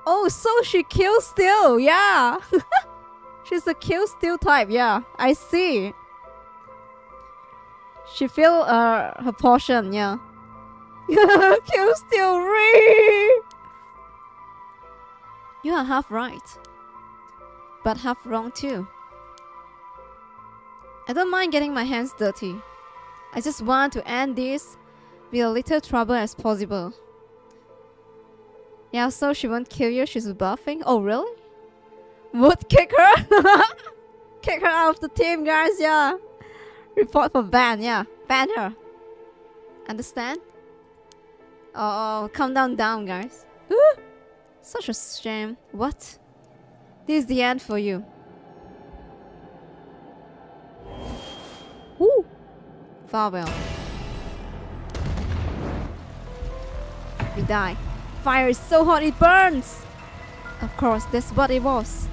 Oh, so she kills still, yeah. She's a kill steal type, yeah. I see. She fill uh, her portion, yeah. kill steal re. You are half right. But half wrong too. I don't mind getting my hands dirty. I just want to end this with a little trouble as possible. Yeah, so she won't kill you, she's buffing? Oh, really? Would kick her? kick her out of the team, guys, yeah. Report for ban, yeah. Ban her. Understand? Oh, oh calm down, down, guys. Ooh, such a shame. What? This is the end for you. Woo! Farewell. We die. Fire is so hot it burns! Of course, that's what it was.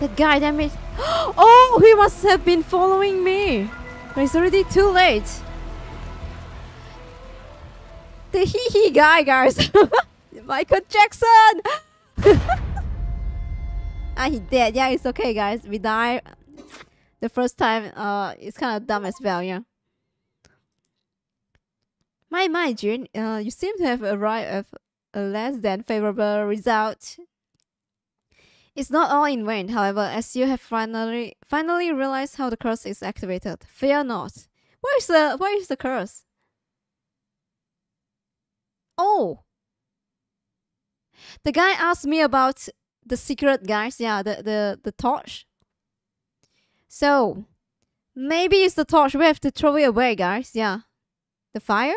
That guy, damn it. Oh, he must have been following me. But it's already too late. The hee hee guy, guys. Michael Jackson! ah, he dead. Yeah, it's okay, guys. We die the first time. Uh, it's kind of dumb as well, yeah. My, my, June, uh, you seem to have arrived at a less than favorable result. It's not all in vain, however, as you have finally finally realized how the curse is activated. Fear not. Where is the where is the curse? Oh. The guy asked me about the secret guys, yeah, the, the, the torch. So maybe it's the torch. We have to throw it away, guys. Yeah. The fire?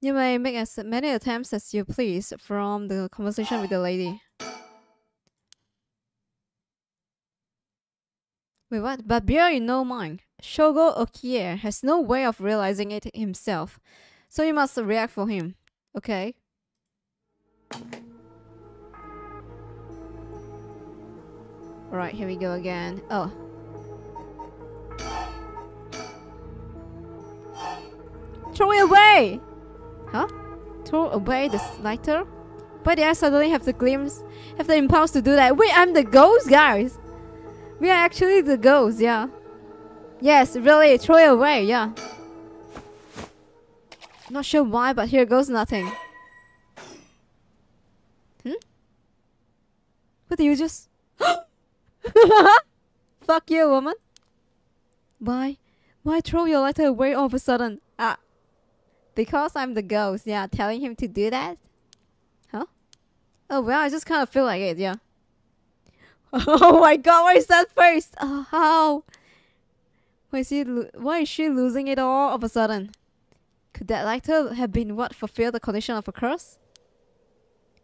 You may make as many attempts as you please from the conversation with the lady. Wait, what? But bear in no mind, Shogo Okiie has no way of realizing it himself, so you must react for him, okay? Alright, here we go again. Oh. Throw it away! Huh? Throw away the lighter? Why did I suddenly have the glimpse, have the impulse to do that? Wait, I'm the ghost, guys! We are actually the ghosts, yeah. Yes, really, throw it away, yeah. Not sure why, but here goes nothing. Hmm? What do you just... Fuck you, woman. Why? Why throw your letter away all of a sudden? Ah. Because I'm the ghost, yeah, telling him to do that? Huh? Oh, well, I just kind of feel like it, yeah. Oh my god, why is that face? Oh, how? Why is, he why is she losing it all of a sudden? Could that lighter have been what fulfilled the condition of a curse?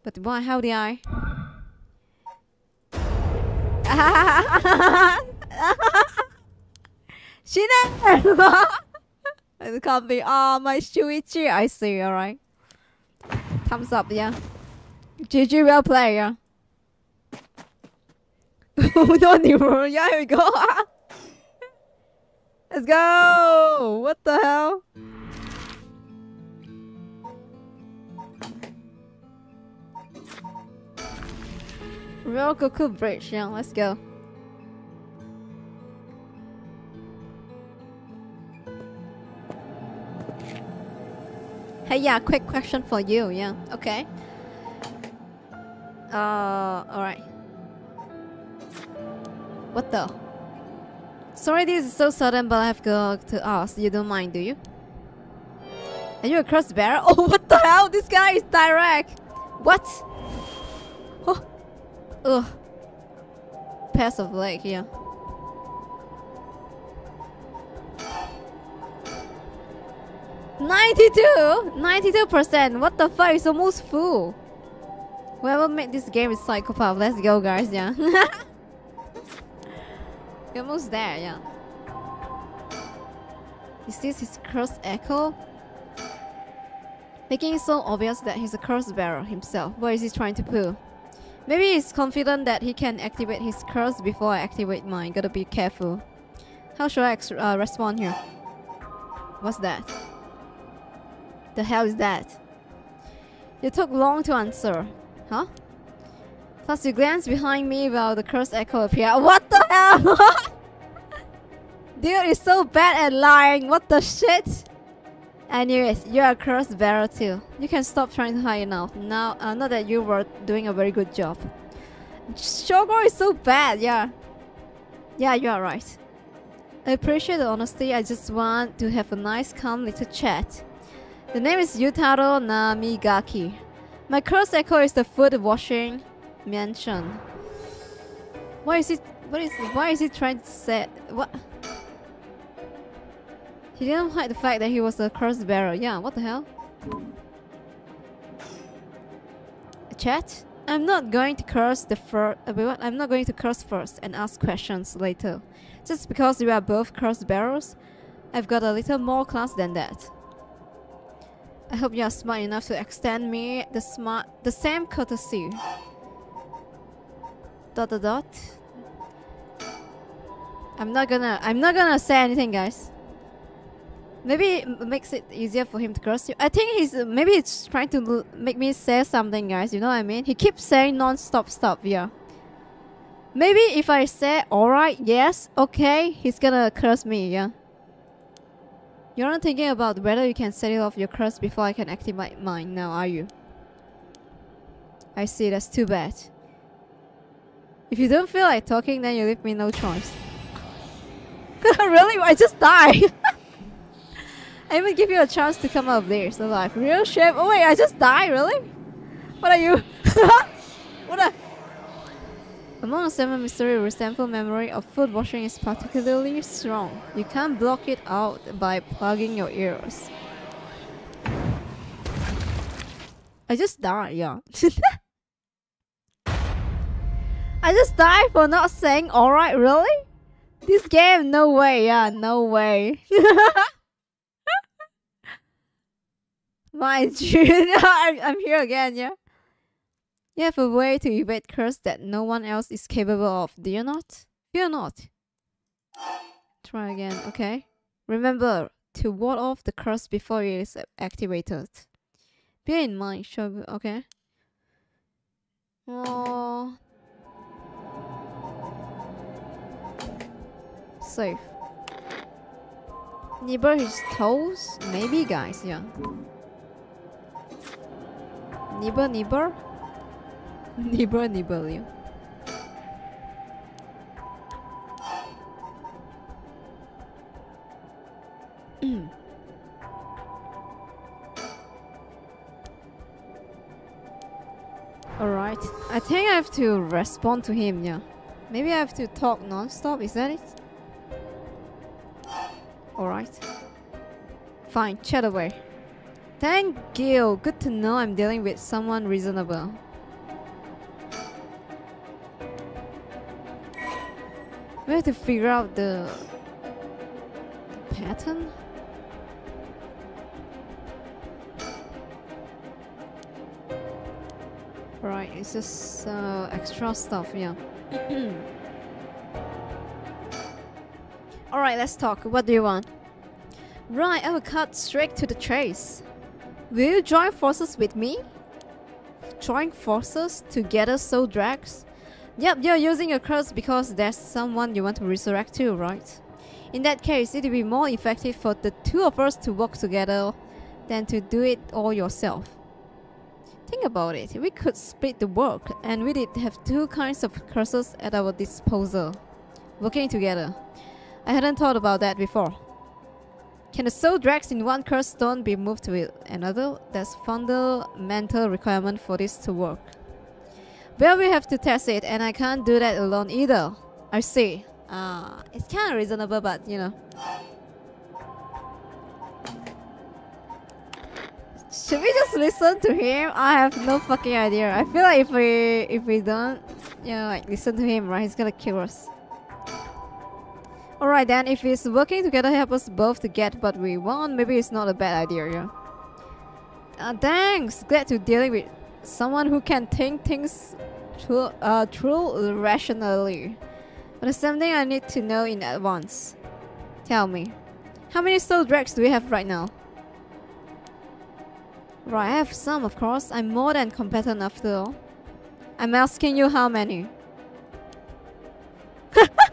But why, how did I? she never! It can't be. Oh, my Shuichi. I see. All right. Thumbs up. Yeah. GG, well play. Yeah. No new Yeah, here we go. Let's go. What the hell? Real Goku Bridge. Yeah, let's go. Hey, yeah, quick question for you. Yeah, okay. Uh, alright. What the? Sorry, this is so sudden, but I have to, to ask. You don't mind, do you? Are you a curse bearer? Oh, what the hell? This guy is direct. What? Oh. Ugh. Passive leg, yeah. 92! 92%! What the fuck? It's almost full. Whoever made this game is psychopath. Let's go, guys, yeah. We're almost there, yeah. Is this his curse echo? Making it so obvious that he's a curse bearer himself. What is he trying to pull? Maybe he's confident that he can activate his curse before I activate mine. Gotta be careful. How should I uh, respond here? What's that? The hell is that? You took long to answer. Huh? Plus you glance behind me while the curse echo appeared. What the hell? Dude is so bad at lying. What the shit? Anyways, you're a curse bearer too. You can stop trying to hide now. Now, uh, not that you were doing a very good job. Shogo is so bad, yeah. Yeah, you are right. I appreciate the honesty. I just want to have a nice, calm little chat. The name is Yutaro Namigaki. My curse echo is the foot washing mansion. Why is it? What is? Why is he trying to say? What? He didn't hide the fact that he was a curse bearer. Yeah, what the hell? Chat? I'm not going to curse the first. Uh, I'm not going to curse first and ask questions later. Just because we are both curse bearers, I've got a little more class than that. I hope you are smart enough to extend me the smart the same courtesy. Dot dot dot. I'm not gonna I'm not gonna say anything guys. Maybe it makes it easier for him to curse you. I think he's maybe it's trying to make me say something guys, you know what I mean? He keeps saying non-stop stop, yeah. Maybe if I say alright, yes, okay, he's gonna curse me, yeah. You're not thinking about whether you can set it off your curse before I can activate mine now, are you? I see, that's too bad. If you don't feel like talking, then you leave me no choice. really? I just died! I even give you a chance to come of there, so like, real shape. Oh wait, I just died, really? What are you? what a... Among seven mystery, resentful memory of foot washing is particularly strong. You can't block it out by plugging your ears. I just died, yeah. I just died for not saying alright, really? This game, no way, yeah, no way. My June, I'm, I'm here again, yeah. You have a way to evade curse that no one else is capable of, do you not? Fear not. Try again, okay? Remember to ward off the curse before it is activated. Bear in mind, sure, okay? Oh. Safe. Nibble his toes? Maybe, guys, yeah. Nibble, nibble? nibble nibble you. Alright, I think I have to respond to him, yeah. Maybe I have to talk non-stop, is that it? Alright. Fine, chat away. Thank you. Good to know I'm dealing with someone reasonable. We have to figure out the, the pattern. Right, it's just uh, extra stuff, yeah. Alright, let's talk. What do you want? Right, I will cut straight to the chase. Will you join forces with me? Join forces to gather soul dregs? Yep, you're using your curse because there's someone you want to resurrect too, right? In that case, it would be more effective for the two of us to work together than to do it all yourself. Think about it, we could split the work and we did have two kinds of curses at our disposal. Working together. I hadn't thought about that before. Can the soul dregs in one curse stone be moved to another? That's fundamental requirement for this to work. Well, we have to test it, and I can't do that alone either. I see. Uh, it's kind of reasonable, but you know. Should we just listen to him? I have no fucking idea. I feel like if we if we don't, you know, like listen to him, right, he's gonna kill us. Alright then, if it's working together help us both to get what we want, maybe it's not a bad idea, yeah. Uh, thanks! Glad to dealing with someone who can think things through, uh, through rationally. But there's something I need to know in advance. Tell me, how many soul dregs do we have right now? Right, I have some of course. I'm more than competent after all. I'm asking you how many.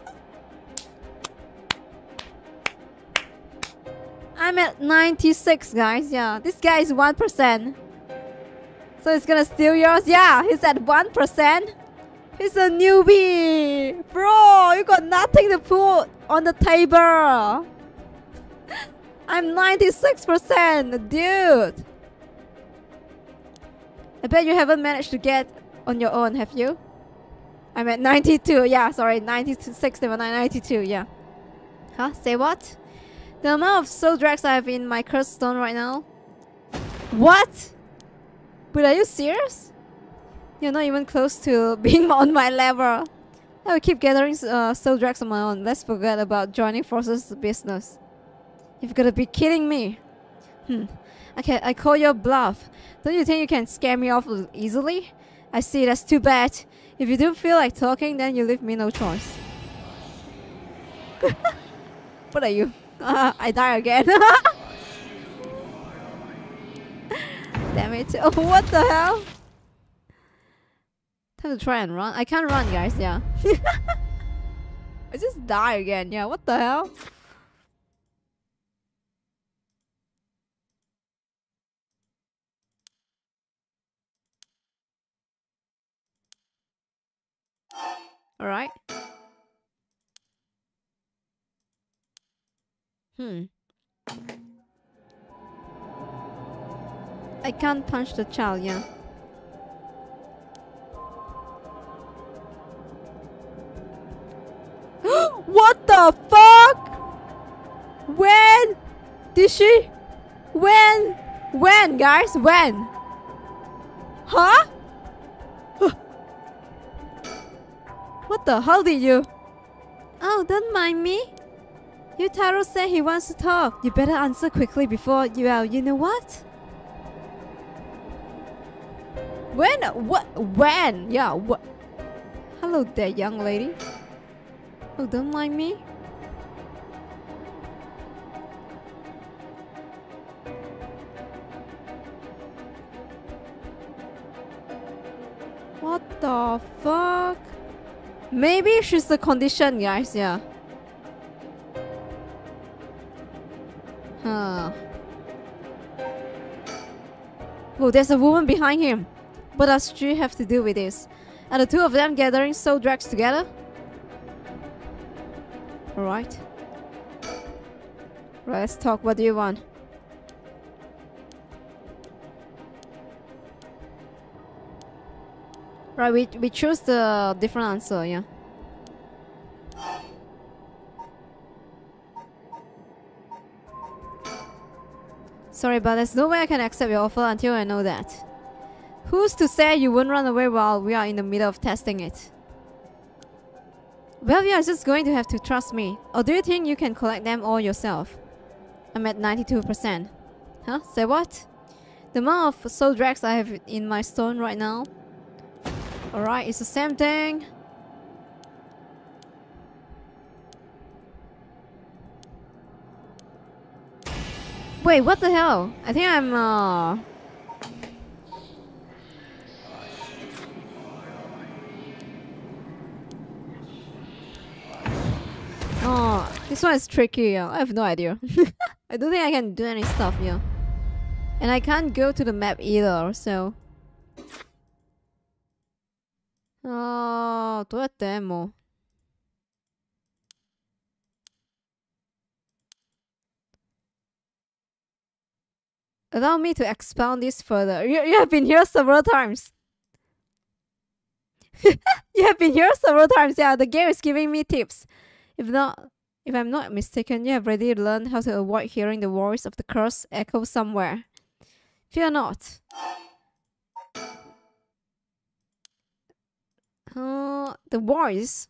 I'm at 96, guys. Yeah, this guy is 1%. So he's gonna steal yours? Yeah, he's at 1%. He's a newbie. Bro, you got nothing to put on the table. I'm 96%, dude. I bet you haven't managed to get on your own, have you? I'm at 92. Yeah, sorry, 96, 92, yeah. Huh? Say what? The amount of soul dregs I have in my cursed stone right now. What? But are you serious? You're not even close to being on my level. I will keep gathering uh, soul dregs on my own. Let's forget about joining forces business. You've got to be kidding me. Hmm. Okay, I call your bluff. Don't you think you can scare me off easily? I see, that's too bad. If you don't feel like talking, then you leave me no choice. what are you? Uh, I die again. Damn it. Oh, what the hell? Time to try and run. I can't run, guys. Yeah. I just die again. Yeah, what the hell? Alright. Hmm. I can't punch the child, yeah. what the fuck? When? Did she? When? When, guys? When? Huh? what the hell did you? Oh, don't mind me. Yutaro said he wants to talk. You better answer quickly before you uh, you know what? When? What? When? Yeah, what? Hello there, young lady. Oh, don't mind me. What the fuck? Maybe she's the condition, guys, yeah. Huh. Oh, there's a woman behind him. What does she have to do with this? Are the two of them gathering soul dregs together? Alright. Right, let's talk. What do you want? Right, we, we choose the different answer, yeah. Sorry, but there's no way I can accept your offer until I know that. Who's to say you won't run away while we are in the middle of testing it? Well, you are just going to have to trust me. Or do you think you can collect them all yourself? I'm at 92%. Huh? Say what? The amount of soul dregs I have in my stone right now? Alright, it's the same thing. Wait, what the hell? I think I'm, uh... Oh, this one is tricky. I have no idea. I don't think I can do any stuff Yeah, And I can't go to the map either, so... Oh, どうやってもう Allow me to expound this further. You, you have been here several times. you have been here several times. Yeah, the game is giving me tips. If not, if I'm not mistaken, you have already learned how to avoid hearing the voice of the curse echo somewhere. Fear not. Uh, the voice.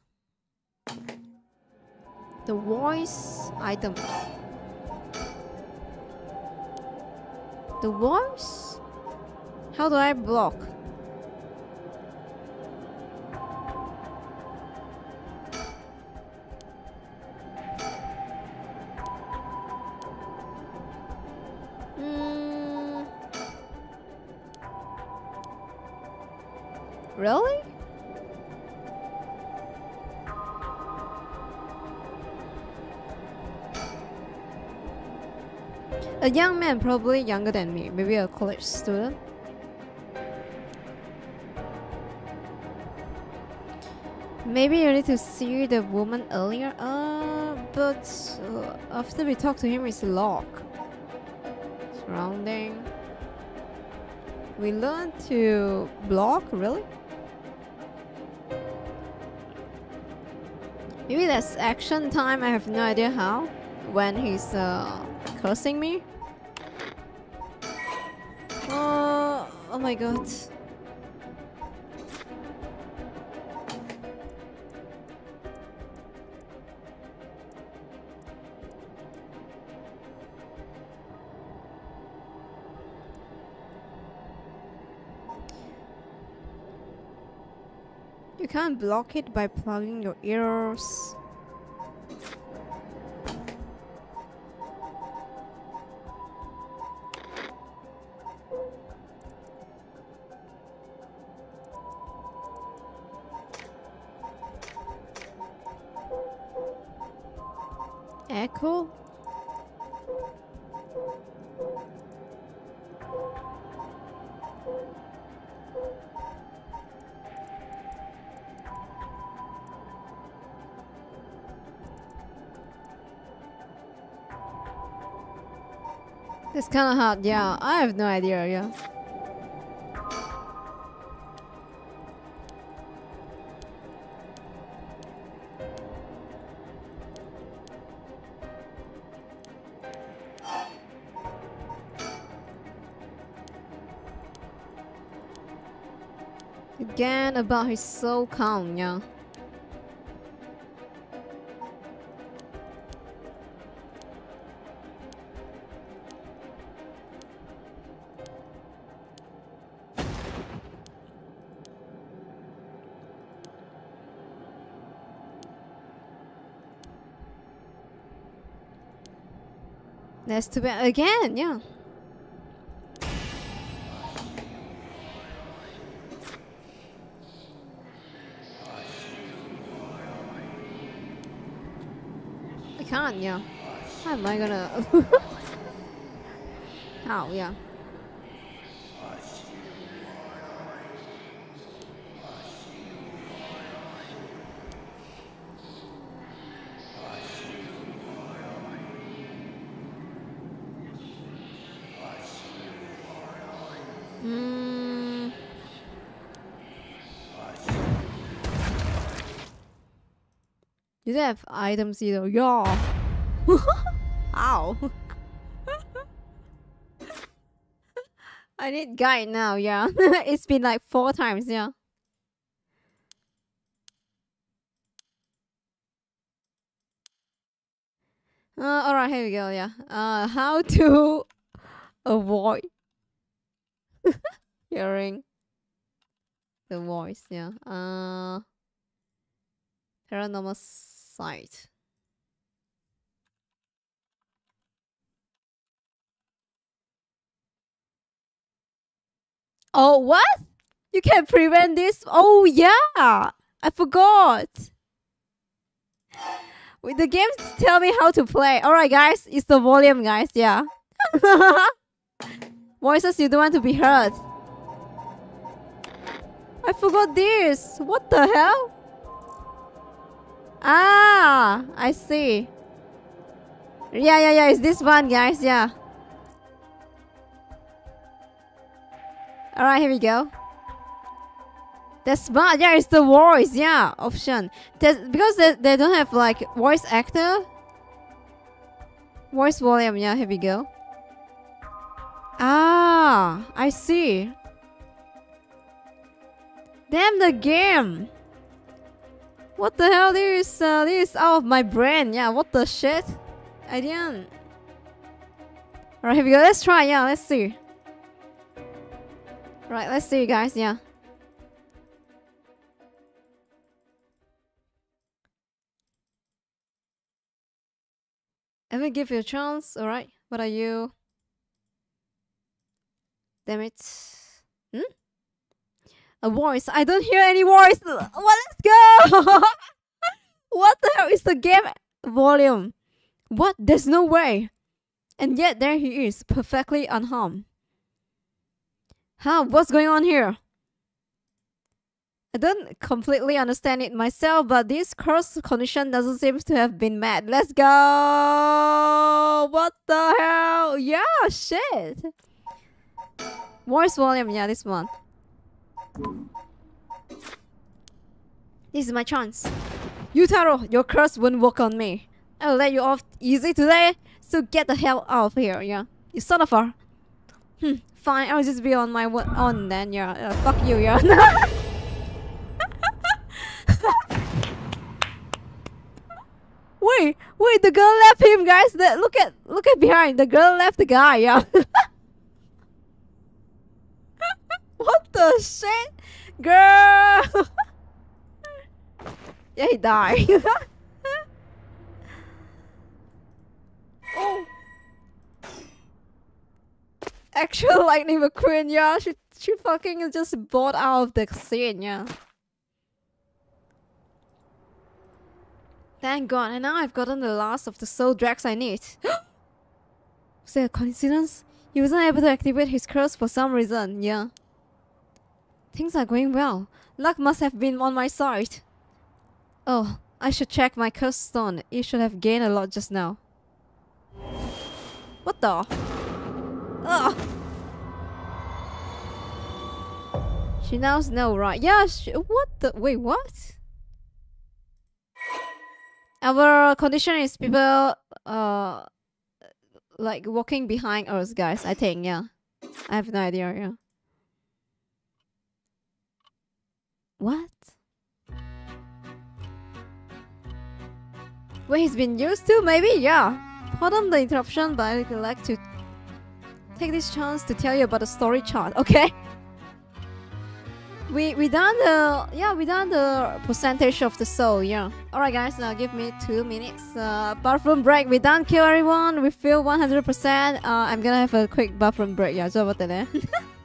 The voice item. The voice? How do I block? Mm. Really? A young man, probably younger than me, maybe a college student. Maybe you need to see the woman earlier. Uh, but uh, after we talk to him, it's locked. Surrounding. We learn to block, really? Maybe that's action time, I have no idea how. When he's uh, cursing me. Oh, oh my god. You can't block it by plugging your ears. It's kind of hard, yeah. I have no idea, yeah. Again about his so calm, yeah. That's too bad again, yeah. I can't, yeah. How am I gonna? oh, yeah. Mm. You don't have items either. Yeah. Ow. I need guide now, yeah. it's been like four times, yeah. Uh, alright, here we go, yeah. Uh, how to avoid hearing the voice. Yeah. Uh, paranormal site. Oh, what? You can prevent this? Oh, yeah. I forgot. The games tell me how to play. Alright, guys. It's the volume, guys. Yeah. Voices you don't want to be heard. I forgot this. What the hell? Ah, I see. Yeah, yeah, yeah. It's this one, guys. Yeah. Alright, here we go. That's smart. Yeah, it's the voice. Yeah, option. There's, because they, they don't have like voice actor. Voice volume. Yeah, here we go. Ah, I see. Damn the game. What the hell? This uh, this is out of my brain. Yeah, what the shit? I didn't. Alright, here we go. Let's try. Yeah, let's see. Right, let's see, guys. Yeah. Let me give you a chance. Alright, what are you? Damn it. Hmm? A voice. I don't hear any voice. Well, let's go. what the hell is the game volume? What? There's no way. And yet there he is, perfectly unharmed. Huh? What's going on here? I don't completely understand it myself, but this curse condition doesn't seem to have been met. Let's go! What the hell? Yeah, shit! Voice volume, yeah, this one. This is my chance. Yutaro, your curse won't work on me. I'll let you off easy today, so get the hell out of here, yeah? You son of a... Hmm, fine, I'll just be on my own then, yeah. Uh, fuck you, yeah. wait, wait, the girl left him, guys. The, look at, look at behind. The girl left the guy, yeah. what the shit? Girl! yeah, he died. oh. Actual Lightning McQueen, yeah, she, she fucking is just bought out of the scene, yeah. Thank god, and now I've gotten the last of the soul dregs I need. Was that a coincidence? He wasn't able to activate his curse for some reason, yeah. Things are going well. Luck must have been on my side. Oh, I should check my curse stone. It should have gained a lot just now. What the? Ugh. She knows no, right? Yeah, what the? Wait, what? Our condition is people uh like walking behind us, guys. I think, yeah. I have no idea, yeah. What? Well, he's been used to, maybe, yeah. Pardon the interruption, but I'd like to take this chance to tell you about the story chart, okay? We we done the yeah we done the percentage of the soul yeah. Alright guys, uh, give me two minutes. Uh, bathroom break. We done kill everyone. We feel 100%. Uh, I'm gonna have a quick bathroom break. Yeah, so what the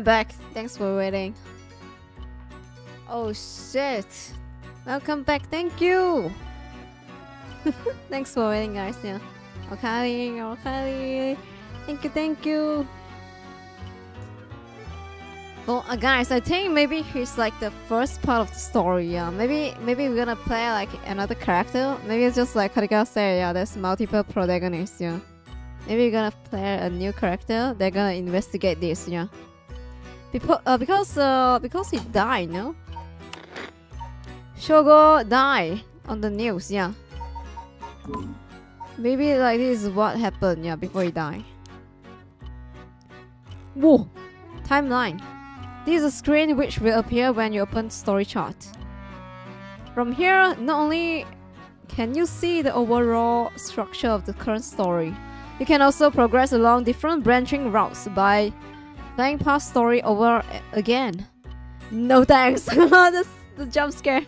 I'm back. Thanks for waiting. Oh shit. Welcome back. Thank you. Thanks for waiting, guys. Yeah. Okay, okay. Thank you, thank you. Well, uh, guys, I think maybe he's like the first part of the story. Yeah, maybe maybe we're gonna play like another character. Maybe it's just like Karika said. Yeah, there's multiple protagonists. Yeah, maybe we're gonna play a new character. They're gonna investigate this. Yeah, because uh, because uh, because he died. No, Shogo died on the news. Yeah, maybe like this is what happened. Yeah, before he died. Whoa, timeline. This is a screen which will appear when you open Story Chart. From here, not only can you see the overall structure of the current story, you can also progress along different branching routes by playing past story over again. No thanks, that's the jump scare.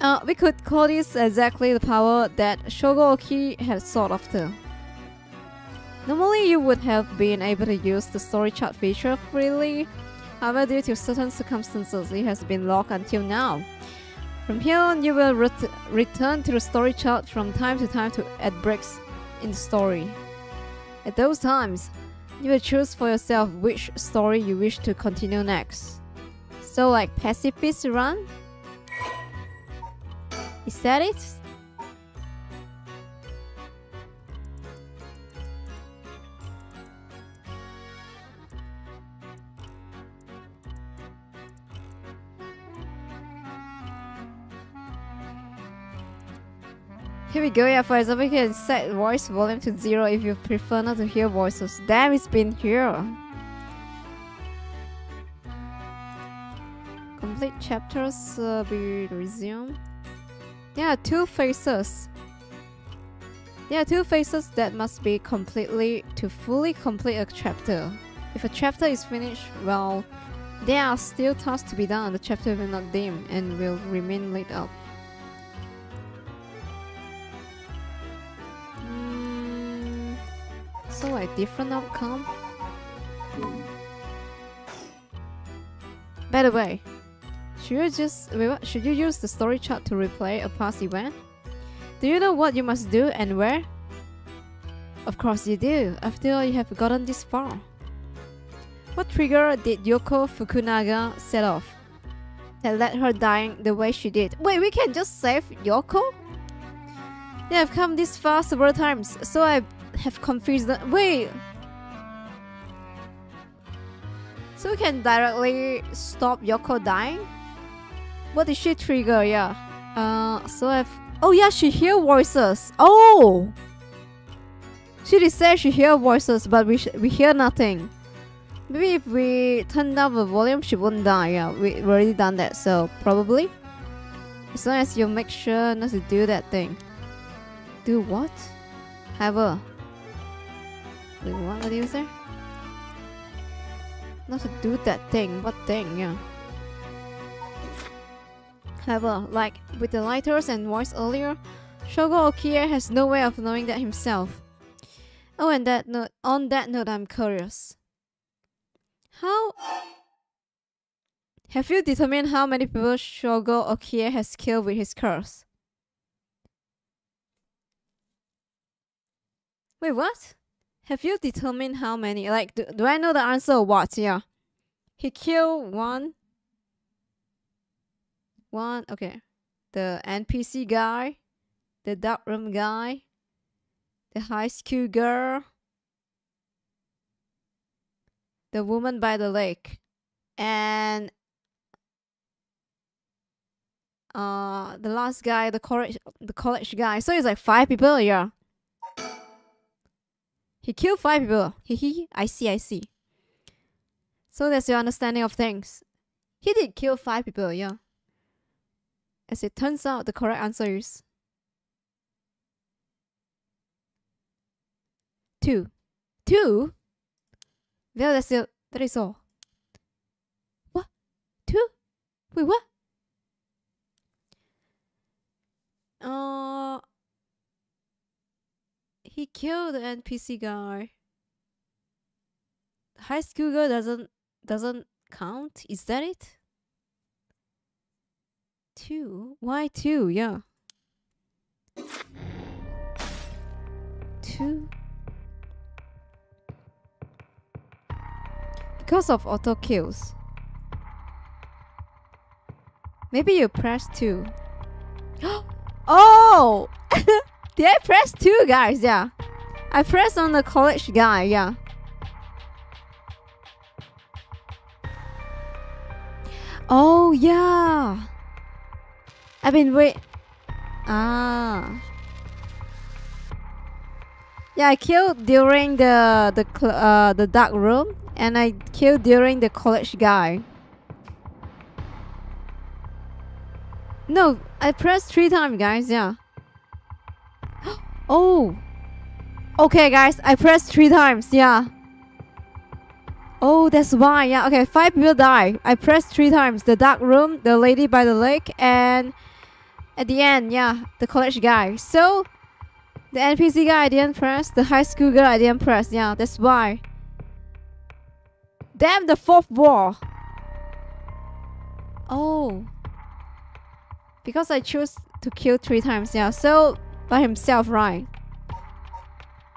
Uh, we could call this exactly the power that Shogo Okiie had sought after. Normally you would have been able to use the story chart feature freely However, due to certain circumstances, it has been locked until now. From here on, you will ret return to the story chart from time to time to add breaks in the story. At those times, you will choose for yourself which story you wish to continue next. So like Pacifist Run? Is that it? Here we go, yeah, for example, you can set voice volume to zero if you prefer not to hear voices. Damn, it's been here. Complete chapters uh, be resumed. There are two phases. There are two phases that must be completely to fully complete a chapter. If a chapter is finished, well, there are still tasks to be done. The chapter will not dim and will remain lit up. A different outcome? By the way, should you just should you use the story chart to replay a past event? Do you know what you must do and where? Of course you do, after all you have gotten this far. What trigger did Yoko Fukunaga set off that led her dying the way she did? Wait, we can just save Yoko? Yeah, I've come this far several times, so I have confused the- wait! So we can directly stop Yoko dying? What did she trigger? Yeah. Uh, so I've- Oh yeah, she hear voices. Oh! She did say she hear voices, but we, we hear nothing. Maybe if we turn down the volume, she wouldn't die. Yeah, we already done that, so probably. As long as you make sure not to do that thing. Do what? However, Wait, what? What is there? Not to do that thing. What thing? Yeah. However, like with the lighters and voice earlier, Shogo Okiie has no way of knowing that himself. Oh, and that note, on that note, I'm curious. How have you determined how many people Shogo Okiie has killed with his curse? Wait, what? Have you determined how many? Like, do, do I know the answer or what? Yeah. He killed one. One, okay. The NPC guy. The dark room guy. The high school girl. The woman by the lake. And uh the last guy, the college the college guy. So it's like five people, yeah. He killed five people. He he. I see, I see. So that's your understanding of things. He did kill five people, yeah. As it turns out, the correct answer is two. Two? Well, that's it. That is all. What? Two? Wait, what? Uh, he killed the NPC guy. high school girl doesn't doesn't count. Is that it? Two? Why two? Yeah. Two. Because of auto kills. Maybe you press two. oh! Did I press two, guys? Yeah. I pressed on the college guy, yeah. Oh, yeah. I've been wait. Ah. Yeah, I killed during the the uh the dark room, and I killed during the college guy. No, I pressed three times, guys. Yeah. Oh. Okay, guys, I pressed three times. Yeah. Oh, that's why. Yeah. Okay, five people die. I pressed three times. The dark room, the lady by the lake, and at the end, yeah, the college guy. So the NPC guy I didn't press. The high school girl I didn't press. Yeah, that's why. Damn the fourth wall. Oh because I choose to kill three times yeah so by himself right?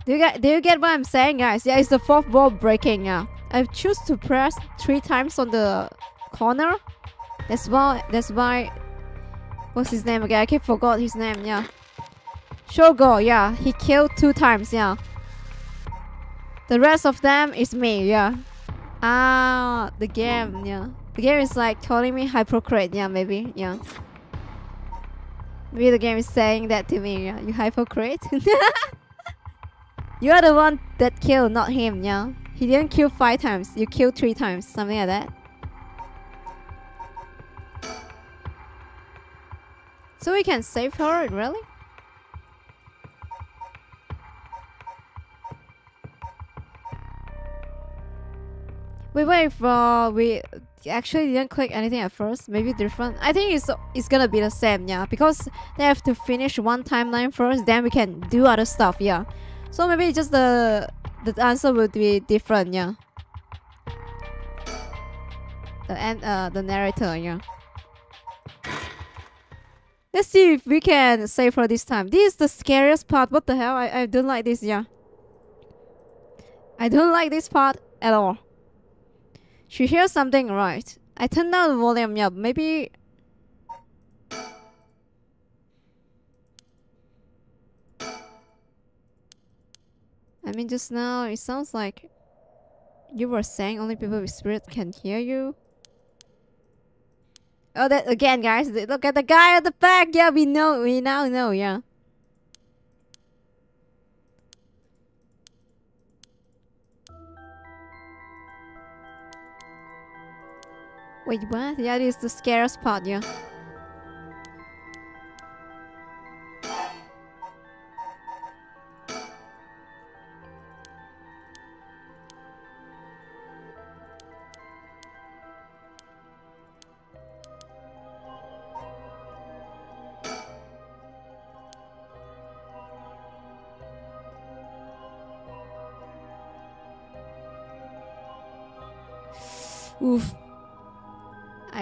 Do you get do you get what I'm saying guys? Yeah it's the fourth wall breaking yeah. I choose to press three times on the corner. That's why that's why what's his name again? I keep forgot his name yeah. Shogo yeah he killed two times yeah. The rest of them is me yeah. Ah the game yeah. The game is like calling me hypocrite yeah maybe yeah The game is saying that to me, yeah. You hypocrite. you are the one that killed, not him, yeah. He didn't kill five times. You killed three times, something like that. So we can save her, really? Wait, wait for we actually didn't click anything at first. Maybe different. I think it's it's gonna be the same, yeah. Because they have to finish one timeline first, then we can do other stuff, yeah. So maybe just the the answer would be different, yeah. The end, uh, the narrator, yeah. Let's see if we can save her this time. This is the scariest part. What the hell? I, I don't like this, yeah. I don't like this part at all. She hears something right. I turned down the volume up. Maybe... I mean, just now, it sounds like you were saying only people with spirit can hear you. Oh, that again, guys. Look at the guy at the back. Yeah, we know. We now know. Yeah. Wait, what? That is the scariest part, yeah.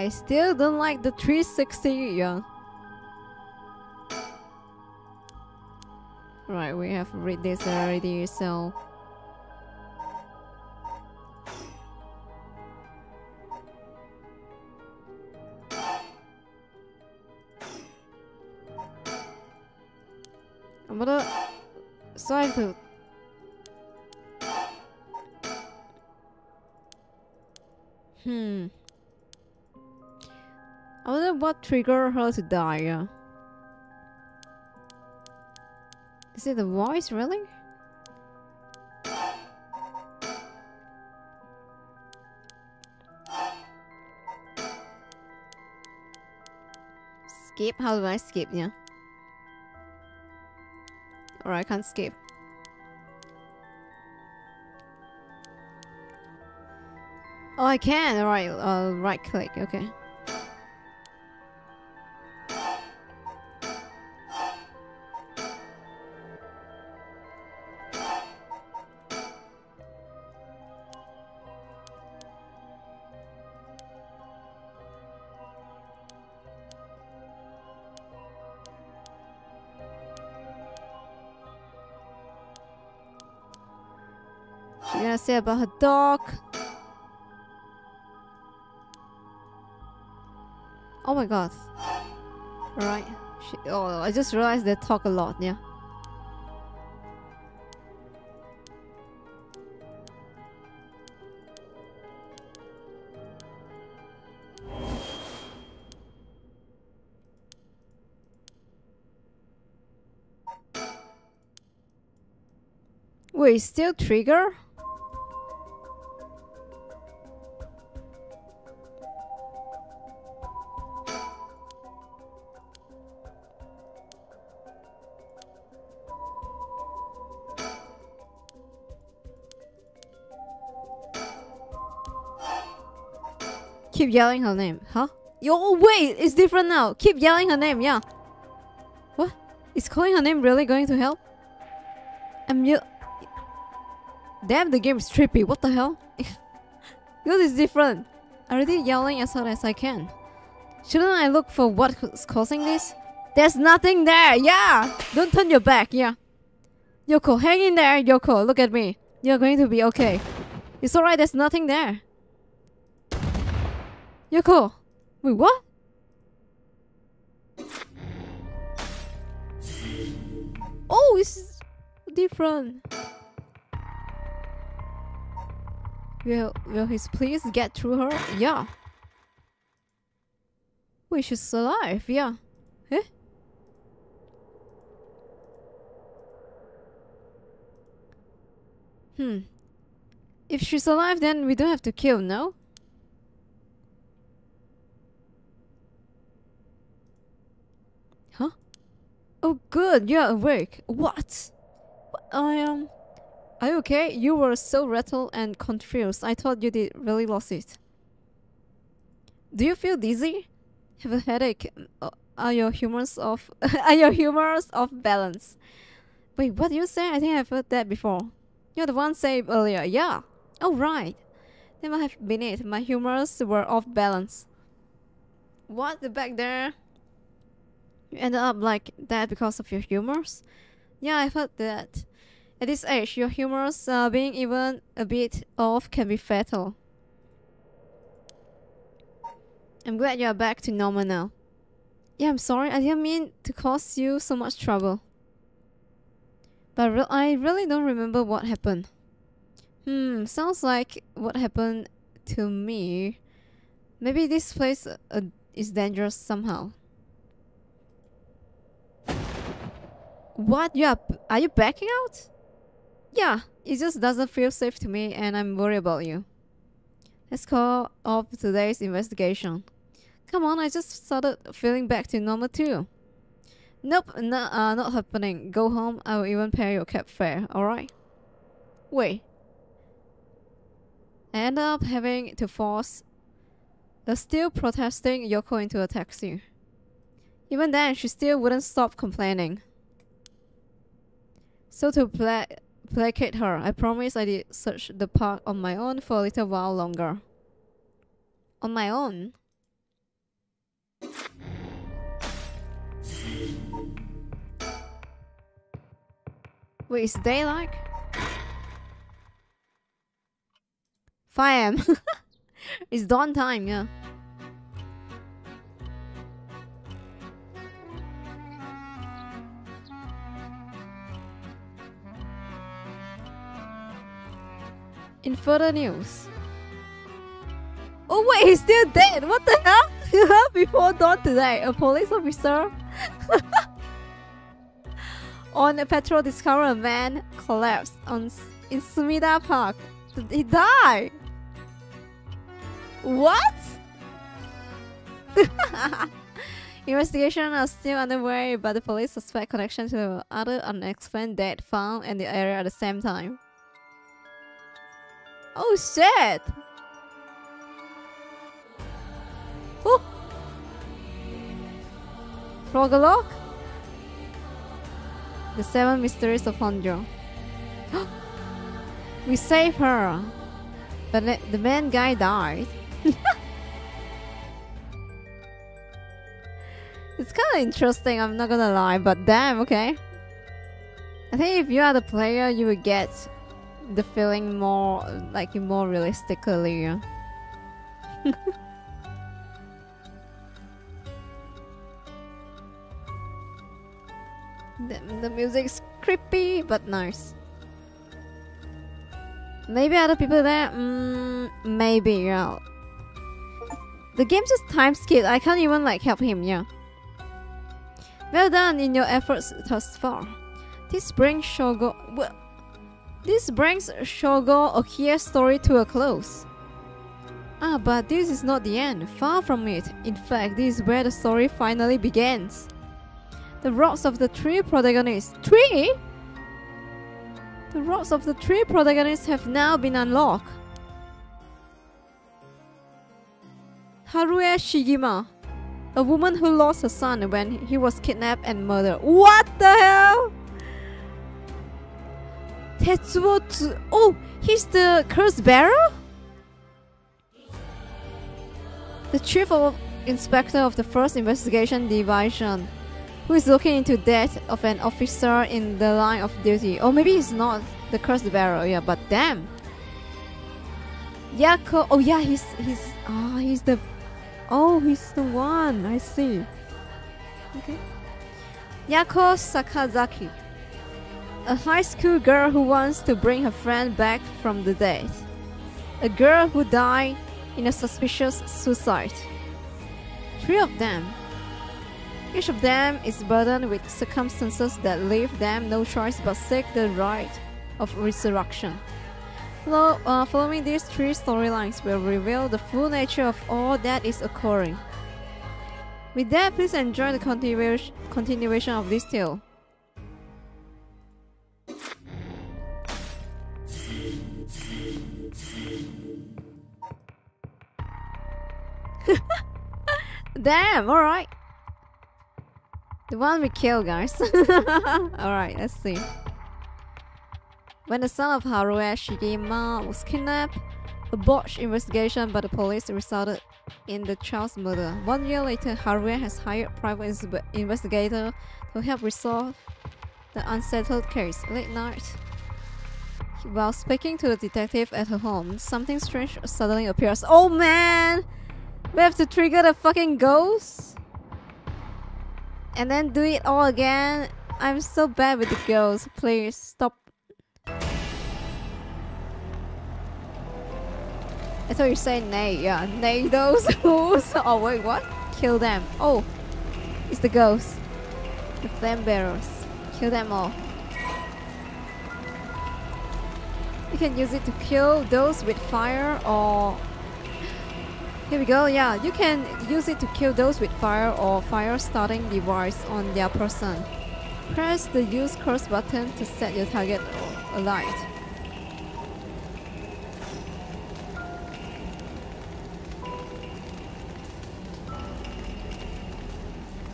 I still don't like the 360, yeah. Right, we have read this already, so... I'm gonna... So I have to... Hmm... I wonder what triggered her to die. Is it the voice, really? Skip? How do I skip, yeah? Or I can't skip. Oh, I can. Alright, uh, right click. Okay. Say about her dog. Oh my god. Alright. Oh, I just realized they talk a lot, yeah. Wait, still trigger? Keep yelling her name, huh? Yo, oh, wait, it's different now. Keep yelling her name, yeah. What? Is calling her name really going to help? I'm you. Damn, the game is trippy. What the hell? Yours is different. I'm already yelling as hard as I can. Shouldn't I look for what's causing this? There's nothing there. Yeah. Don't turn your back. Yeah. Yoko, hang in there. Yoko, look at me. You're going to be okay. It's alright. There's nothing there. Yoko. Wait, what? Oh, it's different. Will will his please get through her? Yeah. Wait, she's alive, yeah. Eh? Hmm. If she's alive, then we don't have to kill, no? Huh? Oh, good, you're awake. What? I am... Um, are you okay? You were so rattled and confused. I thought you did really lost it. Do you feel dizzy? Have a headache? Uh, are your humors off? are your humors off balance? Wait, what do you say? I think I've heard that before. You're the one said earlier. Yeah. Oh right. That might have been it. My humors were off balance. What? The back there? You ended up like that because of your humors? Yeah, I've heard that. At this age, your humors uh, being even a bit off can be fatal. I'm glad you're back to normal now. Yeah, I'm sorry, I didn't mean to cause you so much trouble. But re I really don't remember what happened. Hmm, sounds like what happened to me. Maybe this place uh, is dangerous somehow. What? You are, you backing out? Yeah, it just doesn't feel safe to me and I'm worried about you. Let's call off today's investigation. Come on, I just started feeling back to normal too. Nope, not, uh, not happening. Go home, I will even pay your cab fare, alright? Wait. I end up having to force the still protesting Yoko into a taxi. Even then, she still wouldn't stop complaining. So to play placate her. I promise I did search the park on my own for a little while longer. On my own? Wait, is daylight? 5 am. it's dawn time, yeah. In further news. Oh wait, he's still dead. What the hell? Before dawn today, a police officer on a patrol discovered a man collapsed on in Sumida Park. He died. What? Investigations are still underway, but the police suspect connection to other unexplained dead found in the area at the same time. Oh shit! Oh! Frogalock? The Seven Mysteries of Honjo. we saved her! But the main guy died. it's kind of interesting, I'm not gonna lie, but damn, okay. I think if you are the player, you will get the feeling more like more realistically. The, the music's creepy but nice. Maybe other people there? Mm, maybe, yeah. The game's just time skip. I can't even like help him, yeah. Well done in your efforts thus far. This brings Shogo well, this brings Shogo Okiie's story to a close. Ah, but this is not the end. Far from it. In fact, this is where the story finally begins. The rocks of the three protagonists. Three? The rocks of the three protagonists have now been unlocked. Harue Shigima, a woman who lost her son when he was kidnapped and murdered. What the hell? Tetsuo Tsu- Oh, he's the curse bearer? The chief of inspector of the first investigation division who is looking into death of an officer in the line of duty. Or maybe he's not the curse bearer, yeah, but damn. Yakko oh yeah he's he's ah oh, he's the oh he's the one I see. Okay. Yakko Sakazaki. A high school girl who wants to bring her friend back from the dead. A girl who died in a suspicious suicide. Three of them each of them is burdened with circumstances that leave them no choice but seek the rite of resurrection. Uh, following these three storylines will reveal the full nature of all that is occurring. With that, please enjoy the continu continuation of this tale. Damn, alright. The one we kill, guys. Alright, let's see. When the son of Harue Shigima was kidnapped, a botched investigation by the police resulted in the child's murder. One year later, Harue has hired private investigator to help resolve the unsettled case. Late night, while speaking to the detective at her home, something strange suddenly appears. Oh man! We have to trigger the fucking ghost? and then do it all again. I'm so bad with the girls. Please stop. I thought you said nay. Yeah, nay those fools. oh wait, what? Kill them. Oh, it's the ghosts. The flame bearers. Kill them all. You can use it to kill those with fire or here we go, yeah, you can use it to kill those with fire or fire starting device on their person. Press the use curse button to set your target alight.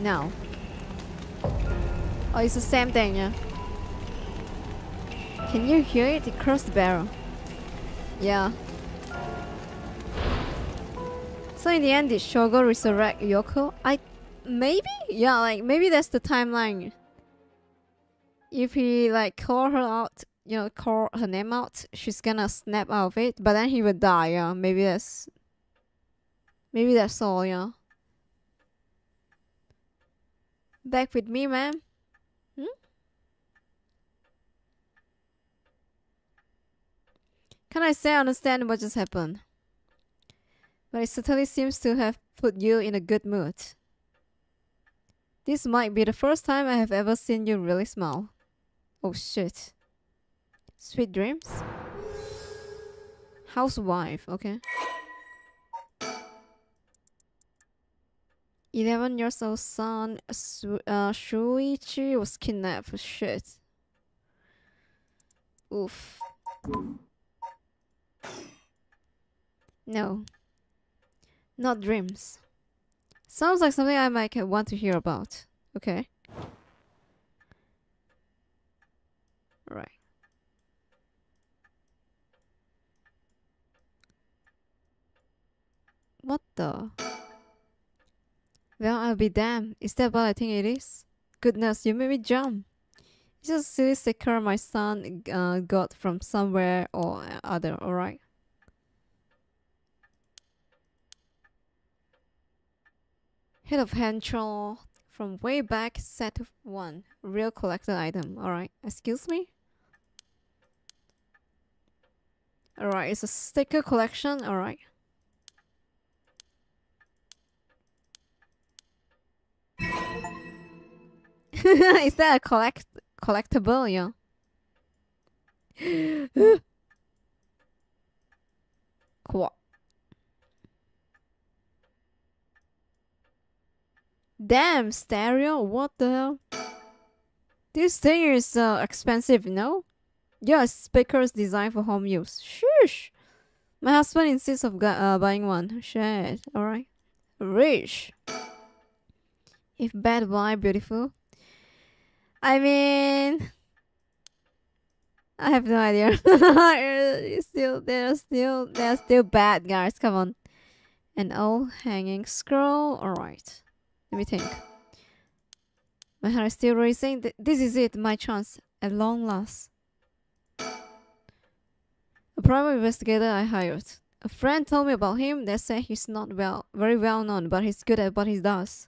Now. Oh, it's the same thing, yeah? Can you hear it? across The barrel. Yeah. So in the end, did Shogo resurrect Yoko? I... Maybe? Yeah, like, maybe that's the timeline. If he, like, call her out, you know, call her name out, she's gonna snap out of it, but then he would die, yeah. Maybe that's... Maybe that's all, yeah. Back with me, man. Hmm? Can I say I understand what just happened? But it certainly seems to have put you in a good mood. This might be the first time I have ever seen you really smile. Oh shit. Sweet dreams? Housewife, okay. 11 years old son uh, Shuichi was kidnapped. Shit. Oof. No. Not dreams. Sounds like something I might want to hear about. Okay. Right. What the? Well, I'll be damned. Is that what I think it is? Goodness, you made me jump. It's Just silly sticker my son uh, got from somewhere or other, alright? Head of Henchel from way back, set of one. Real collector item, alright. Excuse me? Alright, it's a sticker collection, alright. Is that a collect collectible? Yeah. Hmm. cool. Damn, stereo? What the hell? This thing is uh, expensive, no? Yeah, speakers designed for home use. Shush! My husband insists of uh, buying one. Shit, alright. Rich. If bad, why beautiful? I mean... I have no idea. still, they're still, they're still bad, guys. Come on. An old hanging scroll. Alright. Let me think. My heart is still racing. Th this is it, my chance. At long last. A private investigator I hired. A friend told me about him. They say he's not well, very well known, but he's good at what he does.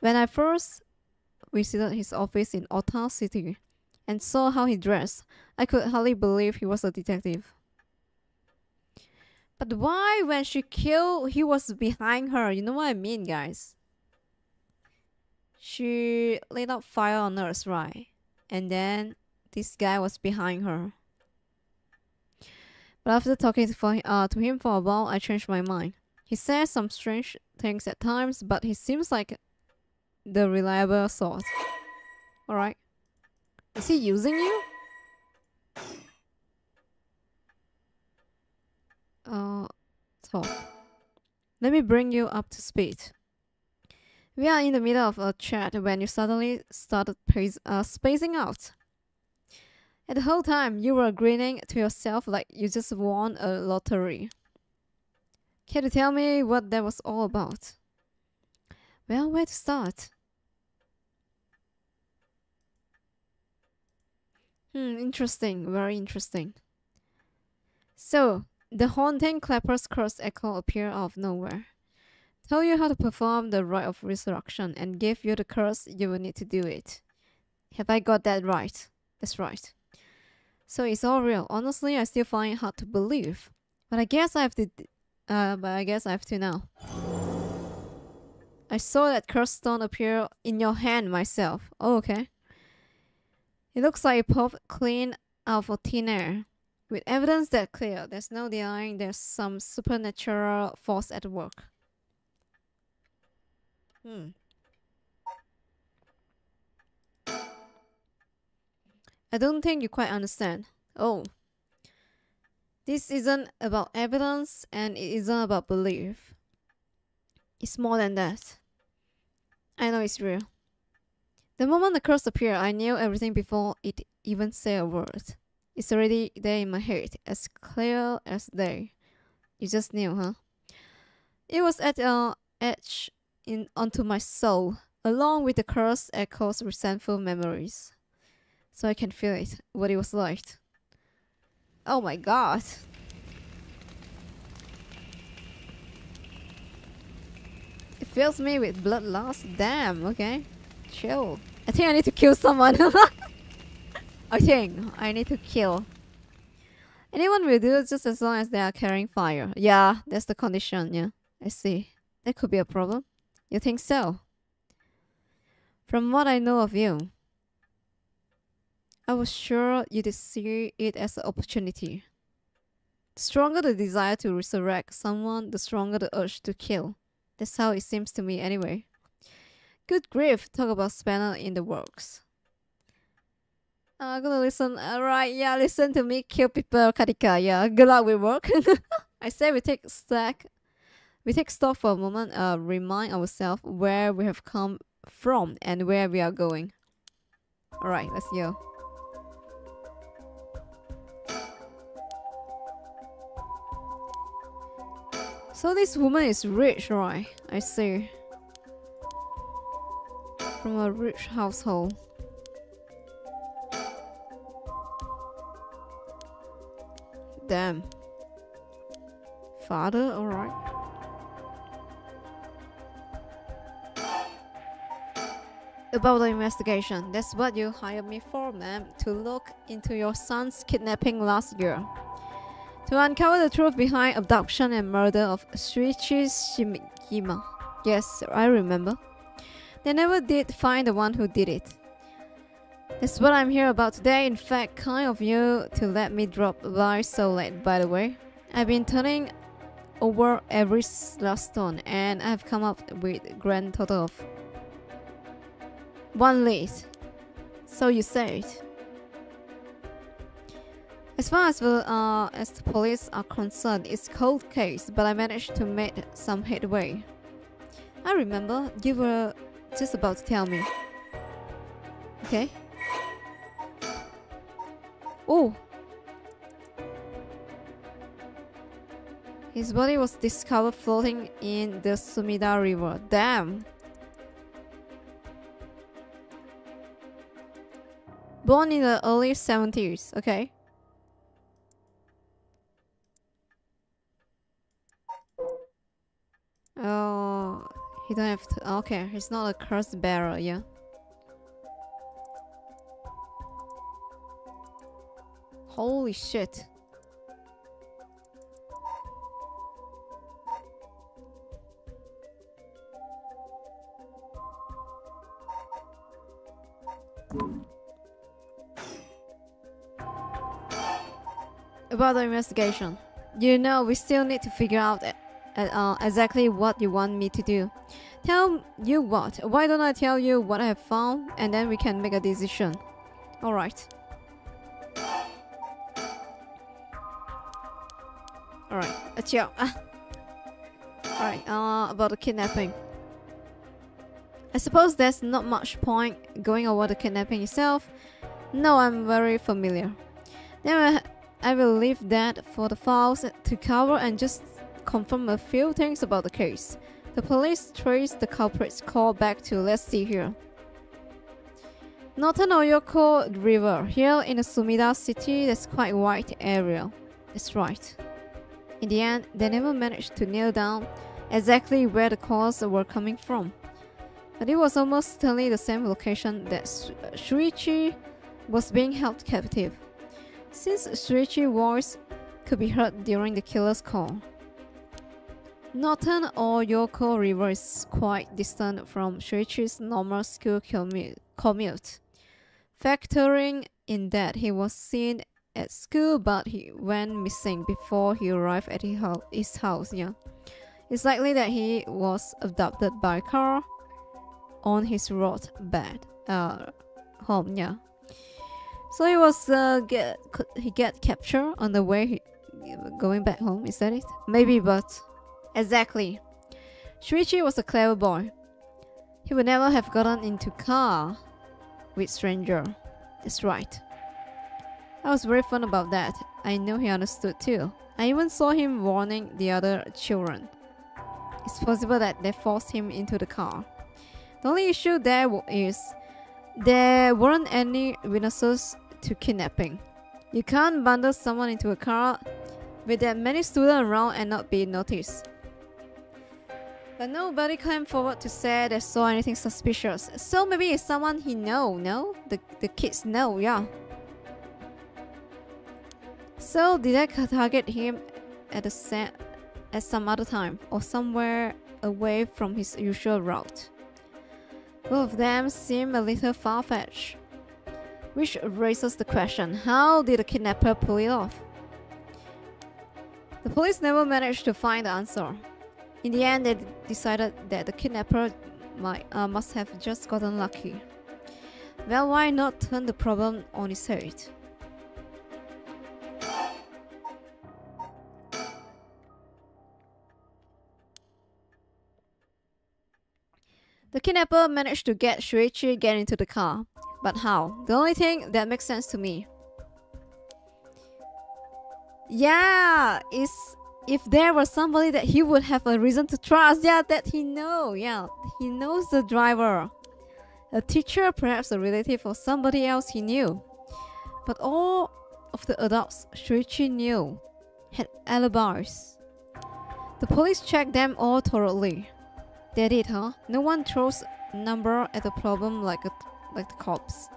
When I first visited his office in Ottawa City and saw how he dressed, I could hardly believe he was a detective. But why, when she killed, he was behind her? You know what I mean, guys? She lit up fire on us, right? And then this guy was behind her. But after talking to, uh, to him for a while, I changed my mind. He says some strange things at times, but he seems like the reliable sort. Alright. Is he using you? Uh, talk. Let me bring you up to speed. We are in the middle of a chat when you suddenly started uh, spacing out. At the whole time, you were grinning to yourself like you just won a lottery. Can you tell me what that was all about? Well, where to start? Hmm, interesting, very interesting. So, the haunting clapper's curse echo appeared out of nowhere tell you how to perform the rite of resurrection and give you the curse you will need to do it. Have I got that right? That's right. So it's all real. Honestly, I still find it hard to believe. But I guess I have to uh but I guess I have to now. I saw that curse stone appear in your hand myself. Oh, okay. It looks like it popped clean out thin air. With evidence that clear, there's no denying there's some supernatural force at work. Hmm. I don't think you quite understand. Oh. This isn't about evidence and it isn't about belief. It's more than that. I know it's real. The moment the curse appeared, I knew everything before it even said a word. It's already there in my head, as clear as day. You just knew, huh? It was at uh, edge in onto my soul, along with the curse echoes resentful memories. So I can feel it, what it was like. Oh my god. It fills me with bloodlust. Damn, okay. Chill. I think I need to kill someone. I think I need to kill. Anyone will do just as long as they are carrying fire. Yeah, that's the condition, yeah. I see. That could be a problem. You think so? From what I know of you, I was sure you'd see it as an opportunity. The stronger the desire to resurrect someone, the stronger the urge to kill. That's how it seems to me anyway. Good grief, talk about spanner in the works. I'm gonna listen. Uh, Alright, yeah, listen to me kill people, Katika. Yeah, good luck with work. I say we take stack we take stock for a moment, uh, remind ourselves where we have come from and where we are going. Alright, let's go. So this woman is rich, right? I see. From a rich household. Damn. Father, alright. About the investigation, that's what you hired me for, ma'am. To look into your son's kidnapping last year. To uncover the truth behind abduction and murder of Shuichi Shigima. Yes, I remember. They never did find the one who did it. That's what I'm here about today. In fact, kind of you to let me drop by so late, by the way. I've been turning over every last stone and I've come up with grand total of one lead. So you say it. As far as the, uh, as the police are concerned, it's cold case, but I managed to make some headway. I remember you were just about to tell me. Okay. Oh! His body was discovered floating in the Sumida River. Damn! Born in the early 70s, okay. Oh, he don't have to. Okay, he's not a cursed bearer, yeah. Holy shit. About the investigation. You know, we still need to figure out uh, exactly what you want me to do. Tell you what, why don't I tell you what I have found and then we can make a decision. Alright. Alright, uh, chill. Alright, uh, about the kidnapping. I suppose there's not much point going over the kidnapping itself. No, I'm very familiar. Then I will leave that for the files to cover and just confirm a few things about the case. The police traced the culprit's call back to let's see here. Northern Oyoko River. Here in the Sumida city, that's quite a wide area. That's right. In the end, they never managed to nail down exactly where the calls were coming from. But it was almost certainly the same location that Shuichi was being held captive, since Shuichi's voice could be heard during the killer's call. Norton or Oyoko River is quite distant from Shuichi's normal school commute, factoring in that he was seen at school but he went missing before he arrived at his house. Yeah, it's likely that he was abducted by a car on his road back uh, home. Yeah, so he was uh, get he get captured on the way he, going back home. Is that it? Maybe, but Exactly. Shuichi was a clever boy. He would never have gotten into car with stranger. That's right. I was very fun about that. I know he understood too. I even saw him warning the other children. It's possible that they forced him into the car. The only issue there is there weren't any witnesses to kidnapping. You can't bundle someone into a car with that many students around and not be noticed. But nobody came forward to say they saw anything suspicious. So maybe it's someone he know, no? The, the kids know, yeah. So did I target him at a at some other time or somewhere away from his usual route? Both of them seem a little far-fetched. Which raises the question, how did the kidnapper pull it off? The police never managed to find the answer. In the end, they decided that the kidnapper might, uh, must have just gotten lucky. Well, why not turn the problem on its head? The kidnapper managed to get Shuichi get into the car. But how? The only thing that makes sense to me. Yeah, is if there was somebody that he would have a reason to trust, yeah, that he know, yeah, he knows the driver. A teacher, perhaps a relative or somebody else he knew. But all of the adults Shuichi knew had alibis. The police checked them all thoroughly. They did, huh? No one throws number at a problem like a, like the cops.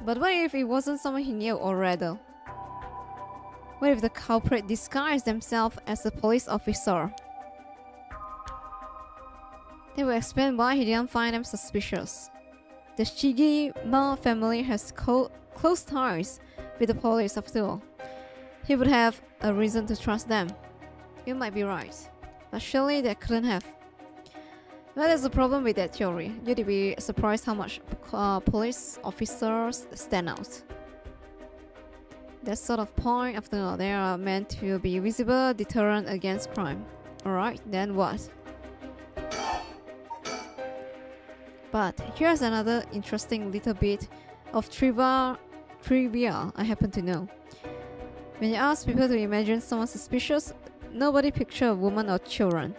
But what if it wasn't someone he knew already? What if the culprit disguised themselves as a police officer? They will explain why he didn't find them suspicious. The Shigima family has close ties with the police after all. He would have a reason to trust them. You might be right, but surely they couldn't have. That is the problem with that theory. You'd be surprised how much uh, police officers stand out. That sort of point, after all, they are meant to be visible deterrent against crime. Alright, then what? But here's another interesting little bit of trivia, trivia I happen to know. When you ask people to imagine someone suspicious, nobody picture a woman or children.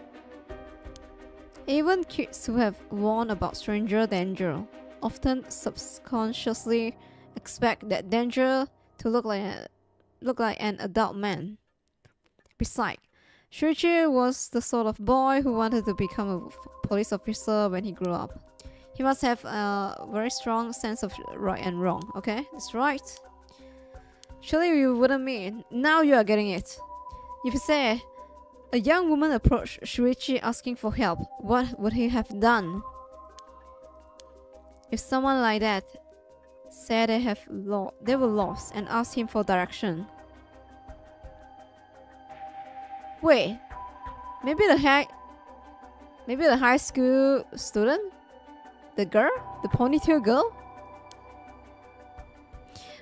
Even kids who have warned about stranger danger often subconsciously expect that danger to look like a, look like an adult man. Besides, Shuichi was the sort of boy who wanted to become a police officer when he grew up. He must have a very strong sense of right and wrong, okay? That's right. Surely you wouldn't mean. Now you are getting it. If you say, a young woman approached Shuichi asking for help. What would he have done? If someone like that said they have lo they were lost and asked him for direction. Wait, maybe the high, maybe the high school student, the girl, the ponytail girl.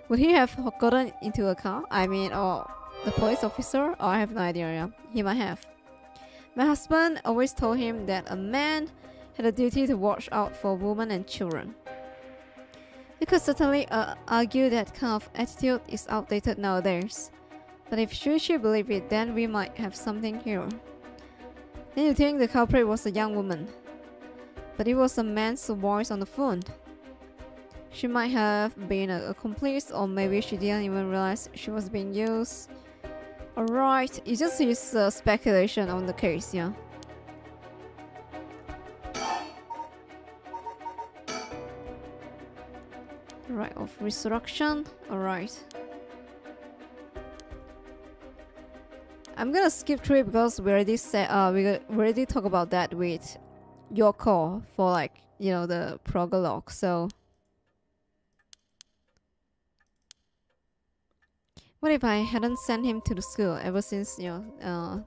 Would he have gotten into a car? I mean, or the police officer? Oh, I have no idea. He might have. My husband always told him that a man had a duty to watch out for women and children. You could certainly uh, argue that kind of attitude is outdated nowadays. But if Shuichi believed it, then we might have something here. Then you think the culprit was a young woman. But it was a man's voice on the phone. She might have been a accomplice or maybe she didn't even realize she was being used. Alright, it just is uh, speculation on the case, yeah. Rite, of resurrection. Alright. I'm gonna skip through it because we already said uh we we already talked about that with Yoko for like you know the prologue. So What if I hadn't sent him to the school ever since, you know, uh,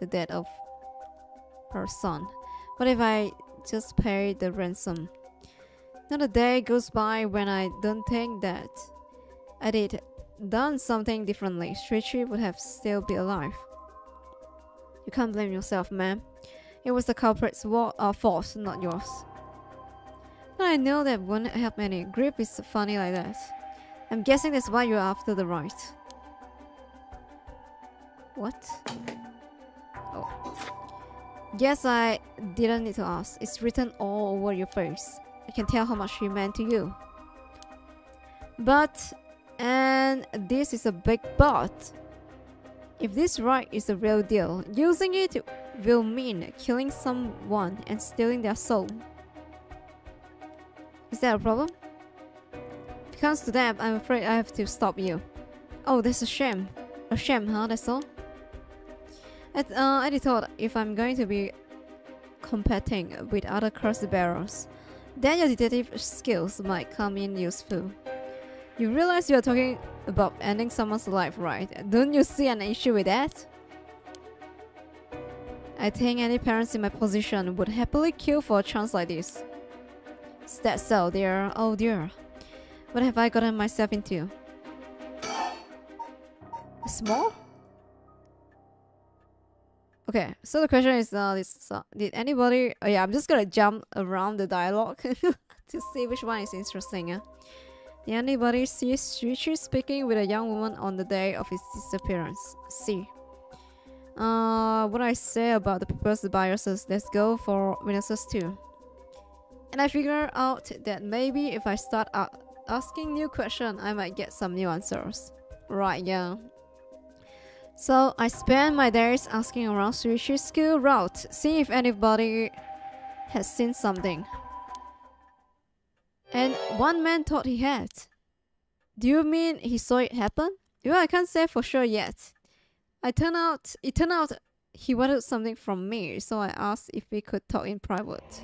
the death of her son? What if I just paid the ransom? Not a day goes by when I don't think that I did done something differently. Shuichi would have still be alive. You can't blame yourself, man. It was the culprit's uh, fault, not yours. I know that wouldn't help any. Grip is funny like that. I'm guessing that's why you're after the rite. What? Oh. Guess I didn't need to ask. It's written all over your face. I can tell how much he meant to you. But, and this is a big but. If this rite is the real deal, using it will mean killing someone and stealing their soul. Is that a problem? Comes to that, I'm afraid I have to stop you. Oh, that's a shame. A shame, huh? That's all? I, uh, I thought if I'm going to be competing with other curse bearers, then your detective skills might come in useful. You realize you're talking about ending someone's life, right? Don't you see an issue with that? I think any parents in my position would happily kill for a chance like this. Is that so, dear? Oh dear. What have I gotten myself into? Small? Okay, so the question is, uh, this, uh, did anybody... Oh yeah, I'm just gonna jump around the dialogue to see which one is interesting. Uh. Did anybody see Shuichi speaking with a young woman on the day of his disappearance? See. Uh, what I say about the proposed biases, let's go for witnesses too. And I figure out that maybe if I start asking new question, I might get some new answers. Right, yeah. So I spend my days asking around Shuichi's school route, see if anybody has seen something. And one man thought he had. Do you mean he saw it happen? Well, I can't say for sure yet. I turned out it turned out he wanted something from me, so I asked if we could talk in private.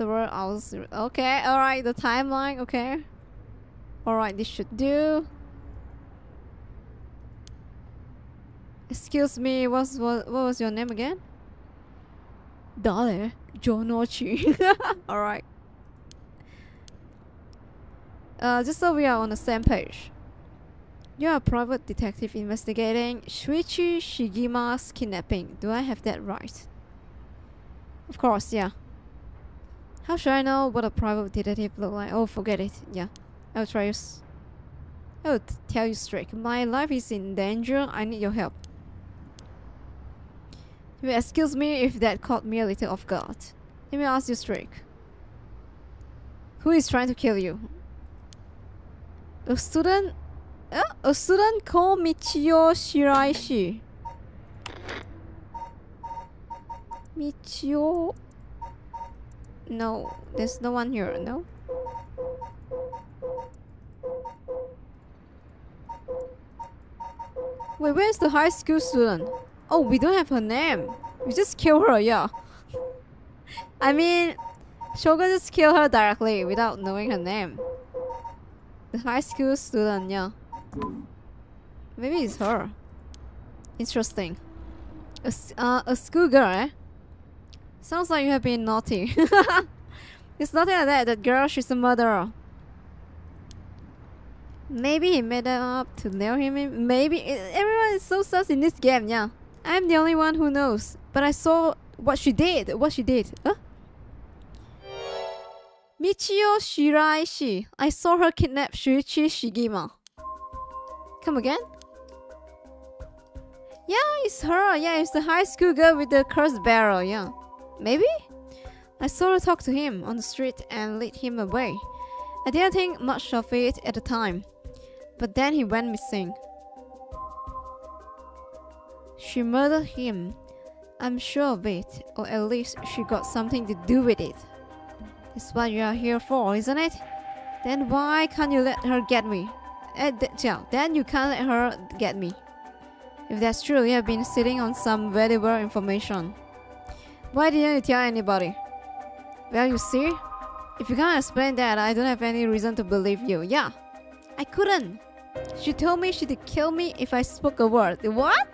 Several hours. Okay, alright, the timeline, okay. Alright, this should do. Excuse me, what's, what, what was your name again? Dale Jonochi. Alright. Uh, just so we are on the same page. You are a private detective investigating Shuichi Shigima's kidnapping. Do I have that right? Of course, yeah. How should I know what a private detective look like? Oh, forget it. Yeah. I'll try you. I will tell you straight. My life is in danger. I need your help. You excuse me if that caught me a little off guard. Let me ask you straight. Who is trying to kill you? A student? Uh, a student called Michiyo Shiraishi. Michiyo... No, there's no one here, no? Wait, where's the high school student? Oh, we don't have her name. We just kill her, yeah. I mean, Shogo just kill her directly without knowing her name. The high school student, yeah. Maybe it's her. Interesting. A, uh, a schoolgirl, eh? Sounds like you have been naughty. it's nothing like that. That girl, she's a murderer. Maybe he made that up to nail him in. Maybe. Everyone is so sus in this game, yeah. I'm the only one who knows. But I saw what she did. What she did. Huh? Michiyo Shiraishi. I saw her kidnap Shuichi Shigima. Come again? Yeah, it's her. Yeah, it's the high school girl with the cursed bearer. Yeah. Maybe? I sort of talked to him on the street and led him away. I didn't think much of it at the time. But then he went missing. She murdered him. I'm sure of it, or at least she got something to do with it. That's what you are here for, isn't it? Then why can't you let her get me? Uh, then you can't let her get me. If that's true, you have been sitting on some valuable information. Why didn't you tell anybody? Well, you see, if you can't explain that, I don't have any reason to believe you. Yeah, I couldn't. She told me she'd kill me if I spoke a word. What?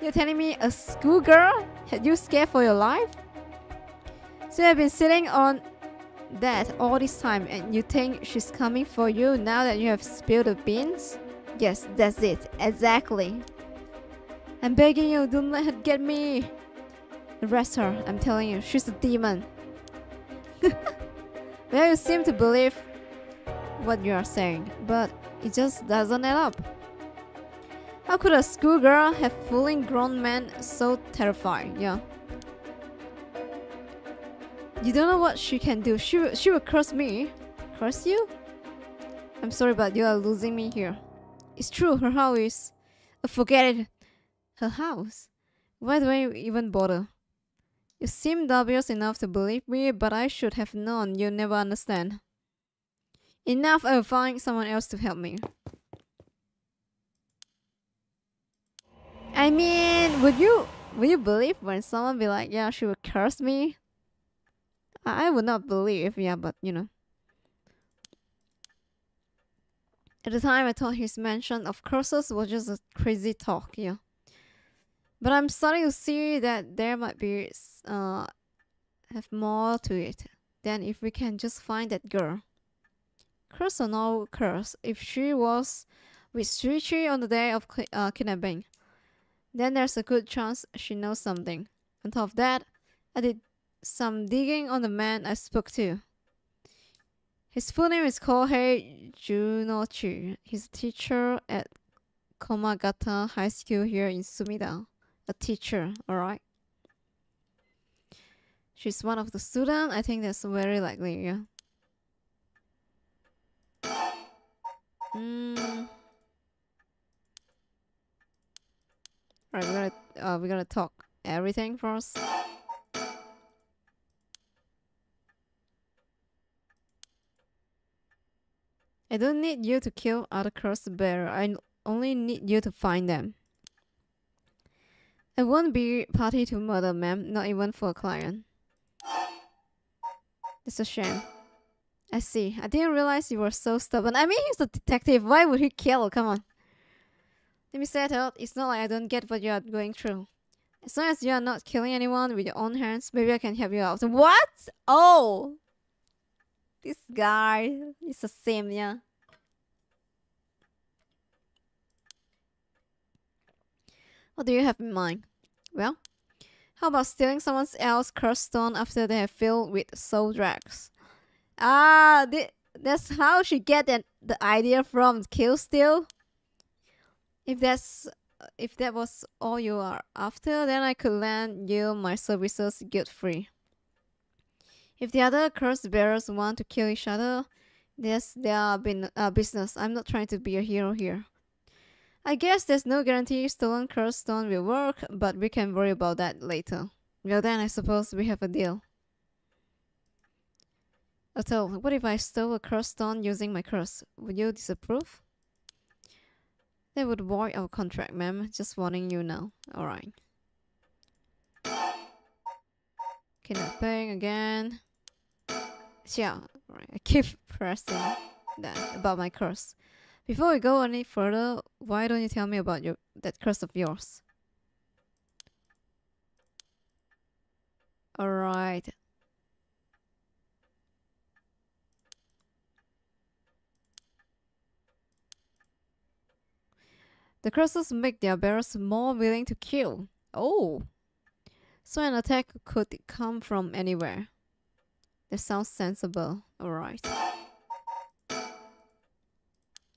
You're telling me a schoolgirl had you scared for your life? So you've been sitting on that all this time and you think she's coming for you now that you have spilled the beans? Yes, that's it. Exactly. I'm begging you, don't let her get me. Arrest her, I'm telling you, she's a demon. well, you seem to believe what you are saying, but it just doesn't add up. How could a schoolgirl have fooling grown men so terrifying? Yeah. You don't know what she can do. She will, she will curse me. Curse you? I'm sorry, but you are losing me here. It's true, her house is... Oh, forget it. Her house? Why do I even bother? You seemed obvious enough to believe me, but I should have known you'd never understand. Enough, I will find someone else to help me. I mean, would you would you believe when someone be like, yeah, she would curse me? I, I would not believe, yeah, but you know. At the time, I thought his mention of curses was just a crazy talk, yeah. But I'm starting to see that there might be uh have more to it than if we can just find that girl. Curse or no curse, if she was with Shuichi on the day of uh, kidnapping, then there's a good chance she knows something. On top of that, I did some digging on the man I spoke to. His full name is Kohei Junochi. He's a teacher at Komagata High School here in Sumida a teacher, alright? She's one of the students. I think that's very likely, yeah. Mm. Alright, we're gonna uh, we're gonna talk everything first. I don't need you to kill other cursed bear. I only need you to find them. I won't be party to murder, ma'am. Not even for a client. It's a shame. I see. I didn't realize you were so stubborn. I mean, he's a detective. Why would he kill? Come on. Let me out. It's not like I don't get what you are going through. As long as you are not killing anyone with your own hands, maybe I can help you out. What? Oh! This guy is a sim, yeah. What do you have in mind? Well, how about stealing someone else's cursed stone after they have filled with soul dregs? Ah, th that's how she get that, the idea from kill steal. If that's if that was all you are after, then I could lend you my services guilt free. If the other cursed bearers want to kill each other, that's their uh, business. I'm not trying to be a hero here. I guess there's no guarantee stolen curse stone will work, but we can worry about that later. Well then, I suppose we have a deal. Otto, what if I stole a curse stone using my curse? Would you disapprove? They would void our contract, ma'am. Just warning you now. Alright. Kidnapping again. Yeah, right. I keep pressing that about my curse. Before we go any further, why don't you tell me about your that curse of yours? Alright. The curses make their bearers more willing to kill. Oh! So an attack could come from anywhere. That sounds sensible. Alright.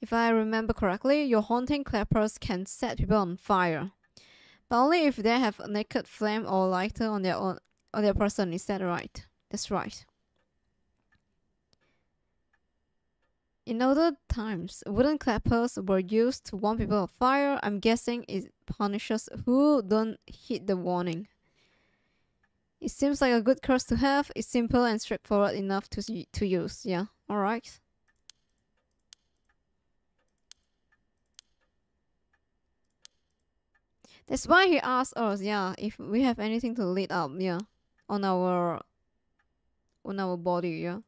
If I remember correctly, your haunting clappers can set people on fire. But only if they have a naked flame or lighter on their own on their person, is that right? That's right. In older times, wooden clappers were used to warn people of fire. I'm guessing it punishes who don't heed the warning. It seems like a good curse to have. It's simple and straightforward enough to, to use. Yeah, alright. That's why he asked us, yeah, if we have anything to lit up, yeah, on our on our body, yeah.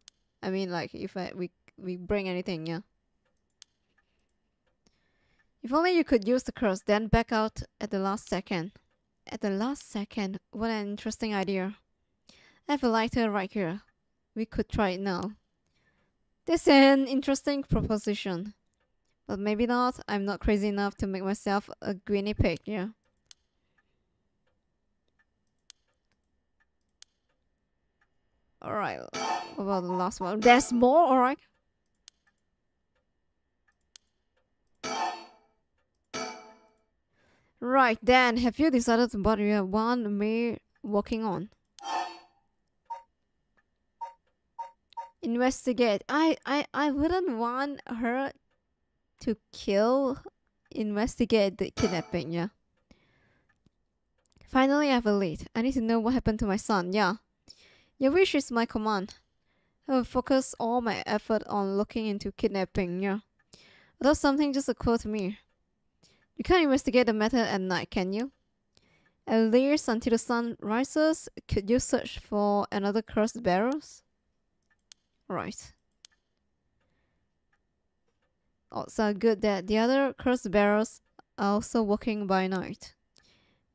I mean, like if I, we we bring anything, yeah. If only you could use the curse, then back out at the last second. At the last second, what an interesting idea. I have a lighter right here. We could try it now. This is an interesting proposition. But maybe not. I'm not crazy enough to make myself a guinea pig, yeah. Alright, what about the last one? There's more, alright. Right, then, have you decided what you want me working on? Investigate. I, I, I wouldn't want her to kill, investigate the kidnapping, yeah. Finally, I have a lead. I need to know what happened to my son, yeah. Your wish is my command. I will focus all my effort on looking into kidnapping, yeah. Although something just occurred to me. You can't investigate the matter at night, can you? At least until the sun rises, could you search for another cursed bearers? Right. Oh, also good that the other cursed bearers are also working by night.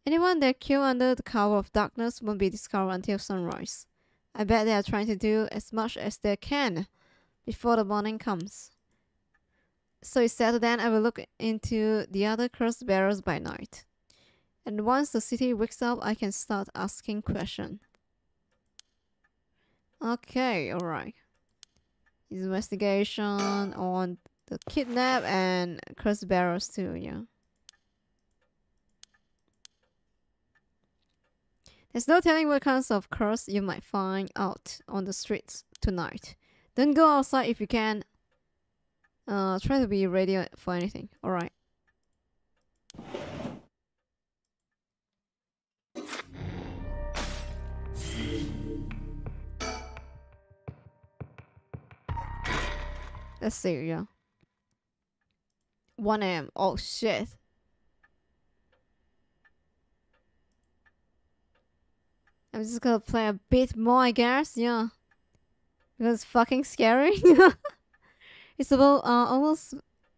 Anyone that killed under the cover of darkness won't be discovered until sunrise. I bet they are trying to do as much as they can before the morning comes. So instead then I will look into the other cursed bearers by night. And once the city wakes up, I can start asking questions. Okay, alright. Investigation on the kidnap and cursed bearers too, yeah. There's no telling what kinds of curse you might find out on the streets tonight. Don't go outside if you can. Uh, try to be ready for anything. Alright. Let's see, yeah. 1 a.m. Oh shit. I'm just gonna play a bit more, I guess, yeah. Because it's fucking scary. it's about uh, almost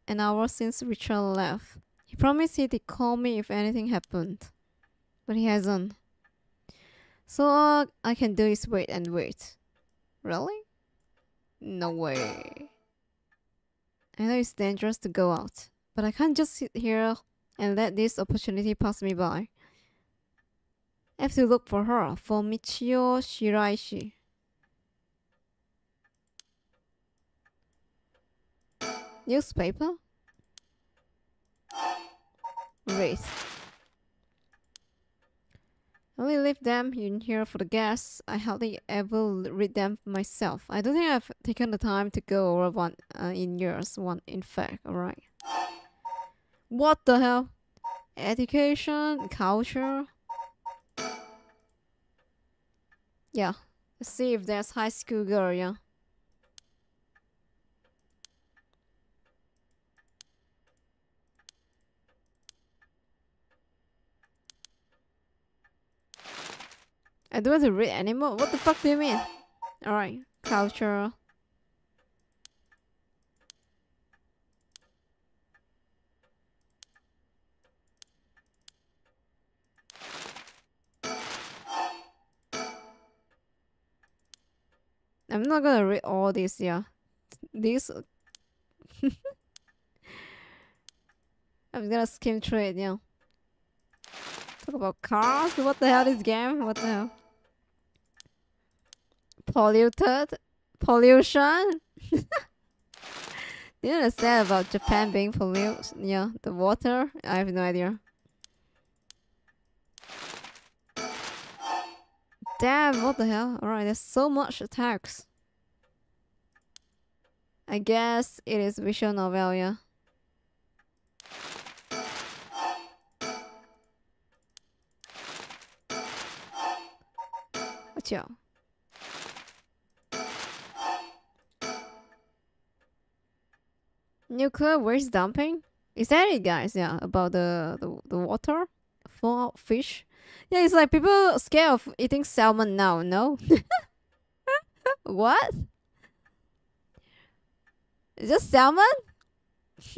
an hour since Richard left. He promised he'd call me if anything happened. But he hasn't. So all I can do is wait and wait. Really? No way. I know it's dangerous to go out, but I can't just sit here and let this opportunity pass me by. I have to look for her, for Michiyo Shiraishi. Newspaper? I only leave them in here for the guests. I hardly ever read them myself. I don't think I've taken the time to go over one uh, in years. One, in fact, alright. What the hell? Education, culture. Yeah. See if there's high school girl, yeah. I don't want to read anymore. What the fuck do you mean? Alright, culture. I'm not gonna read all this, yeah. This. I'm gonna skim through it, yeah. Talk about cars? What the hell is game? What the hell? polluted pollution you understand about Japan being polluted yeah the water I have no idea damn what the hell alright there's so much attacks I guess it is visual novel yeah Watch out. Nuclear waste dumping? Is that it, guys? Yeah, about the, the, the water for fish. Yeah, it's like people scared of eating salmon now, no? what? Is just salmon?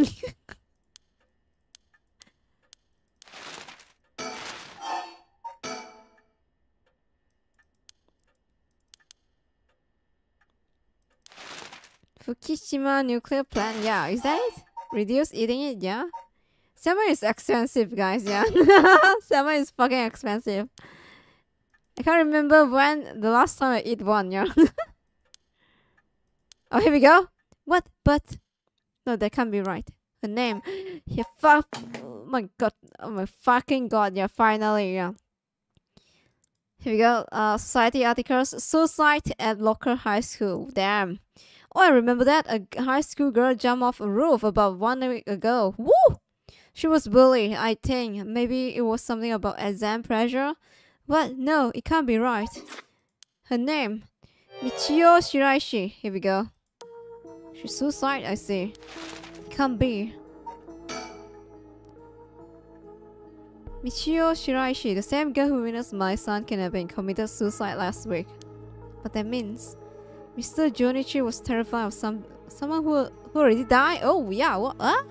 Fukushima nuclear plant. Yeah, is that it? Reduce eating it, yeah? Salmon is expensive, guys, yeah. Salmon is fucking expensive. I can't remember when the last time I eat one, yeah. oh, here we go. What? But... No, that can't be right. Her name. Yeah, fuck. Oh my god. Oh my fucking god, yeah, finally, yeah. Here we go. Uh, society articles. Suicide at local high school. Damn. Oh, I remember that. A high school girl jumped off a roof about one week ago. Woo! She was bullied, I think. Maybe it was something about exam pressure. But no, it can't be right. Her name. Michiyo Shiraishi. Here we go. She's suicide, I see. Can't be. Michiyo Shiraishi, the same girl who witnessed my son kidnapping, committed suicide last week. But that means Mr. Junichi was terrified of some someone who, who already died. Oh yeah, what? Huh?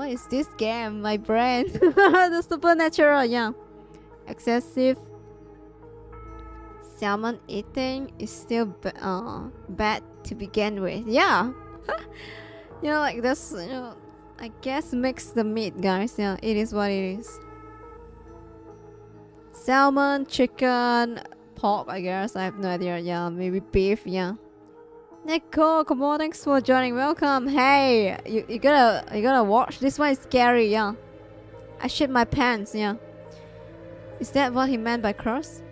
What is this game? My brain. the supernatural, yeah. Excessive salmon eating is still uh, bad to begin with. Yeah. you know, like this, you know, I guess mix the meat, guys. Yeah, it is what it is. Salmon, chicken, pork, I guess. I have no idea. Yeah, maybe beef. Yeah. Nico, come on, thanks for joining. Welcome. Hey, you you gotta you gotta watch. This one is scary. Yeah. I shit my pants. Yeah. Is that what he meant by curse?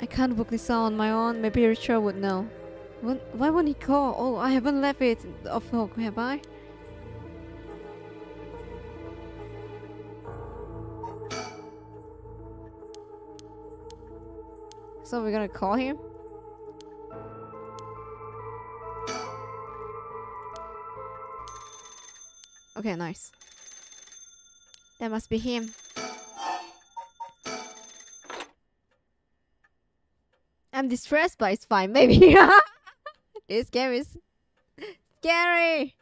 I can't book this out on my own. Maybe Richard would know. When, why won't he call? Oh, I haven't left it off hook, have I? So we're gonna call him? Okay, nice. That must be him. I'm distressed, but it's fine. Maybe. this game is scary.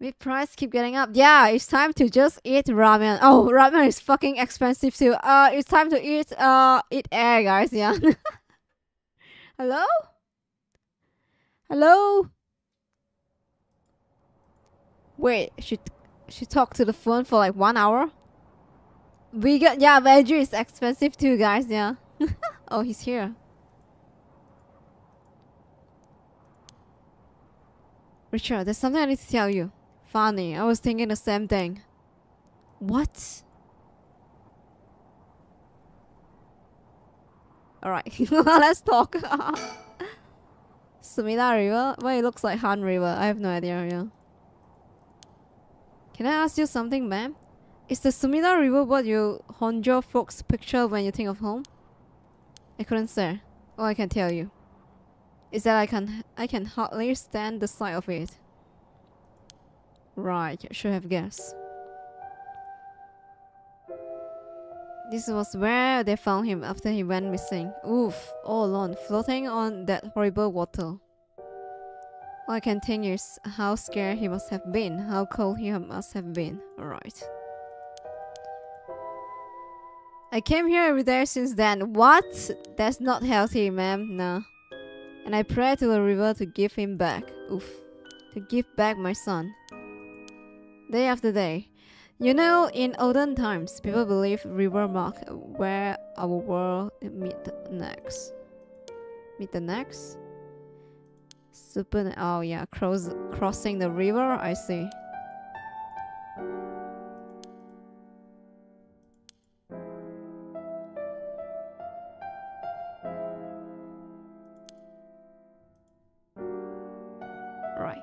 Meat price keep getting up. Yeah, it's time to just eat ramen. Oh, ramen is fucking expensive too. Uh, it's time to eat uh eat air, guys. Yeah. Hello. Hello. Wait, she she talked to the phone for like one hour. We got yeah, veggie is expensive too, guys. Yeah. oh, he's here. Richard, there's something I need to tell you. Funny, I was thinking the same thing. What? Alright, let's talk. Sumida River? Well, it looks like Han River. I have no idea, yeah. Can I ask you something, ma'am? Is the Sumida River what you Honjo folks picture when you think of home? I couldn't say. All I can tell you is that I can I can hardly stand the sight of it. Right, should have guessed. This was where they found him after he went missing. Oof, all alone, floating on that horrible water. I is how scared he must have been, how cold he must have been. Alright. I came here every day since then. What? That's not healthy, ma'am. No. And I pray to the river to give him back. Oof. To give back my son. Day after day. You know, in olden times, people believe river mark where our world meet the next. Meet the next? Super. Oh yeah, cross crossing the river. I see. Right.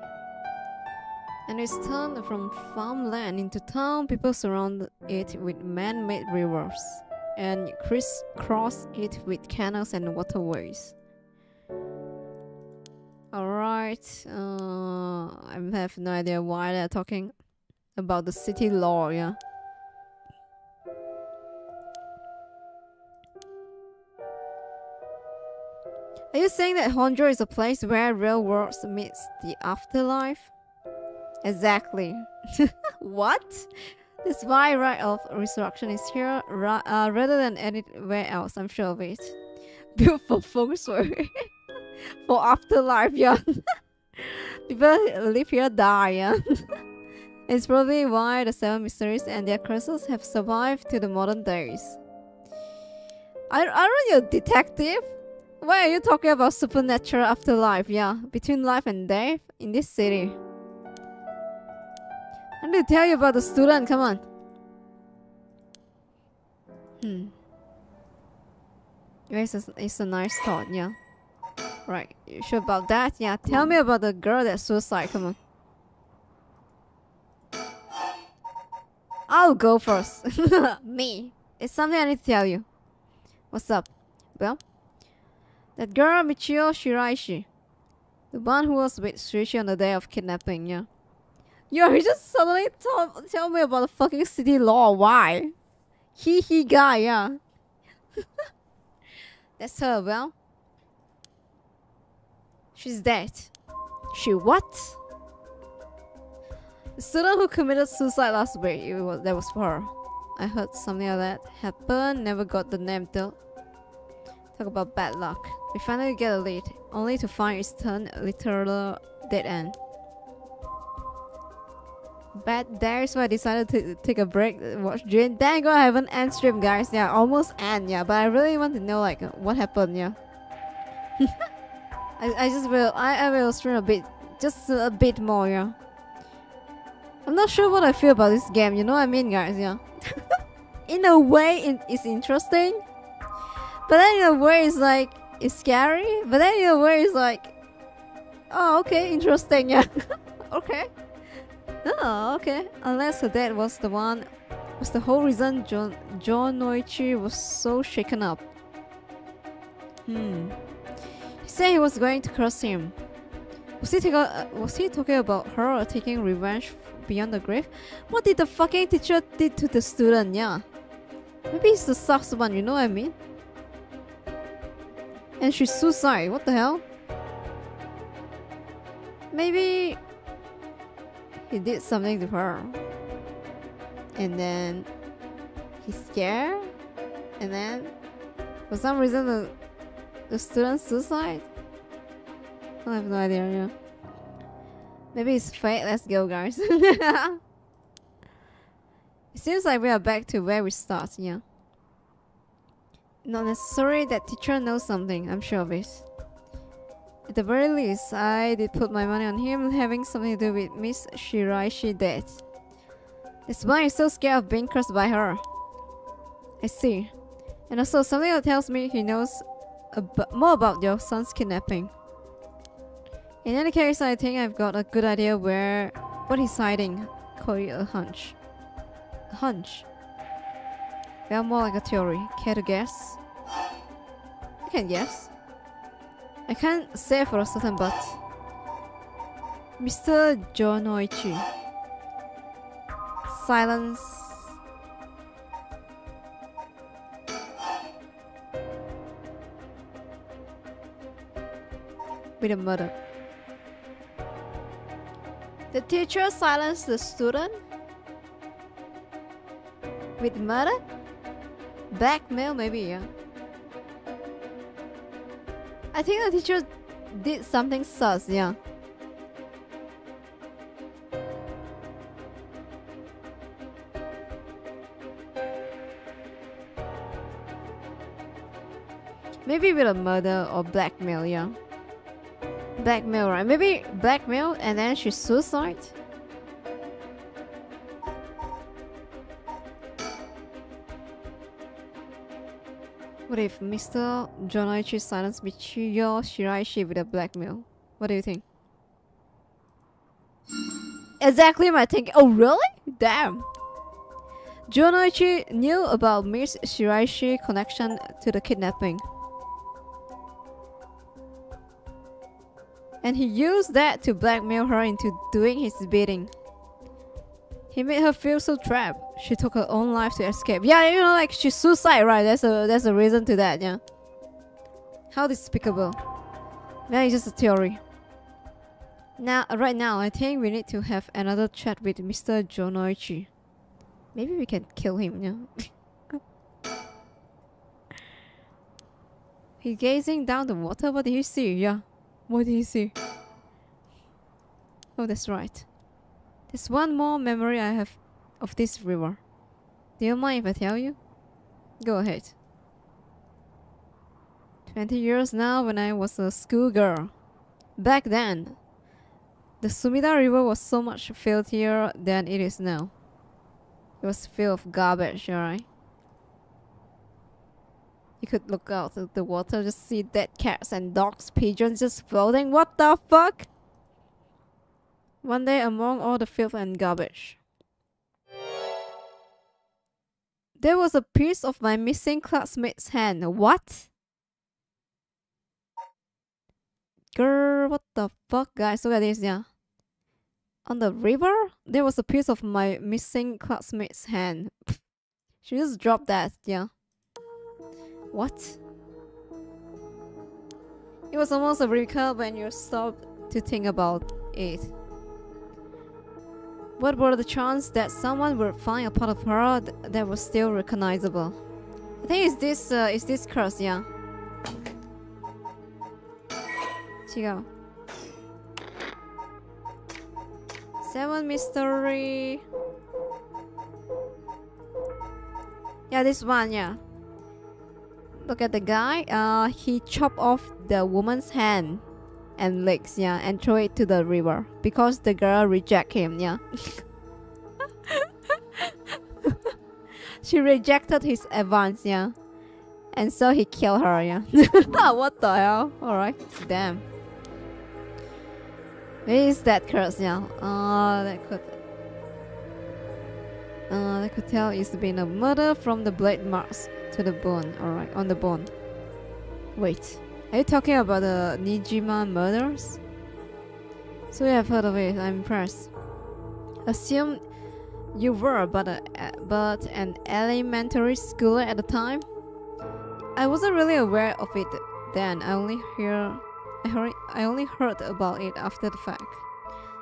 And it's turned from farmland into town, people surround it with man-made rivers and crisscross it with canals and waterways. Alright, uh, I have no idea why they're talking about the city law, yeah. Are you saying that Honjo is a place where real world meets the afterlife? Exactly. what? This why rite of resurrection is here ra uh, rather than anywhere else, I'm sure of it. For feng shui. for afterlife, yeah. People live here die, yeah. it's probably why the seven mysteries and their curses have survived to the modern days. Are, aren't you a detective? Why are you talking about supernatural afterlife, yeah? Between life and death in this city. I need to tell you about the student, come on. Hmm. It's a, it's a nice thought, yeah. Right, you sure about that? Yeah, tell me about the girl that suicide, come on. I'll go first. me. It's something I need to tell you. What's up? Well, that girl Michiyo Shiraishi. The one who was with Shuichi on the day of kidnapping, yeah. Yo, he just suddenly tell, tell me about the fucking city law. Why? He he guy, yeah. That's her, well. She's dead. She what? The student who committed suicide last week, it was, that was her. I heard something like that happen, never got the name though. Talk about bad luck. We finally get a lead, only to find it's turned literal dead end. But there's why I decided to take a break, watch Jane. Thank God I have an end stream, guys. Yeah, almost end. Yeah, but I really want to know like what happened. Yeah. I, I just will I, I will stream a bit, just a bit more. Yeah. I'm not sure what I feel about this game. You know what I mean, guys? Yeah. in a way, it, it's interesting, but then in a way, it's like it's scary. But then in a way, it's like Oh, okay, interesting. Yeah. okay. Oh, okay. Unless dad was the one, was the whole reason John John Noichi was so shaken up. Hmm. Said he was going to curse him. Was he, uh, was he talking about her taking revenge beyond the grave? What did the fucking teacher did to the student? Yeah. Maybe he's the sucks one, you know what I mean? And she's suicide, what the hell? Maybe he did something to her. And then he's scared. And then for some reason the, the student suicide. I have no idea. Yeah. Maybe it's fate. Let's go, guys. it seems like we are back to where we start. Yeah. Not necessary that teacher knows something. I'm sure of it. At the very least, I did put my money on him having something to do with Miss Shiraishi death. That's why I'm so scared of being cursed by her. I see. And also something that tells me he knows ab more about your son's kidnapping. In any case, I think I've got a good idea where what he's hiding. Call it a hunch. A hunch. Well, more like a theory. Care to guess? I can guess. I can't say for a certain, but Mr. Jonoichi. Silence. With a murder. The teacher silenced the student with murder? Blackmail, maybe, yeah. I think the teacher did something sus, yeah. Maybe with a murder or blackmail, yeah. Blackmail, right? Maybe blackmail and then she suicide? What if Mr. Jonoichi silenced Michiyo Shiraishi with a blackmail? What do you think? Exactly my thinking. Oh, really? Damn. Jonoichi knew about Miss Shiraishi connection to the kidnapping. And he used that to blackmail her into doing his bidding. He made her feel so trapped. She took her own life to escape. Yeah, you know, like she's suicide, right? That's a that's a reason to that, yeah. How despicable. That is just a theory. Now, right now, I think we need to have another chat with Mr. Jonoichi. Maybe we can kill him, yeah. He's gazing down the water. What did he see? Yeah. What did you see? Oh, that's right. There's one more memory I have of this river. Do you mind if I tell you? Go ahead. 20 years now when I was a schoolgirl. Back then, the Sumida River was so much filthier than it is now. It was filled with garbage, alright? You could look out at the water, just see dead cats and dogs, pigeons just floating. What the fuck? One day among all the filth and garbage. There was a piece of my missing classmate's hand. What? Girl, what the fuck, guys? Look at this, yeah. On the river, there was a piece of my missing classmate's hand. she just dropped that, yeah. What? It was almost a recall when you stopped to think about it. What were the chances that someone would find a part of her that was still recognizable? I think it's this, uh, it's this curse, yeah. Chigo. Seven mystery. Yeah, this one, yeah. Look at the guy. Uh, he chopped off the woman's hand and legs, yeah, and throw it to the river because the girl reject him, yeah. she rejected his advance, yeah. And so he killed her, yeah. what the hell? Alright, damn. Where is that curse? Yeah. Uh, that could. Uh, that could tell it's been a murder from the blade marks to the bone. Alright, on the bone. Wait, are you talking about the Nijima murders? So you have heard of it. I'm impressed. Assume you were but a, but an elementary schooler at the time. I wasn't really aware of it then. I only hear I heard I only heard about it after the fact.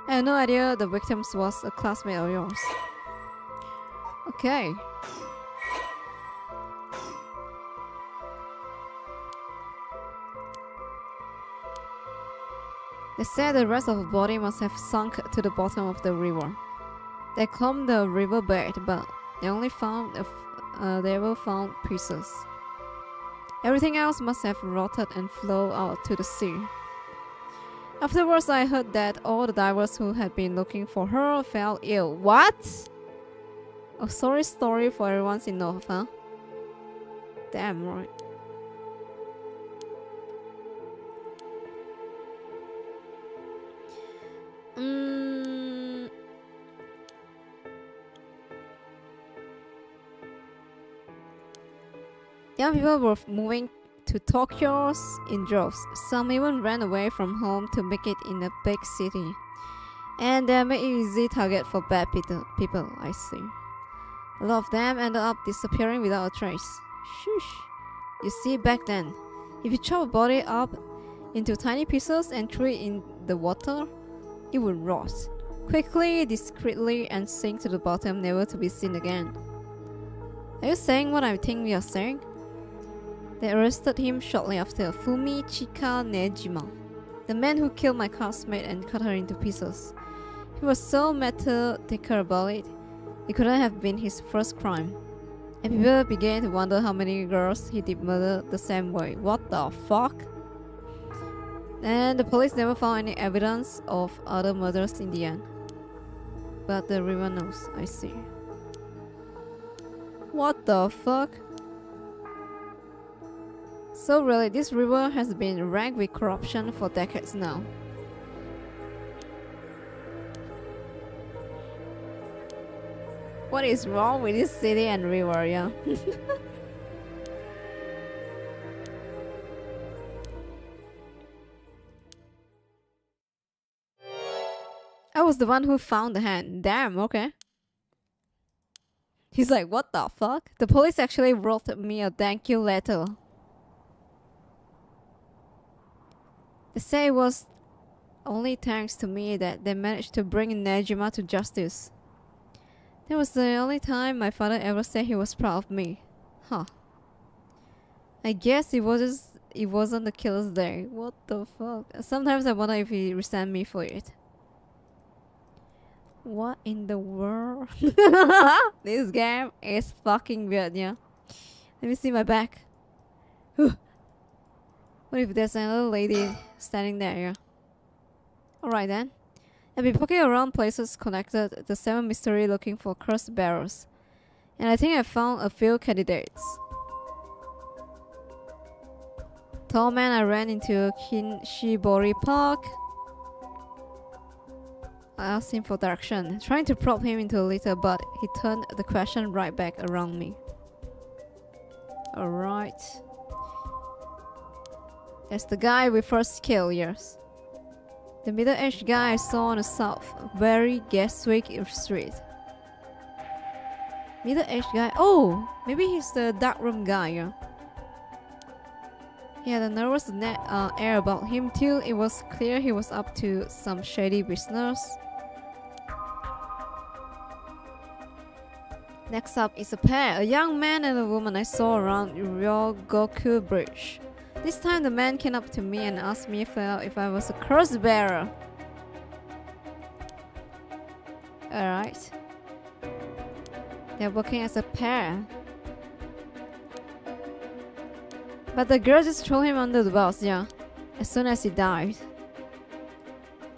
I had no idea the victim was a classmate of yours. Okay. They said the rest of the body must have sunk to the bottom of the river. They combed the riverbed, but they only found uh, they were found pieces. Everything else must have rotted and flowed out to the sea. Afterwards, I heard that all the divers who had been looking for her fell ill. What? A sorry story for everyone's enough, huh? Damn right. Mm. Young people were moving to Tokyo in droves. Some even ran away from home to make it in a big city. And they made easy target for bad people, I see. A lot of them ended up disappearing without a trace. Shush. You see, back then, if you chop a body up into tiny pieces and threw it in the water, it would rot quickly, discreetly, and sink to the bottom, never to be seen again. Are you saying what I think you are saying? They arrested him shortly after Fumichika Nejima, the man who killed my classmate and cut her into pieces. He was so methodical about it, it couldn't have been his first crime. And people began to wonder how many girls he did murder the same way. What the fuck? And the police never found any evidence of other murders in the end. But the river knows, I see. What the fuck? So really, this river has been ranked with corruption for decades now. What is wrong with this city and river, yeah? I was the one who found the hand. Damn, okay. He's like, what the fuck? The police actually wrote me a thank you letter. They say it was only thanks to me that they managed to bring Nejima to justice. That was the only time my father ever said he was proud of me. Huh. I guess it was just, it wasn't the killer's day. What the fuck? Sometimes I wonder if he resent me for it. What in the world? this game is fucking weird, yeah. Let me see my back. what if there's another lady standing there, yeah? Alright then. I've been poking around places connected to the seven mystery looking for cursed bearers. And I think I found a few candidates. Tall man I ran into Kinshibori Park. I asked him for direction, trying to prop him into a litter, but he turned the question right back around me. Alright. That's the guy we first killed, yes. The middle-aged guy I saw on the south, very Gaswick Street. Middle-aged guy? Oh, maybe he's the dark room guy, yeah. He had a nervous uh, air about him too. It was clear he was up to some shady business. Next up is a pair, a young man and a woman I saw around Ryogoku Bridge. This time the man came up to me and asked me if I, if I was a curse bearer. Alright. They're working as a pair. But the girl just threw him under the bus, yeah. As soon as he died.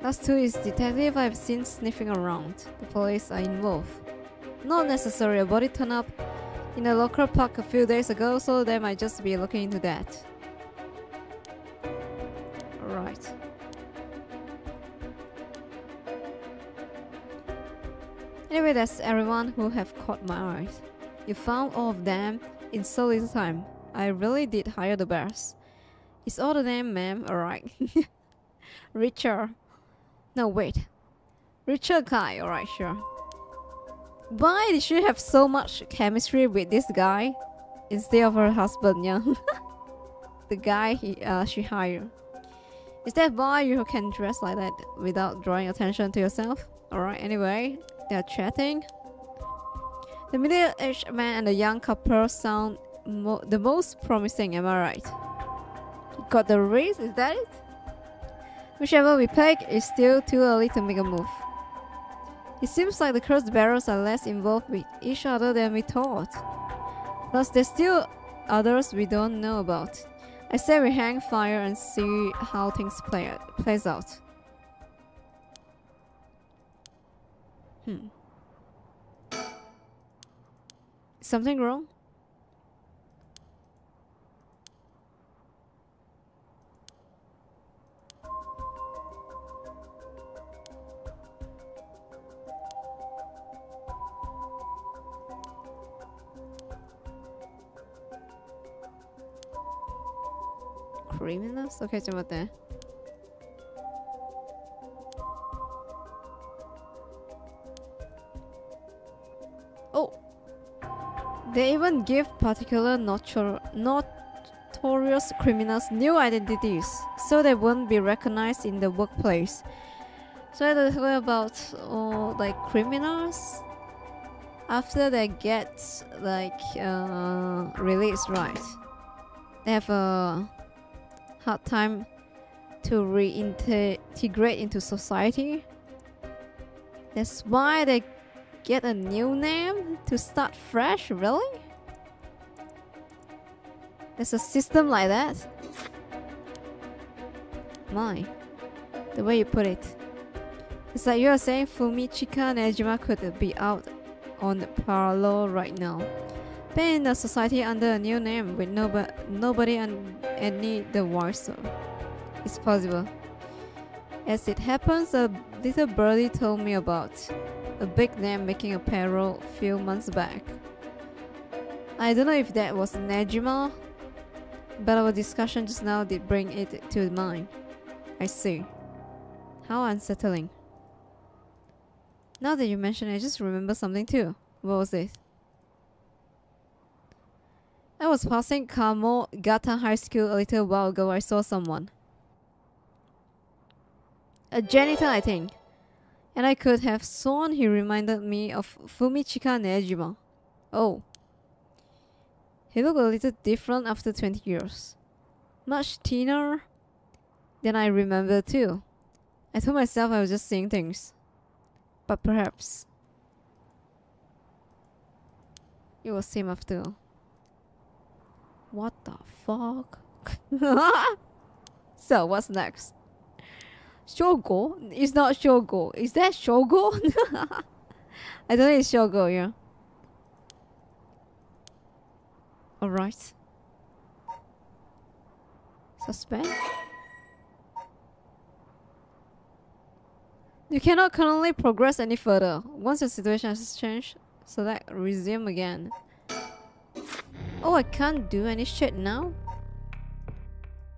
Last two is detective I've seen sniffing around. The police are involved. Not necessary, a body turned up in a local park a few days ago, so they might just be looking into that. Alright. Anyway, that's everyone who have caught my eyes. You found all of them in so little time. I really did hire the best. It's all the name, ma'am, alright. Richard. No, wait. Richard Kai, alright, sure. Why did she have so much chemistry with this guy instead of her husband, yeah? the guy he, uh, she hired. Is that why you can dress like that without drawing attention to yourself? Alright, anyway, they're chatting. The middle-aged man and the young couple sound mo the most promising, am I right? Got the race, is that it? Whichever we pick, it's still too early to make a move. It seems like the cursed bearers are less involved with each other than we thought. Plus, there's still others we don't know about. I say we hang fire and see how things play plays out. Hmm. Something wrong? Criminals? Okay, coba deh. Oh, they even give particular notorious criminals new identities, so they won't be recognized in the workplace. So they talk about uh, like criminals after they get like uh, released, right? They have a hard time to reintegrate into society. That's why they get a new name to start fresh, really? There's a system like that? My, the way you put it. It's like you're saying Fumichika Nejima could be out on parallel right now. In the society under a new name with nobody, nobody and any the wiser. It's possible. As it happens, a little birdie told me about a big name making a payroll a few months back. I don't know if that was Nejima, but our discussion just now did bring it to mind. I see. How unsettling. Now that you mention it, I just remember something too. What was it? I was passing Kamo Gata High School a little while ago. I saw someone. A janitor, I think. And I could have sworn he reminded me of Fumichika Nejima. Oh. He looked a little different after 20 years. Much thinner than I remember too. I told myself I was just seeing things. But perhaps it was him after all. What the fuck? so, what's next? Shogo? It's not Shogo. Is that Shogo? I don't think it's Shogo, yeah. Alright. Suspend? You cannot currently progress any further. Once the situation has changed, select resume again. Oh, I can't do any shit now?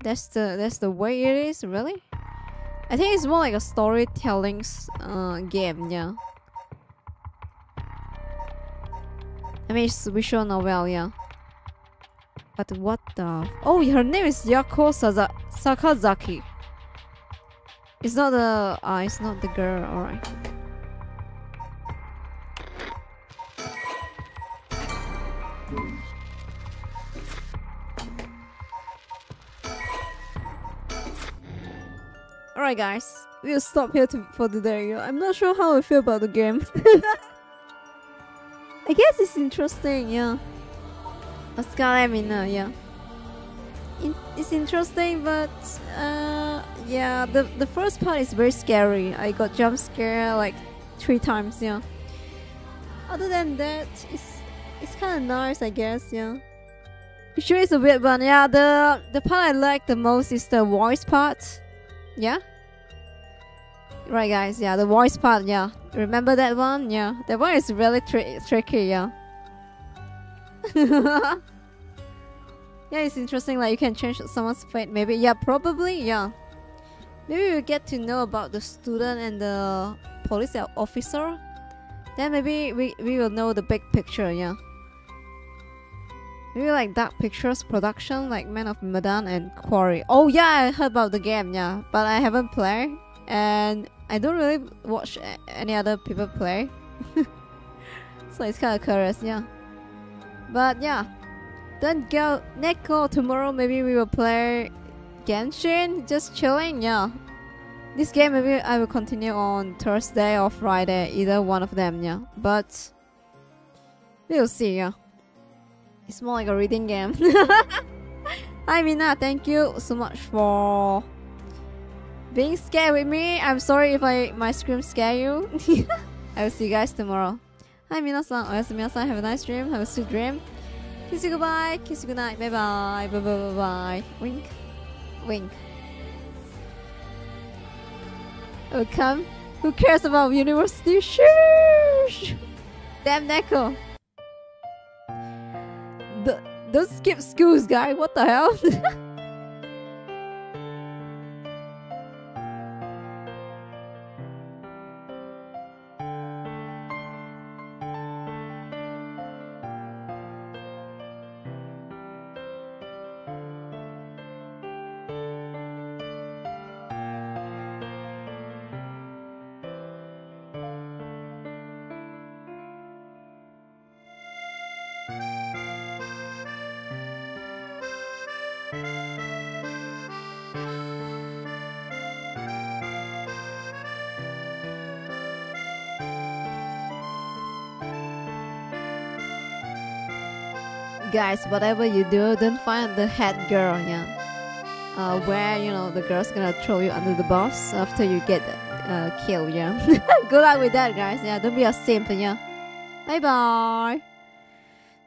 That's the that's the way it is, really? I think it's more like a storytelling uh, game, yeah. I mean, it's visual novel, yeah. But what the... Oh, her name is Yakko Saza Sakazaki. It's not the... Uh, it's not the girl, alright. Alright guys, we'll stop here to, for today. I'm not sure how I feel about the game. I guess it's interesting, yeah. Oscar, let me know, yeah. It's interesting, but uh, yeah, the the first part is very scary. I got jump scare like three times, yeah. Other than that, it's it's kind of nice, I guess, yeah. Sure, it's a weird one. Yeah, the the part I like the most is the voice part. Yeah, Right, guys. Yeah, the voice part. Yeah, remember that one? Yeah, that one is really tri tricky. Yeah. yeah, it's interesting. Like you can change someone's fate. Maybe. Yeah, probably. Yeah. Maybe we get to know about the student and the police officer. Then maybe we, we will know the big picture. Yeah. Maybe like Dark Pictures production, like Man of Medan and Quarry. Oh yeah, I heard about the game. Yeah, but I haven't played, and I don't really watch any other people play. so it's kind of curious. Yeah. But yeah, then go Neko tomorrow. Maybe we will play Genshin, just chilling. Yeah, this game maybe I will continue on Thursday or Friday, either one of them. Yeah, but we'll see. Yeah, it's more like a reading game. Hi Mina, thank you so much for being scared with me. I'm sorry if I my scream scare you. I will see you guys tomorrow. Hi minasan, oh, oyasumi-na-san. Have a nice dream. Have a sweet dream. Kiss you goodbye. Kiss you goodnight. Bye bye. Bye bye bye bye. Wink. Wink. Oh come. Who cares about university? Shush! Damn Neko. The, don't skip schools, guy. What the hell? guys, whatever you do, don't find the head girl, yeah. Uh, where you know the girl's gonna throw you under the bus after you get uh, killed, yeah. Good luck with that, guys. Yeah, don't be a simp, yeah. Bye bye.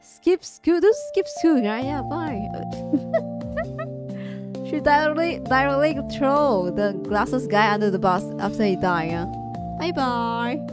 Skip school, don't skip school, yeah. Yeah, bye. she directly directly throw the glasses guy under the bus after he died, yeah. Bye bye.